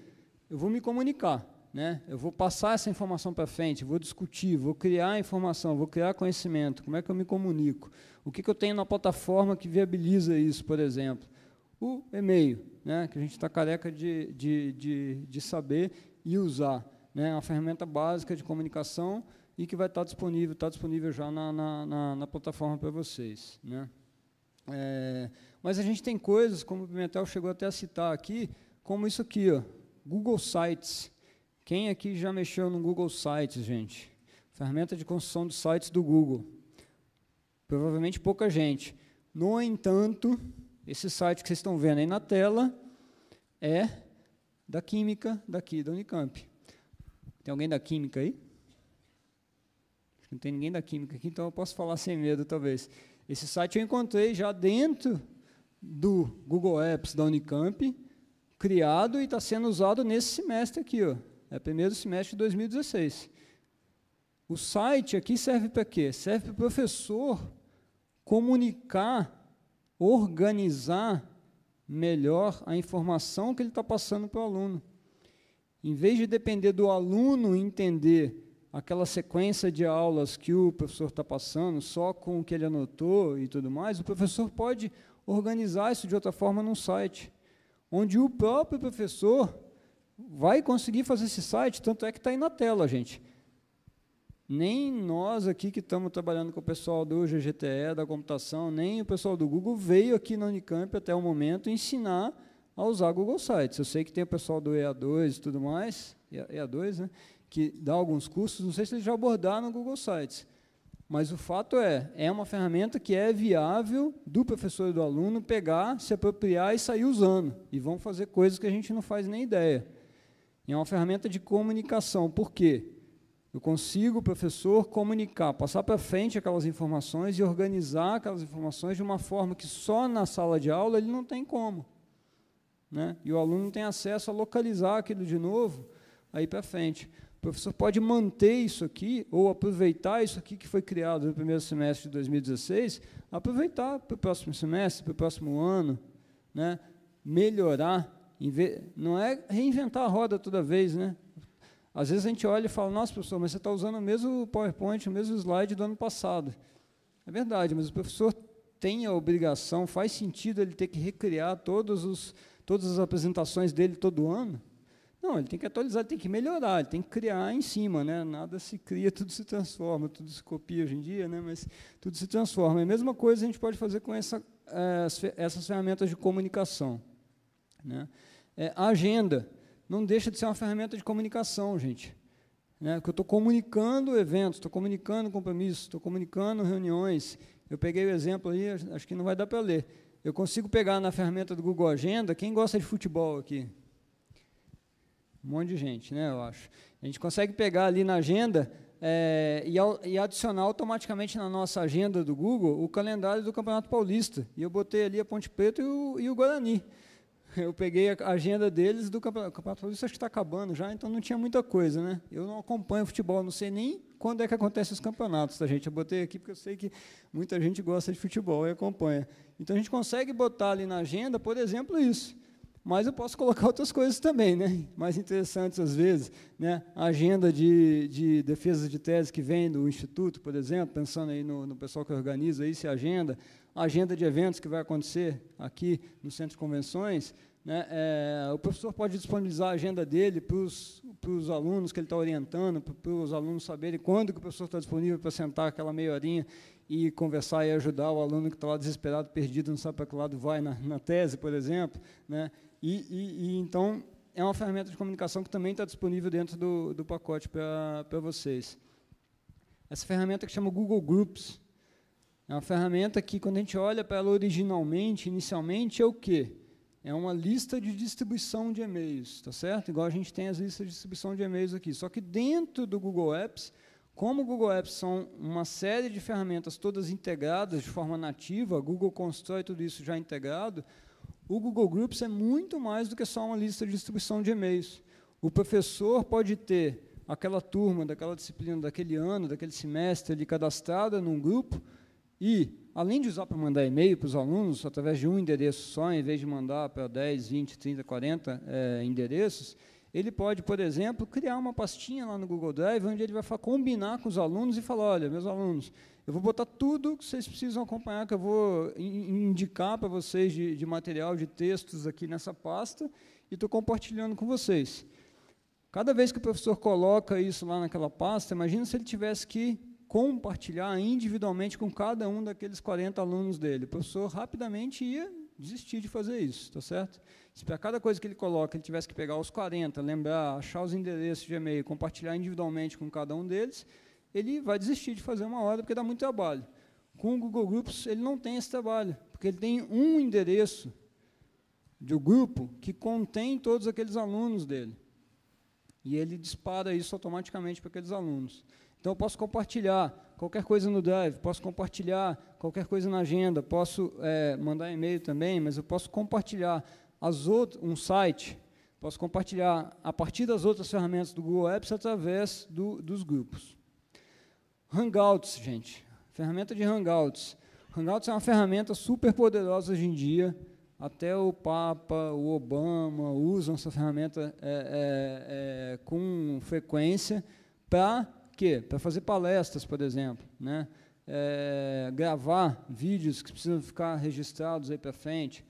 eu vou me comunicar, né? eu vou passar essa informação para frente, vou discutir, vou criar informação, vou criar conhecimento, como é que eu me comunico? O que, que eu tenho na plataforma que viabiliza isso, por exemplo? O e-mail, né, que a gente está careca de, de, de, de, saber e usar. Né, uma ferramenta básica de comunicação e que vai estar disponível, está disponível já na, na, na, na plataforma para vocês. Né. É, mas a gente tem coisas, como o Pimentel chegou até a citar aqui, como isso aqui, ó, Google Sites. Quem aqui já mexeu no Google Sites, gente? Ferramenta de construção de sites do Google. Provavelmente pouca gente. No entanto, esse site que vocês estão vendo aí na tela é da Química daqui, da Unicamp. Tem alguém da Química aí? Não tem ninguém da Química aqui, então eu posso falar sem medo, talvez. Esse site eu encontrei já dentro do Google Apps da Unicamp, criado e está sendo usado nesse semestre aqui. Ó. É primeiro semestre de 2016. O site aqui serve para quê? Serve para o professor comunicar, organizar melhor a informação que ele está passando para o aluno. Em vez de depender do aluno entender aquela sequência de aulas que o professor está passando, só com o que ele anotou e tudo mais, o professor pode organizar isso de outra forma num site, onde o próprio professor vai conseguir fazer esse site, tanto é que está aí na tela, gente. Nem nós aqui que estamos trabalhando com o pessoal do GGTE, da computação, nem o pessoal do Google veio aqui na Unicamp até o momento ensinar a usar Google Sites. Eu sei que tem o pessoal do EA2 e tudo mais, EA2, né, que dá alguns cursos, não sei se eles já abordaram Google Sites. Mas o fato é, é uma ferramenta que é viável do professor e do aluno pegar, se apropriar e sair usando. E vão fazer coisas que a gente não faz nem ideia. E é uma ferramenta de comunicação. Por quê? Eu consigo, professor, comunicar, passar para frente aquelas informações e organizar aquelas informações de uma forma que só na sala de aula ele não tem como. Né? E o aluno tem acesso a localizar aquilo de novo aí para frente. O professor pode manter isso aqui, ou aproveitar isso aqui que foi criado no primeiro semestre de 2016, aproveitar para o próximo semestre, para o próximo ano, né? melhorar. Não é reinventar a roda toda vez, né? Às vezes a gente olha e fala, nossa, professor, mas você está usando o mesmo PowerPoint, o mesmo slide do ano passado. É verdade, mas o professor tem a obrigação, faz sentido ele ter que recriar todos os, todas as apresentações dele todo ano? Não, ele tem que atualizar, ele tem que melhorar, ele tem que criar em cima, né? Nada se cria, tudo se transforma, tudo se copia hoje em dia, né? Mas tudo se transforma. É a mesma coisa a gente pode fazer com essa, eh, essas ferramentas de comunicação, né? É, a agenda não deixa de ser uma ferramenta de comunicação, gente. Né? Que eu estou comunicando eventos, estou comunicando compromissos, estou comunicando reuniões. Eu peguei o exemplo aí, acho que não vai dar para ler. Eu consigo pegar na ferramenta do Google Agenda, quem gosta de futebol aqui? Um monte de gente, né, eu acho. A gente consegue pegar ali na agenda é, e, e, adicionar automaticamente na nossa agenda do Google o calendário do Campeonato Paulista. E eu botei ali a Ponte Preta e o, e o Guarani eu peguei a agenda deles do Campeonato, Campeonato Paulista, acho que está acabando já, então não tinha muita coisa, né? Eu não acompanho futebol, não sei nem quando é que acontecem os campeonatos, tá, gente? Eu botei aqui porque eu sei que muita gente gosta de futebol e acompanha. Então a gente consegue botar ali na agenda, por exemplo, isso. Mas eu posso colocar outras coisas também, né? mais interessantes às vezes. Né? A agenda de, de defesa de tese que vem do Instituto, por exemplo, pensando aí no, no pessoal que organiza isso, a agenda, a agenda de eventos que vai acontecer aqui no Centro de Convenções, né, é, o professor pode disponibilizar a agenda dele para os alunos que ele está orientando, para os alunos saberem quando que o professor está disponível para sentar aquela meia horinha e conversar e ajudar o aluno que está lá desesperado, perdido, não sabe para que lado vai na, na tese, por exemplo. Né, e, e, e, então, é uma ferramenta de comunicação que também está disponível dentro do, do pacote para vocês. Essa ferramenta que chama Google Groups, é uma ferramenta que, quando a gente olha para ela originalmente, inicialmente, é o quê? É uma lista de distribuição de e-mails, tá certo? Igual a gente tem as listas de distribuição de e-mails aqui. Só que dentro do Google Apps, como o Google Apps são uma série de ferramentas todas integradas de forma nativa, Google constrói tudo isso já integrado, o Google Groups é muito mais do que só uma lista de distribuição de e-mails. O professor pode ter aquela turma, daquela disciplina, daquele ano, daquele semestre ali cadastrada num grupo e além de usar para mandar e-mail para os alunos, através de um endereço só, em vez de mandar para 10, 20, 30, 40 é, endereços, ele pode, por exemplo, criar uma pastinha lá no Google Drive, onde ele vai combinar com os alunos e falar, olha, meus alunos, eu vou botar tudo que vocês precisam acompanhar, que eu vou indicar para vocês de, de material, de textos aqui nessa pasta, e estou compartilhando com vocês. Cada vez que o professor coloca isso lá naquela pasta, imagina se ele tivesse que compartilhar individualmente com cada um daqueles 40 alunos dele. O professor rapidamente ia desistir de fazer isso, tá certo? Se para cada coisa que ele coloca ele tivesse que pegar os 40, lembrar, achar os endereços de e-mail, compartilhar individualmente com cada um deles, ele vai desistir de fazer uma hora porque dá muito trabalho. Com o Google Groups ele não tem esse trabalho, porque ele tem um endereço do grupo que contém todos aqueles alunos dele. E ele dispara isso automaticamente para aqueles alunos. Então, eu posso compartilhar qualquer coisa no Drive, posso compartilhar qualquer coisa na agenda, posso é, mandar e-mail também, mas eu posso compartilhar as outras, um site, posso compartilhar a partir das outras ferramentas do Google Apps através do, dos grupos. Hangouts, gente. Ferramenta de Hangouts. Hangouts é uma ferramenta super poderosa hoje em dia. Até o Papa, o Obama usam essa ferramenta é, é, é com frequência para quê? Para fazer palestras, por exemplo, né? É, gravar vídeos que precisam ficar registrados aí para frente.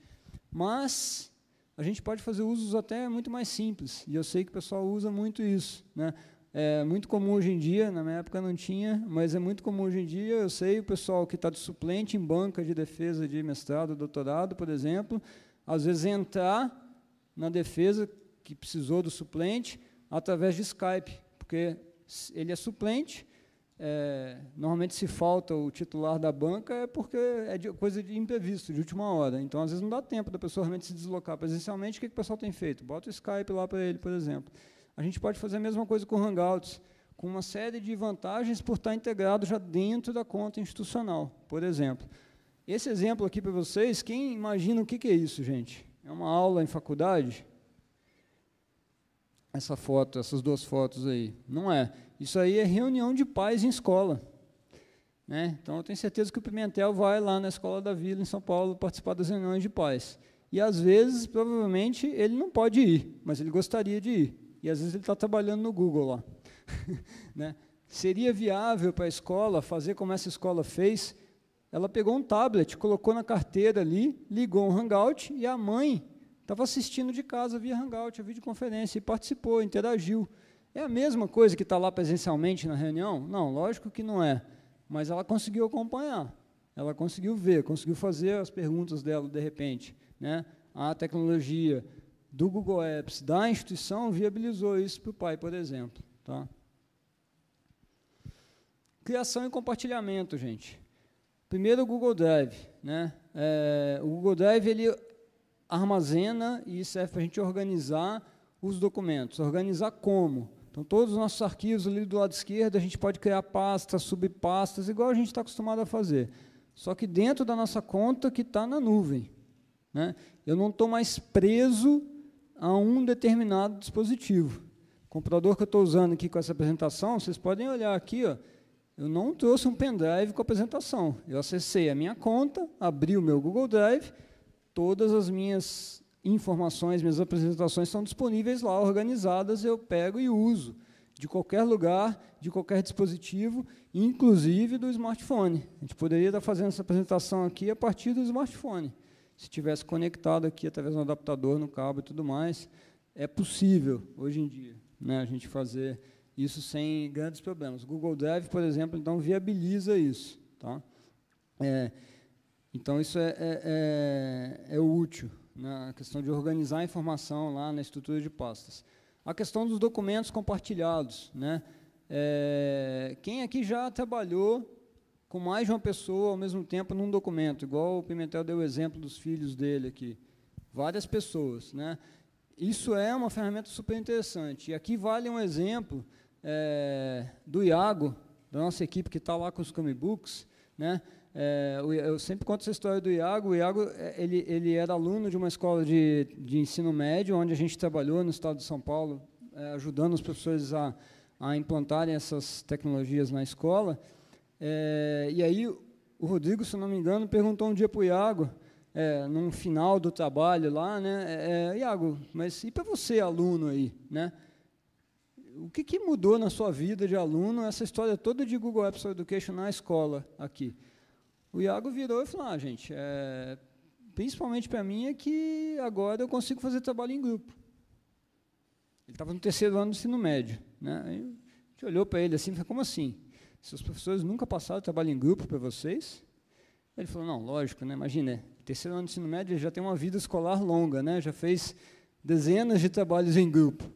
Mas a gente pode fazer usos até muito mais simples, e eu sei que o pessoal usa muito isso. Né? É muito comum hoje em dia, na minha época não tinha, mas é muito comum hoje em dia, eu sei o pessoal que está de suplente em banca de defesa de mestrado, doutorado, por exemplo, às vezes entrar na defesa que precisou do suplente através de Skype, porque ele é suplente, é, normalmente se falta o titular da banca é porque é de, coisa de imprevisto, de última hora. Então, às vezes, não dá tempo da pessoa realmente se deslocar presencialmente. O que, que o pessoal tem feito? Bota o Skype lá para ele, por exemplo. A gente pode fazer a mesma coisa com o Hangouts, com uma série de vantagens por estar integrado já dentro da conta institucional, por exemplo. Esse exemplo aqui para vocês, quem imagina o que, que é isso, gente? É uma aula em faculdade? Essa foto, essas duas fotos aí. Não é. Isso aí é reunião de pais em escola. Né? Então, eu tenho certeza que o Pimentel vai lá na Escola da Vila, em São Paulo, participar das reuniões de pais. E, às vezes, provavelmente, ele não pode ir, mas ele gostaria de ir. E, às vezes, ele está trabalhando no Google lá. né? Seria viável para a escola fazer como essa escola fez? Ela pegou um tablet, colocou na carteira ali, ligou um Hangout e a mãe Estava assistindo de casa via Hangout, a videoconferência, e participou, interagiu. É a mesma coisa que está lá presencialmente na reunião? Não, lógico que não é. Mas ela conseguiu acompanhar, ela conseguiu ver, conseguiu fazer as perguntas dela de repente. Né? A tecnologia do Google Apps, da instituição, viabilizou isso para o pai, por exemplo. Tá? Criação e compartilhamento, gente. Primeiro o Google Drive. Né? É, o Google Drive ele armazena e serve para a gente organizar os documentos. Organizar como? Então, todos os nossos arquivos ali do lado esquerdo, a gente pode criar pastas, subpastas, igual a gente está acostumado a fazer. Só que dentro da nossa conta que está na nuvem. Né? Eu não estou mais preso a um determinado dispositivo. O computador que eu estou usando aqui com essa apresentação, vocês podem olhar aqui, ó, eu não trouxe um pendrive com a apresentação. Eu acessei a minha conta, abri o meu Google Drive todas as minhas informações, minhas apresentações são disponíveis lá, organizadas, eu pego e uso de qualquer lugar, de qualquer dispositivo, inclusive do smartphone. A gente poderia estar fazendo essa apresentação aqui a partir do smartphone. Se tivesse conectado aqui através de um adaptador no cabo e tudo mais, é possível hoje em dia, né, a gente fazer isso sem grandes problemas. O Google Drive, por exemplo, então viabiliza isso, tá? É, então, isso é, é, é, é útil, na questão de organizar a informação lá na estrutura de pastas. A questão dos documentos compartilhados. Né? É, quem aqui já trabalhou com mais de uma pessoa ao mesmo tempo num documento, igual o Pimentel deu o exemplo dos filhos dele aqui. Várias pessoas. Né? Isso é uma ferramenta super interessante. E aqui vale um exemplo é, do Iago, da nossa equipe que está lá com os comic books, né? É, eu sempre conto essa história do Iago. O Iago é, ele, ele era aluno de uma escola de, de ensino médio, onde a gente trabalhou no estado de São Paulo, é, ajudando os professores a, a implantarem essas tecnologias na escola. É, e aí o Rodrigo, se não me engano, perguntou um dia para o Iago, é, num final do trabalho lá, né, é, é Iago, mas e para você, aluno aí, né? O que, que mudou na sua vida de aluno essa história toda de Google Apps for Education na escola aqui? O Iago virou e falou: ah, gente, é, principalmente para mim é que agora eu consigo fazer trabalho em grupo. Ele estava no terceiro ano do ensino médio. Né? A gente olhou para ele assim e falou: como assim? Se os professores nunca passaram trabalho em grupo para vocês? Ele falou, não, lógico, né? imagina, terceiro ano de ensino médio ele já tem uma vida escolar longa, né? já fez dezenas de trabalhos em grupo.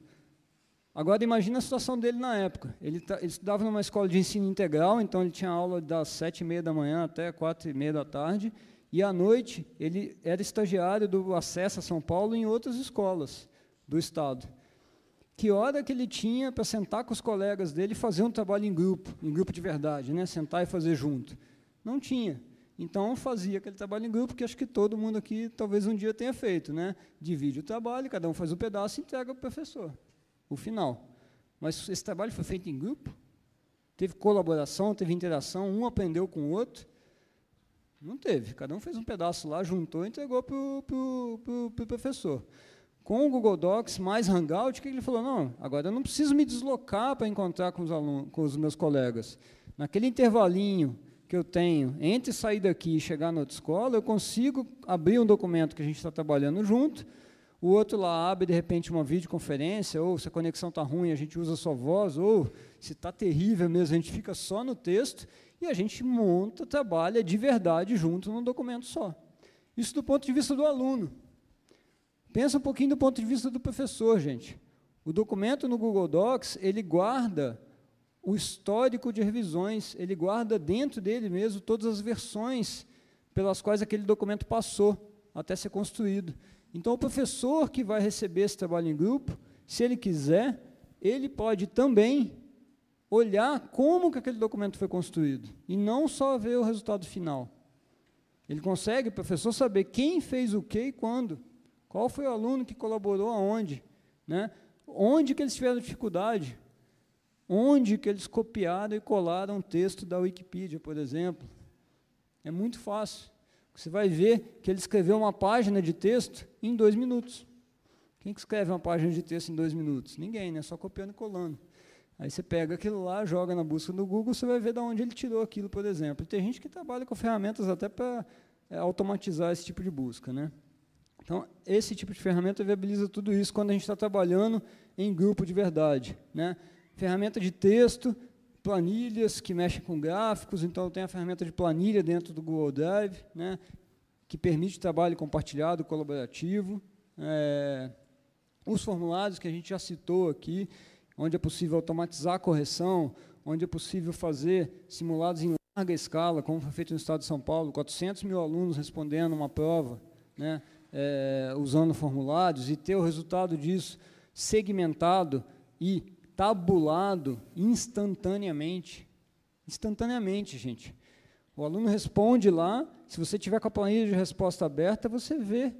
Agora, imagina a situação dele na época. Ele, tá, ele, estudava numa escola de ensino integral, então ele tinha aula das sete e meia da manhã até quatro e meia da tarde, e à noite ele era estagiário do Acesso a São Paulo em outras escolas do Estado. Que hora que ele tinha para sentar com os colegas dele e fazer um trabalho em grupo, em grupo de verdade, né? sentar e fazer junto? Não tinha. Então, fazia aquele trabalho em grupo que acho que todo mundo aqui talvez um dia tenha feito. Né? Divide o trabalho, cada um faz um pedaço e entrega para o professor o final. Mas esse trabalho foi feito em grupo? Teve colaboração, teve interação, um aprendeu com o outro? Não teve. Cada um fez um pedaço lá, juntou e entregou para o pro, pro, pro professor. Com o Google Docs mais Hangout, que ele falou? Não, agora eu não preciso me deslocar para encontrar com os, alunos, com os meus colegas. Naquele intervalinho que eu tenho entre sair daqui e chegar na outra escola, eu consigo abrir um documento que a gente está trabalhando junto, o outro lá abre, de repente, uma videoconferência, ou se a conexão está ruim, a gente usa só voz, ou se está terrível mesmo, a gente fica só no texto, e a gente monta, trabalha de verdade junto num documento só. Isso do ponto de vista do aluno. Pensa um pouquinho do ponto de vista do professor, gente. O documento no Google Docs, ele guarda o histórico de revisões, ele guarda dentro dele mesmo todas as versões pelas quais aquele documento passou até ser construído. Então, o professor que vai receber esse trabalho em grupo, se ele quiser, ele pode também olhar como que aquele documento foi construído e não só ver o resultado final. Ele consegue, o professor, saber quem fez o que e quando, qual foi o aluno que colaborou aonde, né? onde que eles tiveram dificuldade, onde que eles copiaram e colaram um texto da Wikipedia, por exemplo. É muito fácil. Você vai ver que ele escreveu uma página de texto em dois minutos. Quem que escreve uma página de texto em dois minutos? Ninguém, né? Só copiando e colando. Aí você pega aquilo lá, joga na busca do Google, você vai ver de onde ele tirou aquilo, por exemplo. E tem gente que trabalha com ferramentas até para é, automatizar esse tipo de busca. Né? Então, esse tipo de ferramenta viabiliza tudo isso quando a gente está trabalhando em grupo de verdade. Né? Ferramenta de texto, planilhas que mexem com gráficos, então tem a ferramenta de planilha dentro do Google Drive, né, que permite trabalho compartilhado, colaborativo. É, os formulários que a gente já citou aqui, onde é possível automatizar a correção, onde é possível fazer simulados em larga escala, como foi feito no Estado de São Paulo, 400 mil alunos respondendo uma prova, né, é, usando formulários, e ter o resultado disso segmentado e tabulado instantaneamente. Instantaneamente, gente. O aluno responde lá, se você tiver com a planilha de resposta aberta, você vê.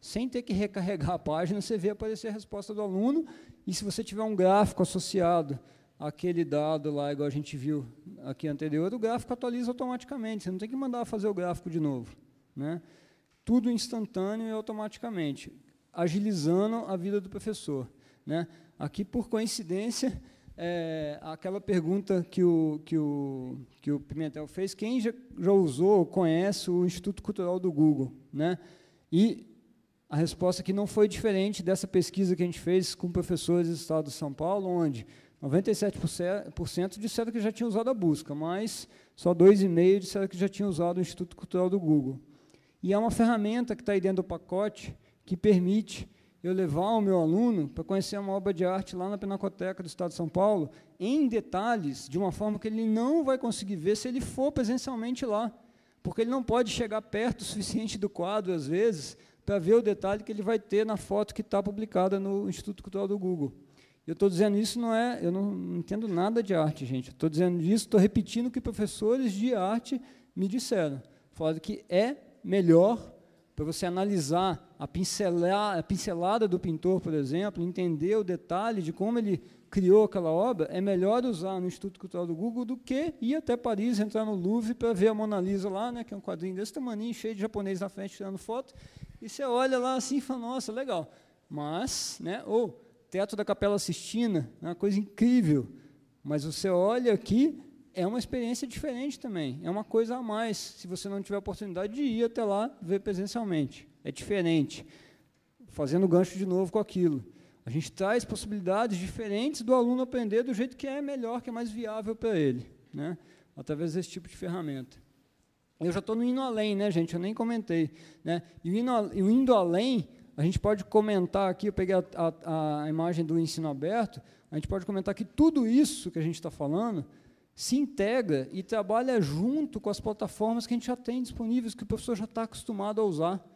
Sem ter que recarregar a página, você vê aparecer a resposta do aluno, e se você tiver um gráfico associado àquele dado lá, igual a gente viu aqui anterior, o gráfico atualiza automaticamente, você não tem que mandar fazer o gráfico de novo. Né? Tudo instantâneo e automaticamente, agilizando a vida do professor. Né? Aqui, por coincidência, é, aquela pergunta que o, que, o, que o Pimentel fez, quem já, já usou, conhece o Instituto Cultural do Google? Né? E a resposta aqui não foi diferente dessa pesquisa que a gente fez com professores do Estado de São Paulo, onde 97% disseram que já tinham usado a busca, mas só 2,5% disseram que já tinham usado o Instituto Cultural do Google. E é uma ferramenta que está aí dentro do pacote que permite eu levar o meu aluno para conhecer uma obra de arte lá na Pinacoteca do Estado de São Paulo, em detalhes, de uma forma que ele não vai conseguir ver se ele for presencialmente lá, porque ele não pode chegar perto o suficiente do quadro, às vezes, para ver o detalhe que ele vai ter na foto que está publicada no Instituto Cultural do Google. Eu estou dizendo isso, não é, eu não entendo nada de arte, gente. Estou dizendo isso, estou repetindo o que professores de arte me disseram. Falaram que é melhor para você analisar a, pincelar, a pincelada do pintor, por exemplo, entender o detalhe de como ele criou aquela obra, é melhor usar no Instituto Cultural do Google do que ir até Paris, entrar no Louvre para ver a Mona Lisa lá, né, que é um quadrinho desse tamanho, cheio de japonês na frente tirando foto, e você olha lá assim e fala, nossa, legal. Mas, né, ou Teatro da Capela Sistina, é uma coisa incrível, mas você olha aqui, é uma experiência diferente também, é uma coisa a mais, se você não tiver oportunidade de ir até lá ver presencialmente. É diferente. Fazendo gancho de novo com aquilo. A gente traz possibilidades diferentes do aluno aprender do jeito que é melhor, que é mais viável para ele. né? através desse tipo de ferramenta. Eu já estou no indo além, né, gente? Eu nem comentei. Né? E o indo, o indo além, a gente pode comentar aqui, eu peguei a, a, a imagem do ensino aberto, a gente pode comentar que tudo isso que a gente está falando se integra e trabalha junto com as plataformas que a gente já tem disponíveis, que o professor já está acostumado a usar.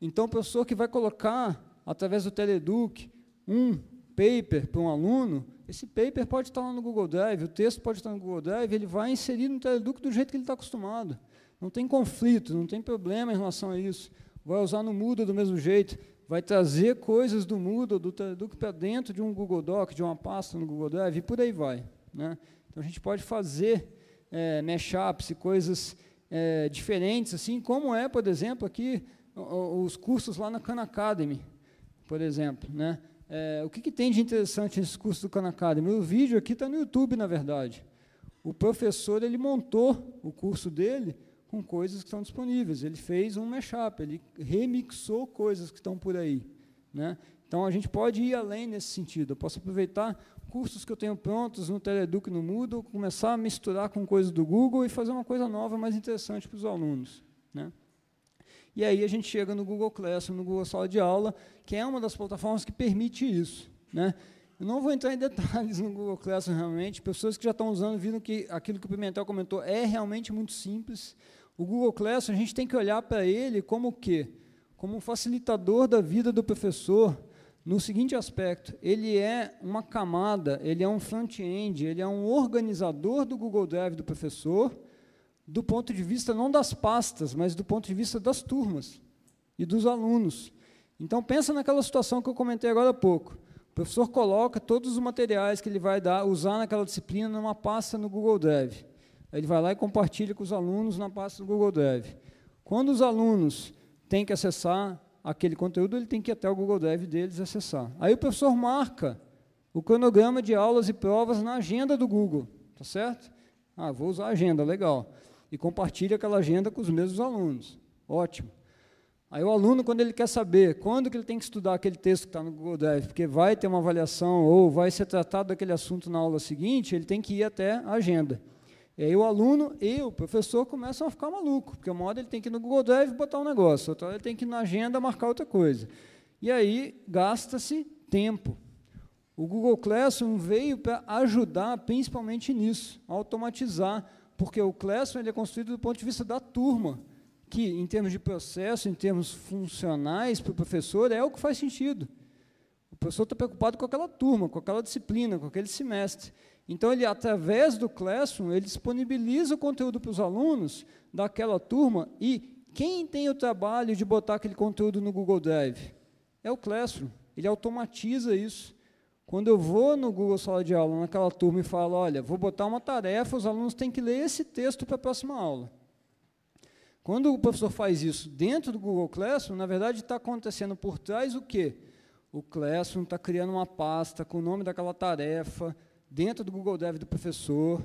Então, o professor que vai colocar, através do Teleduc, um paper para um aluno, esse paper pode estar lá no Google Drive, o texto pode estar no Google Drive, ele vai inserir no Teleduc do jeito que ele está acostumado. Não tem conflito, não tem problema em relação a isso. Vai usar no Moodle do mesmo jeito, vai trazer coisas do Moodle, do Teleduc para dentro de um Google Doc, de uma pasta no Google Drive, e por aí vai. Né? Então, a gente pode fazer é, mashups e coisas é, diferentes, assim como é, por exemplo, aqui os cursos lá na Khan Academy, por exemplo. Né? É, o que, que, tem de interessante nesses cursos do Khan Academy? O vídeo aqui está no YouTube, na verdade. O professor ele montou o curso dele com coisas que estão disponíveis. Ele fez um mashup, ele remixou coisas que estão por aí. Né? Então, a gente pode ir além nesse sentido. Eu posso aproveitar cursos que eu tenho prontos no Teleduc no Moodle, começar a misturar com coisas do Google e fazer uma coisa nova, mais interessante para os alunos. Né? E aí a gente chega no Google Classroom, no Google Sala de Aula, que é uma das plataformas que permite isso. Né? Eu não vou entrar em detalhes no Google Classroom realmente, pessoas que já estão usando viram que aquilo que o Pimentel comentou é realmente muito simples. O Google Classroom, a gente tem que olhar para ele como o quê? Como um facilitador da vida do professor, no seguinte aspecto, ele é uma camada, ele é um front-end, ele é um organizador do Google Drive do professor, do ponto de vista não das pastas, mas do ponto de vista das turmas e dos alunos. Então pensa naquela situação que eu comentei agora há pouco. O professor coloca todos os materiais que ele vai dar, usar naquela disciplina numa pasta no Google Drive. Ele vai lá e compartilha com os alunos na pasta do Google Drive. Quando os alunos têm que acessar aquele conteúdo, ele tem que ir até o Google Drive deles acessar. Aí o professor marca o cronograma de aulas e provas na agenda do Google, tá certo? Ah, vou usar a agenda, legal e compartilha aquela agenda com os mesmos alunos. Ótimo. Aí o aluno, quando ele quer saber quando que ele tem que estudar aquele texto que está no Google Drive, porque vai ter uma avaliação ou vai ser tratado daquele assunto na aula seguinte, ele tem que ir até a agenda. E aí o aluno e o professor começam a ficar maluco, porque uma hora ele tem que ir no Google Drive botar um negócio, outra hora ele tem que ir na agenda marcar outra coisa. E aí gasta-se tempo. O Google Classroom veio para ajudar principalmente nisso, automatizar porque o Classroom ele é construído do ponto de vista da turma, que, em termos de processo, em termos funcionais para o professor, é o que faz sentido. O professor está preocupado com aquela turma, com aquela disciplina, com aquele semestre. Então, ele, através do Classroom, ele disponibiliza o conteúdo para os alunos daquela turma e quem tem o trabalho de botar aquele conteúdo no Google Drive? É o Classroom. Ele automatiza isso. Quando eu vou no Google Sala de Aula, naquela turma, e falo, olha, vou botar uma tarefa, os alunos têm que ler esse texto para a próxima aula. Quando o professor faz isso dentro do Google Classroom, na verdade está acontecendo por trás o quê? O Classroom está criando uma pasta com o nome daquela tarefa dentro do Google Drive do professor,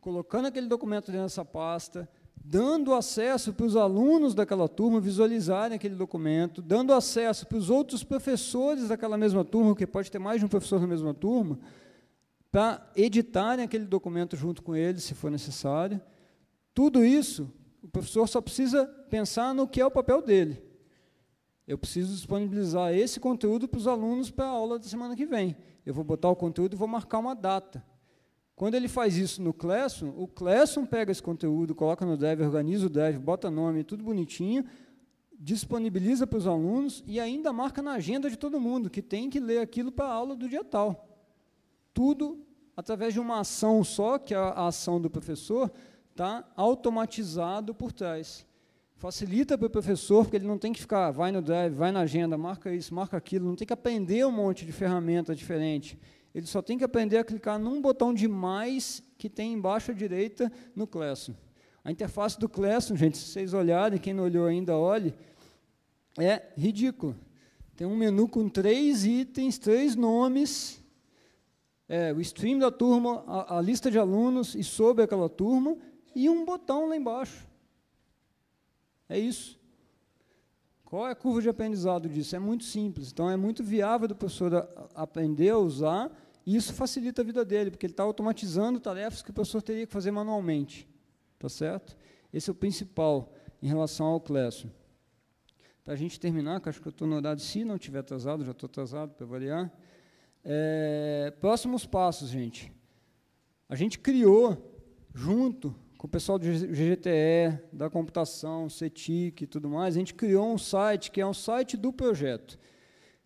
colocando aquele documento dentro dessa pasta, dando acesso para os alunos daquela turma visualizarem aquele documento, dando acesso para os outros professores daquela mesma turma, que pode ter mais de um professor na mesma turma, para editarem aquele documento junto com eles, se for necessário. Tudo isso, o professor só precisa pensar no que é o papel dele. Eu preciso disponibilizar esse conteúdo para os alunos para a aula da semana que vem. Eu vou botar o conteúdo e vou marcar uma data. Quando ele faz isso no Classroom, o Classroom pega esse conteúdo, coloca no Drive, organiza o Drive, bota nome, tudo bonitinho, disponibiliza para os alunos e ainda marca na agenda de todo mundo, que tem que ler aquilo para a aula do dia tal. Tudo através de uma ação só, que é a ação do professor, está automatizado por trás. Facilita para o professor, porque ele não tem que ficar, vai no Drive, vai na agenda, marca isso, marca aquilo, não tem que aprender um monte de ferramenta diferente ele só tem que aprender a clicar num botão de mais que tem embaixo à direita no Classroom. A interface do Classroom, gente, se vocês olharem, quem não olhou ainda, olhe, é ridículo. Tem um menu com três itens, três nomes, é, o stream da turma, a, a lista de alunos e sobre aquela turma, e um botão lá embaixo. É isso. Qual é a curva de aprendizado disso? É muito simples. Então, é muito viável do professor aprender a usar E isso facilita a vida dele, porque ele está automatizando tarefas que o professor teria que fazer manualmente. Tá certo? Esse é o principal em relação ao Classroom. Para a gente terminar, que acho que eu estou no horário, se não estiver atrasado, já estou atrasado para variar. É, próximos passos, gente. A gente criou, junto com o pessoal do GGTE, da computação, CETIC e tudo mais, a gente criou um site que é um site do projeto.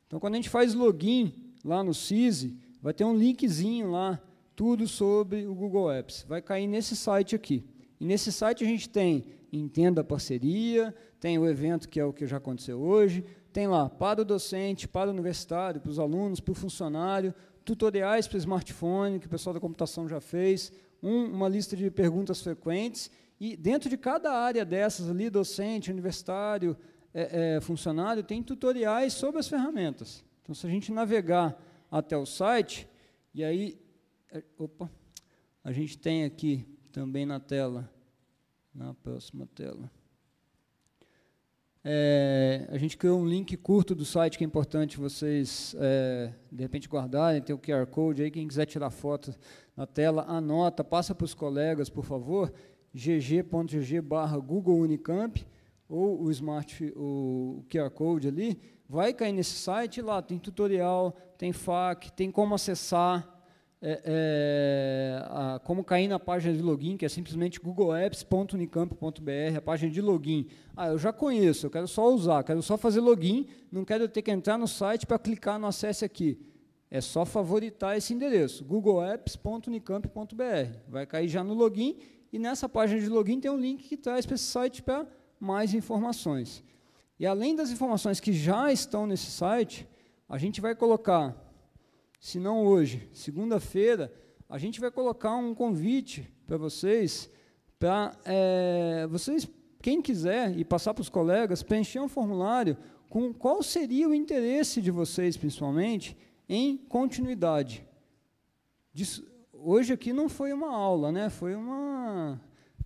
Então, quando a gente faz login lá no CISI, vai ter um linkzinho lá, tudo sobre o Google Apps. Vai cair nesse site aqui. E nesse site a gente tem Entenda a Parceria, tem o evento que é o que já aconteceu hoje, tem lá para o docente, para o universitário, para os alunos, para o funcionário, tutoriais para smartphone, que o pessoal da computação já fez, um, uma lista de perguntas frequentes, e dentro de cada área dessas ali, docente, universitário, é, é, funcionário, tem tutoriais sobre as ferramentas. Então, se a gente navegar até o site, e aí, é, opa, a gente tem aqui também na tela, na próxima tela, é, a gente criou um link curto do site que é importante vocês, é, de repente, guardarem. Tem o QR Code aí, quem quiser tirar foto na tela, anota, passa para os colegas, por favor, gg.gg barra Google Unicamp, ou o Smart, o QR Code ali, vai cair nesse site, lá tem tutorial, tem FAQ, tem como acessar, é, é, a, como cair na página de login, que é simplesmente googleapps.unicamp.br, a página de login. Ah, eu já conheço, eu quero só usar, quero só fazer login, não quero ter que entrar no site para clicar no acesse aqui. É só favoritar esse endereço, googleapps.unicamp.br. Vai cair já no login, e nessa página de login tem um link que traz para esse site para mais informações. E além das informações que já estão nesse site, a gente vai colocar se não hoje, segunda-feira, a gente vai colocar um convite para vocês, para é, vocês, quem quiser, e passar para os colegas, preencher um formulário com qual seria o interesse de vocês, principalmente, em continuidade. Disso, hoje aqui não foi uma aula, né? foi uma,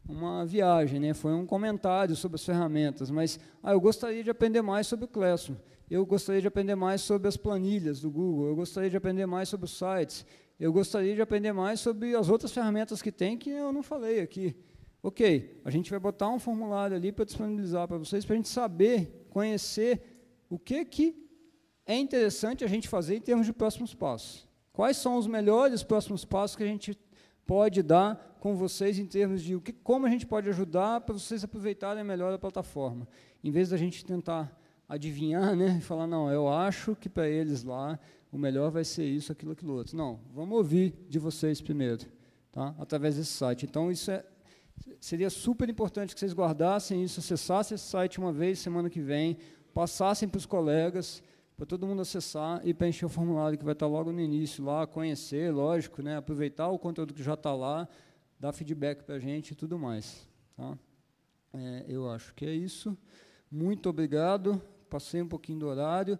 uma viagem, né? foi um comentário sobre as ferramentas, mas ah, eu gostaria de aprender mais sobre o Classroom eu gostaria de aprender mais sobre as planilhas do Google, eu gostaria de aprender mais sobre os sites, eu gostaria de aprender mais sobre as outras ferramentas que tem que eu não falei aqui. Ok, a gente vai botar um formulário ali para disponibilizar para vocês, para a gente saber, conhecer o que, que é interessante a gente fazer em termos de próximos passos. Quais são os melhores próximos passos que a gente pode dar com vocês em termos de o que, como a gente pode ajudar para vocês aproveitarem melhor a plataforma, em vez da gente tentar adivinhar, né? E falar, não, eu acho que para eles lá o melhor vai ser isso, aquilo, aquilo outro. Não, vamos ouvir de vocês primeiro, tá? através desse site. Então, isso é, seria super importante que vocês guardassem isso, acessassem esse site uma vez semana que vem, passassem para os colegas, para todo mundo acessar e preencher o formulário que vai estar logo no início lá, conhecer, lógico, né? aproveitar o conteúdo que já está lá, dar feedback para a gente e tudo mais. Tá? É, eu acho que é isso. Muito obrigado passei um pouquinho do horário.